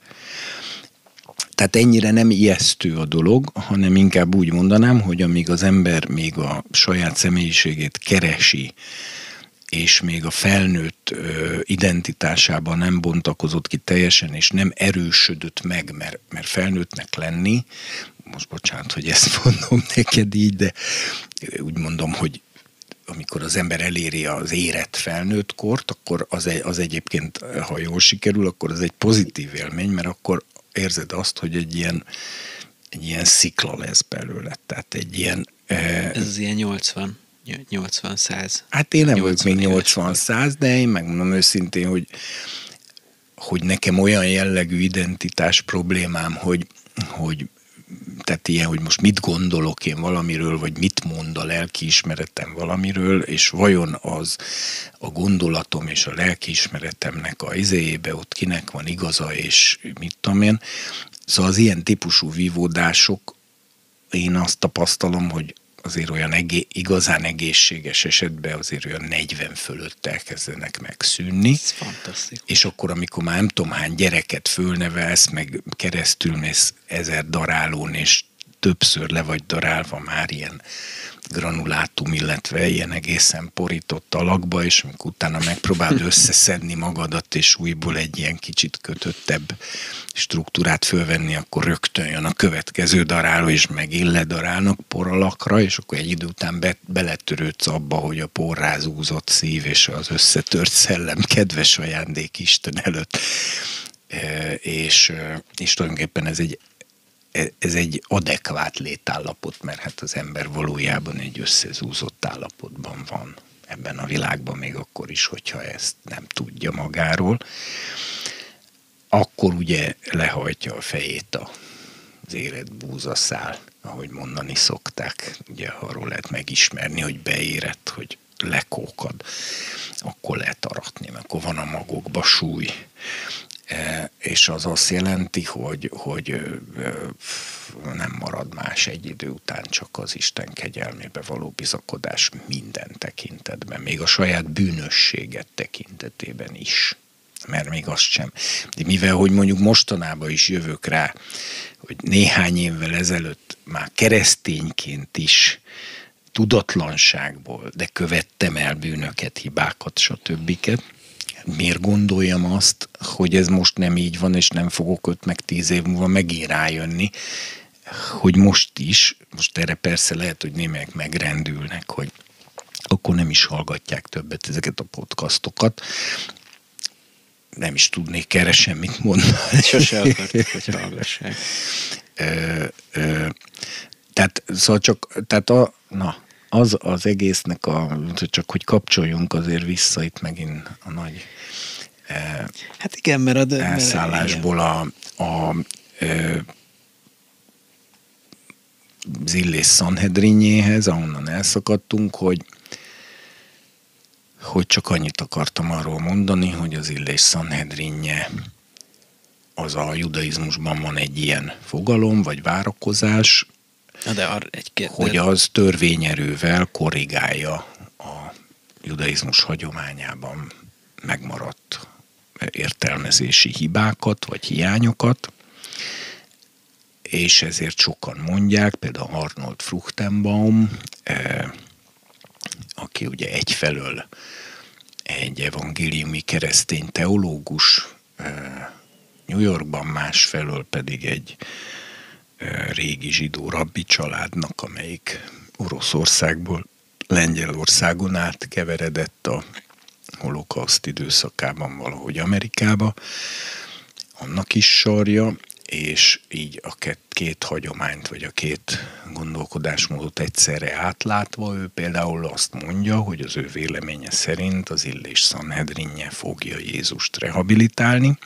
Tehát ennyire nem ijesztő a dolog, hanem inkább úgy mondanám, hogy amíg az ember még a saját személyiségét keresi, és még a felnőtt identitásában nem bontakozott ki teljesen, és nem erősödött meg, mert, mert felnőttnek lenni, most bocsánat, hogy ezt mondom neked így, de úgy mondom, hogy amikor az ember eléri az érett felnőtt kort, akkor az, egy, az egyébként, ha jól sikerül, akkor az egy pozitív élmény, mert akkor érzed azt, hogy egy ilyen, egy ilyen szikla lesz belőle. Tehát egy ilyen... Ez az ilyen 80 80-100. Hát én nem vagyok még 80-100, de én megmondom őszintén, hogy, hogy nekem olyan jellegű identitás problémám, hogy, hogy tehát ilyen, hogy most mit gondolok én valamiről, vagy mit mond a lelkiismeretem valamiről, és vajon az a gondolatom és a lelkiismeretemnek a izéjébe ott kinek van igaza, és mit tudom én. Szóval az ilyen típusú vívódások, én azt tapasztalom, hogy azért olyan egé- igazán egészséges esetben azért olyan 40 fölött elkezdenek megszűnni. Ez fantasztikus. És akkor, amikor már nem tudom hány gyereket fölnevelsz, meg keresztül mész ezer darálón, és többször le vagy darálva már ilyen granulátum, illetve ilyen egészen porított alakba, és amikor utána megpróbáld összeszedni magadat, és újból egy ilyen kicsit kötöttebb struktúrát fölvenni, akkor rögtön jön a következő daráló, és megint ledarálnak poralakra, és akkor egy idő után be, beletörődsz abba, hogy a porrázúzott szív és az összetört szellem kedves ajándék Isten előtt. És, és tulajdonképpen ez egy ez egy adekvát létállapot, mert hát az ember valójában egy összezúzott állapotban van ebben a világban, még akkor is, hogyha ezt nem tudja magáról, akkor ugye lehajtja a fejét az élet búzaszál, ahogy mondani szokták, ugye arról lehet megismerni, hogy beérett, hogy lekókad, akkor lehet aratni, mert akkor van a magokba súly, és az azt jelenti, hogy, hogy nem marad más egy idő után, csak az Isten kegyelmébe való bizakodás minden tekintetben, még a saját bűnösséget tekintetében is mert még azt sem. De mivel, hogy mondjuk mostanában is jövök rá, hogy néhány évvel ezelőtt már keresztényként is tudatlanságból, de követtem el bűnöket, hibákat, stb miért gondoljam azt, hogy ez most nem így van, és nem fogok öt meg tíz év múlva megint rájönni, hogy most is, most erre persze lehet, hogy némelyek megrendülnek, hogy akkor nem is hallgatják többet ezeket a podcastokat, nem is tudnék erre semmit mondani. Sose akartuk, hogy hallgassák. tehát, szóval csak, tehát a, na, az az egésznek a, csak hogy kapcsoljunk azért vissza itt megint a nagy hát igen, mert a, elszállásból a, a eh, Zillés Sanhedrinjéhez, ahonnan elszakadtunk, hogy hogy csak annyit akartam arról mondani, hogy az Illés Sanhedrinje az a judaizmusban van egy ilyen fogalom, vagy várakozás, Na de ar- egy két, hogy az törvényerővel korrigálja a judaizmus hagyományában megmaradt értelmezési hibákat vagy hiányokat, és ezért sokan mondják, például Arnold Fruchtenbaum, eh, aki ugye egyfelől egy evangéliumi keresztény teológus eh, New Yorkban, másfelől pedig egy régi zsidó rabbi családnak, amelyik Oroszországból Lengyelországon át keveredett a holokauszt időszakában valahogy Amerikába. Annak is sarja, és így a két, két hagyományt, vagy a két gondolkodásmódot egyszerre átlátva, ő például azt mondja, hogy az ő véleménye szerint az Illés Sanhedrinje fogja Jézust rehabilitálni,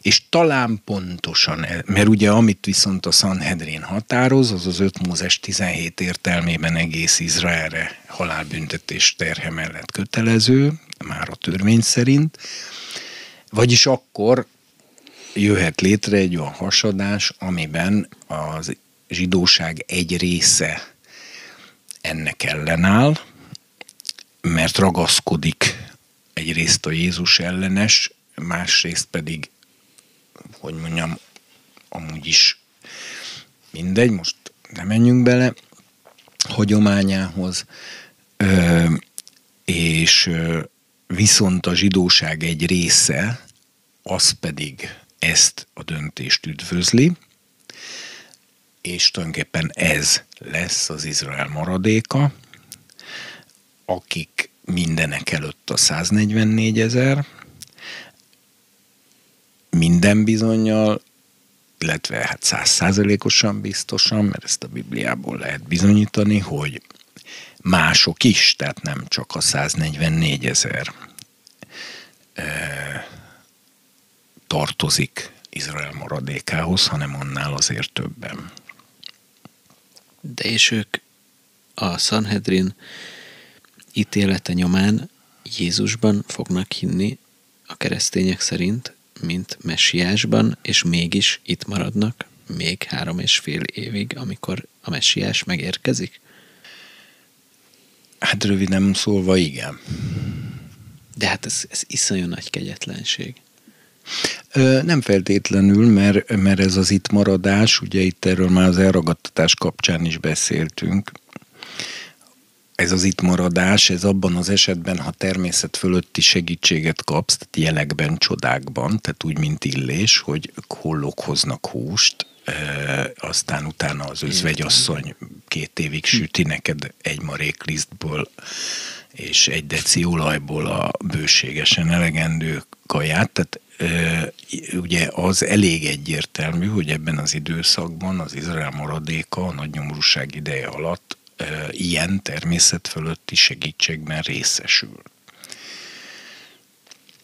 és talán pontosan, e, mert ugye amit viszont a Sanhedrin határoz, az az 5 Mózes 17 értelmében egész Izraelre halálbüntetés terhe mellett kötelező, már a törvény szerint, vagyis akkor jöhet létre egy olyan hasadás, amiben az zsidóság egy része ennek ellenáll, mert ragaszkodik egyrészt a Jézus ellenes, másrészt pedig, hogy mondjam, amúgy is mindegy, most nem menjünk bele, hagyományához, és viszont a zsidóság egy része, az pedig ezt a döntést üdvözli, és tulajdonképpen ez lesz az Izrael maradéka, akik mindenek előtt a 144 ezer, minden bizonyal, illetve hát százszázalékosan biztosan, mert ezt a Bibliából lehet bizonyítani, hogy mások is, tehát nem csak a 144 ezer tartozik Izrael maradékához, hanem annál azért többen. De és ők a Sanhedrin ítélete nyomán Jézusban fognak hinni a keresztények szerint, mint messiásban, és mégis itt maradnak még három és fél évig, amikor a messiás megérkezik? Hát röviden szólva igen. De hát ez, ez iszonyú nagy kegyetlenség. Nem feltétlenül, mert, mert ez az itt maradás, ugye itt erről már az elragadtatás kapcsán is beszéltünk, ez az itt maradás, ez abban az esetben, ha természet fölötti segítséget kapsz, tehát jelekben, csodákban, tehát úgy, mint illés, hogy hollók hoznak húst, aztán utána az özvegyasszony két évig süti neked egy marék lisztből és egy deci olajból a bőségesen elegendő kaját, tehát ugye az elég egyértelmű, hogy ebben az időszakban az Izrael maradéka a nagy nyomorúság ideje alatt ilyen természet fölötti segítségben részesül.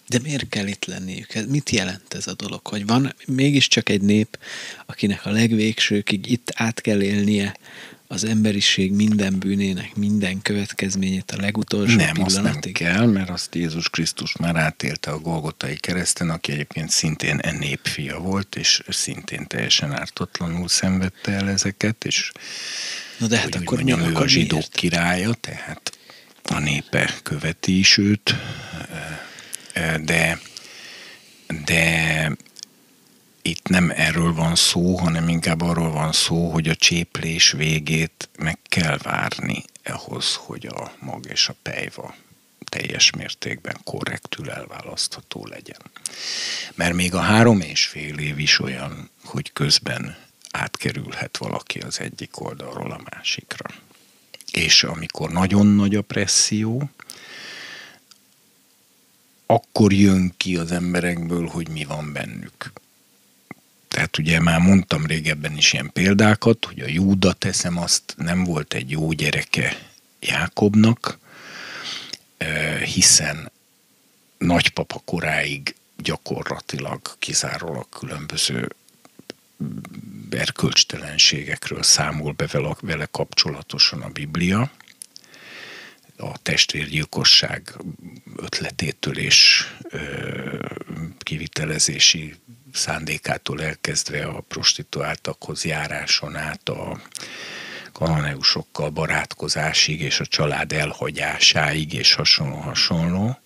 De miért kell itt lenniük? Mit jelent ez a dolog? Hogy van mégiscsak egy nép, akinek a legvégsőkig itt át kell élnie az emberiség minden bűnének, minden következményét a legutolsó nem, pillanatig? Azt nem kell, mert azt Jézus Krisztus már átélte a Golgotai kereszten, aki egyébként szintén en népfia volt, és szintén teljesen ártatlanul szenvedte el ezeket, és No de hát hogy akkor mondjam, mi, ő akkor a zsidók miért? királya, tehát a népe követi is őt, de, de itt nem erről van szó, hanem inkább arról van szó, hogy a cséplés végét meg kell várni ahhoz, hogy a mag és a pejva teljes mértékben korrektül elválasztható legyen. Mert még a három és fél év is olyan, hogy közben átkerülhet valaki az egyik oldalról a másikra. És amikor nagyon nagy a presszió, akkor jön ki az emberekből, hogy mi van bennük. Tehát ugye már mondtam régebben is ilyen példákat, hogy a Júda teszem azt nem volt egy jó gyereke Jákobnak, hiszen nagypapa koráig gyakorlatilag kizárólag különböző erkölcstelenségekről számol be vele, vele kapcsolatosan a Biblia, a testvérgyilkosság ötletétől és ö, kivitelezési szándékától elkezdve a prostituáltakhoz járáson át a kananeusokkal barátkozásig és a család elhagyásáig és hasonló hasonló.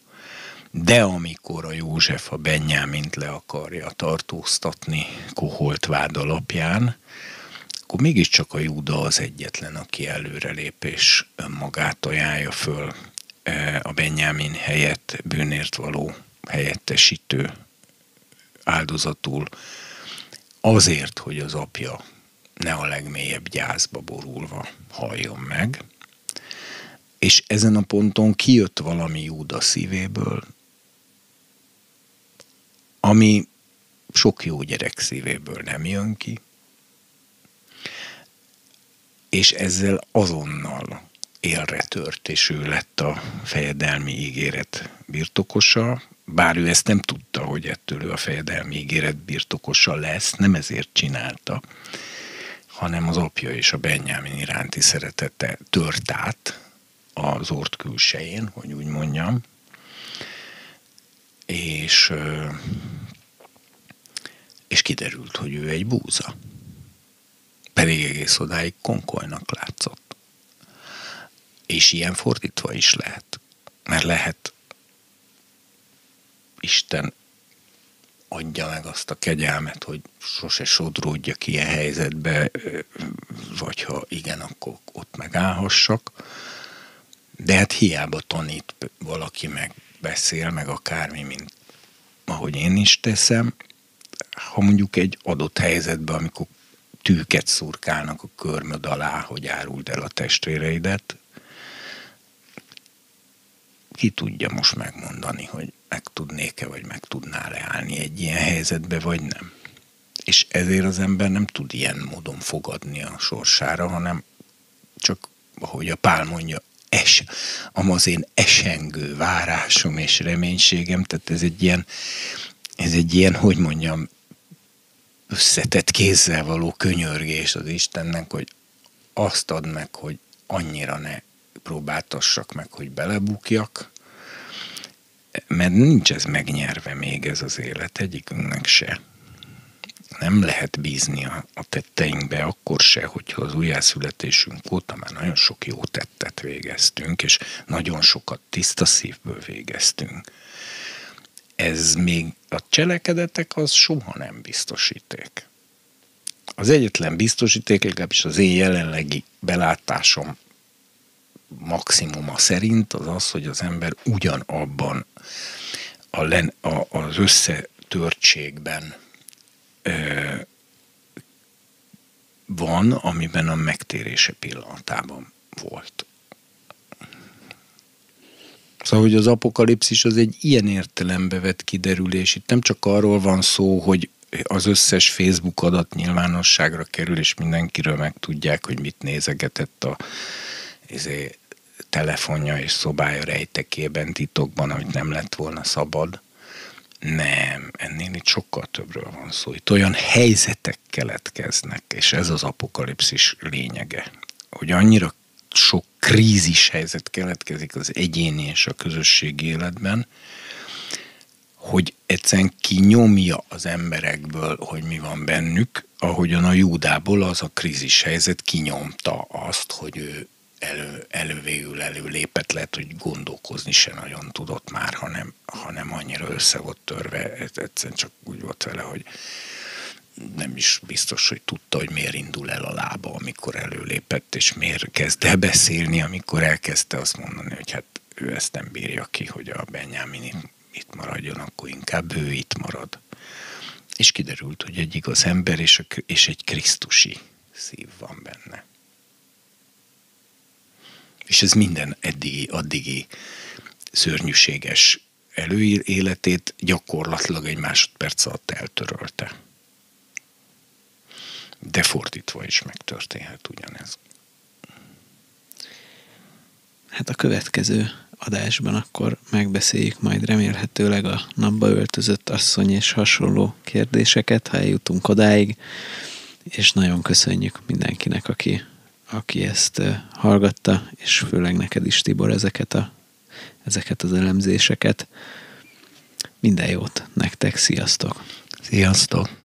De amikor a József a Benyámint le akarja tartóztatni koholt vád alapján, akkor mégiscsak a Júda az egyetlen, aki előrelép és önmagát ajánlja föl e, a Benyámin helyett bűnért való helyettesítő áldozatul azért, hogy az apja ne a legmélyebb gyászba borulva halljon meg. És ezen a ponton kijött valami Júda szívéből, ami sok jó gyerek szívéből nem jön ki, és ezzel azonnal élre tört, és ő lett a fejedelmi ígéret birtokosa, bár ő ezt nem tudta, hogy ettől ő a fejedelmi ígéret birtokosa lesz, nem ezért csinálta, hanem az apja és a Benjamin iránti szeretete tört át az ort külsején, hogy úgy mondjam, és és kiderült, hogy ő egy búza. Pedig egész odáig konkolynak látszott. És ilyen fordítva is lehet. Mert lehet Isten adja meg azt a kegyelmet, hogy sose sodródjak ilyen helyzetbe, vagy ha igen, akkor ott megállhassak. De hát hiába tanít valaki meg, beszél meg akármi, mint ahogy én is teszem, ha mondjuk egy adott helyzetben, amikor tűket szurkálnak a körmöd alá, hogy áruld el a testvéreidet, ki tudja most megmondani, hogy meg tudnék-e, vagy meg tudnál-e állni egy ilyen helyzetbe, vagy nem. És ezért az ember nem tud ilyen módon fogadni a sorsára, hanem csak, ahogy a Pál mondja, es, az én esengő várásom és reménységem, tehát ez egy ilyen, ez egy ilyen, hogy mondjam, összetett kézzel való könyörgés az Istennek, hogy azt ad meg, hogy annyira ne próbáltassak meg, hogy belebukjak, mert nincs ez megnyerve még ez az élet egyikünknek se. Nem lehet bízni a, a tetteinkbe akkor se, hogyha az újjászületésünk óta már nagyon sok jó tettet végeztünk, és nagyon sokat tiszta szívből végeztünk. Ez még a cselekedetek az soha nem biztosíték. Az egyetlen biztosíték, legalábbis az én jelenlegi belátásom maximuma szerint az az, hogy az ember ugyanabban a len, a, az összetörtségben ö, van, amiben a megtérése pillanatában volt. Szóval, hogy az apokalipszis az egy ilyen értelembe vett kiderülés. Itt nem csak arról van szó, hogy az összes Facebook adat nyilvánosságra kerül, és mindenkiről megtudják, hogy mit nézegetett a izé, telefonja és szobája rejtekében, titokban, hogy nem lett volna szabad. Nem, ennél itt sokkal többről van szó. Itt olyan helyzetek keletkeznek, és ez az apokalipszis lényege, hogy annyira sok krízis helyzet keletkezik az egyéni és a közösségi életben, hogy egyszerűen kinyomja az emberekből, hogy mi van bennük, ahogyan a Júdából az a krízis helyzet kinyomta azt, hogy ő elő, elő végül lépett, lehet, hogy gondolkozni se nagyon tudott már, hanem, hanem annyira össze volt törve, egyszerűen csak úgy volt vele, hogy nem is biztos, hogy tudta, hogy miért indul el a lába, amikor előlépett, és miért kezd el beszélni, amikor elkezdte azt mondani, hogy hát ő ezt nem bírja ki, hogy a Benjamin itt maradjon, akkor inkább ő itt marad. És kiderült, hogy egy igaz ember és, a, és egy krisztusi szív van benne. És ez minden eddigi, addigi szörnyűséges előéletét gyakorlatilag egy másodperc alatt eltörölte. De fordítva is megtörténhet ugyanez. Hát a következő adásban akkor megbeszéljük majd remélhetőleg a napba öltözött asszony és hasonló kérdéseket, ha eljutunk odáig, és nagyon köszönjük mindenkinek, aki aki ezt hallgatta, és főleg neked is, Tibor, ezeket, a, ezeket az elemzéseket. Minden jót nektek, sziasztok! Sziasztok!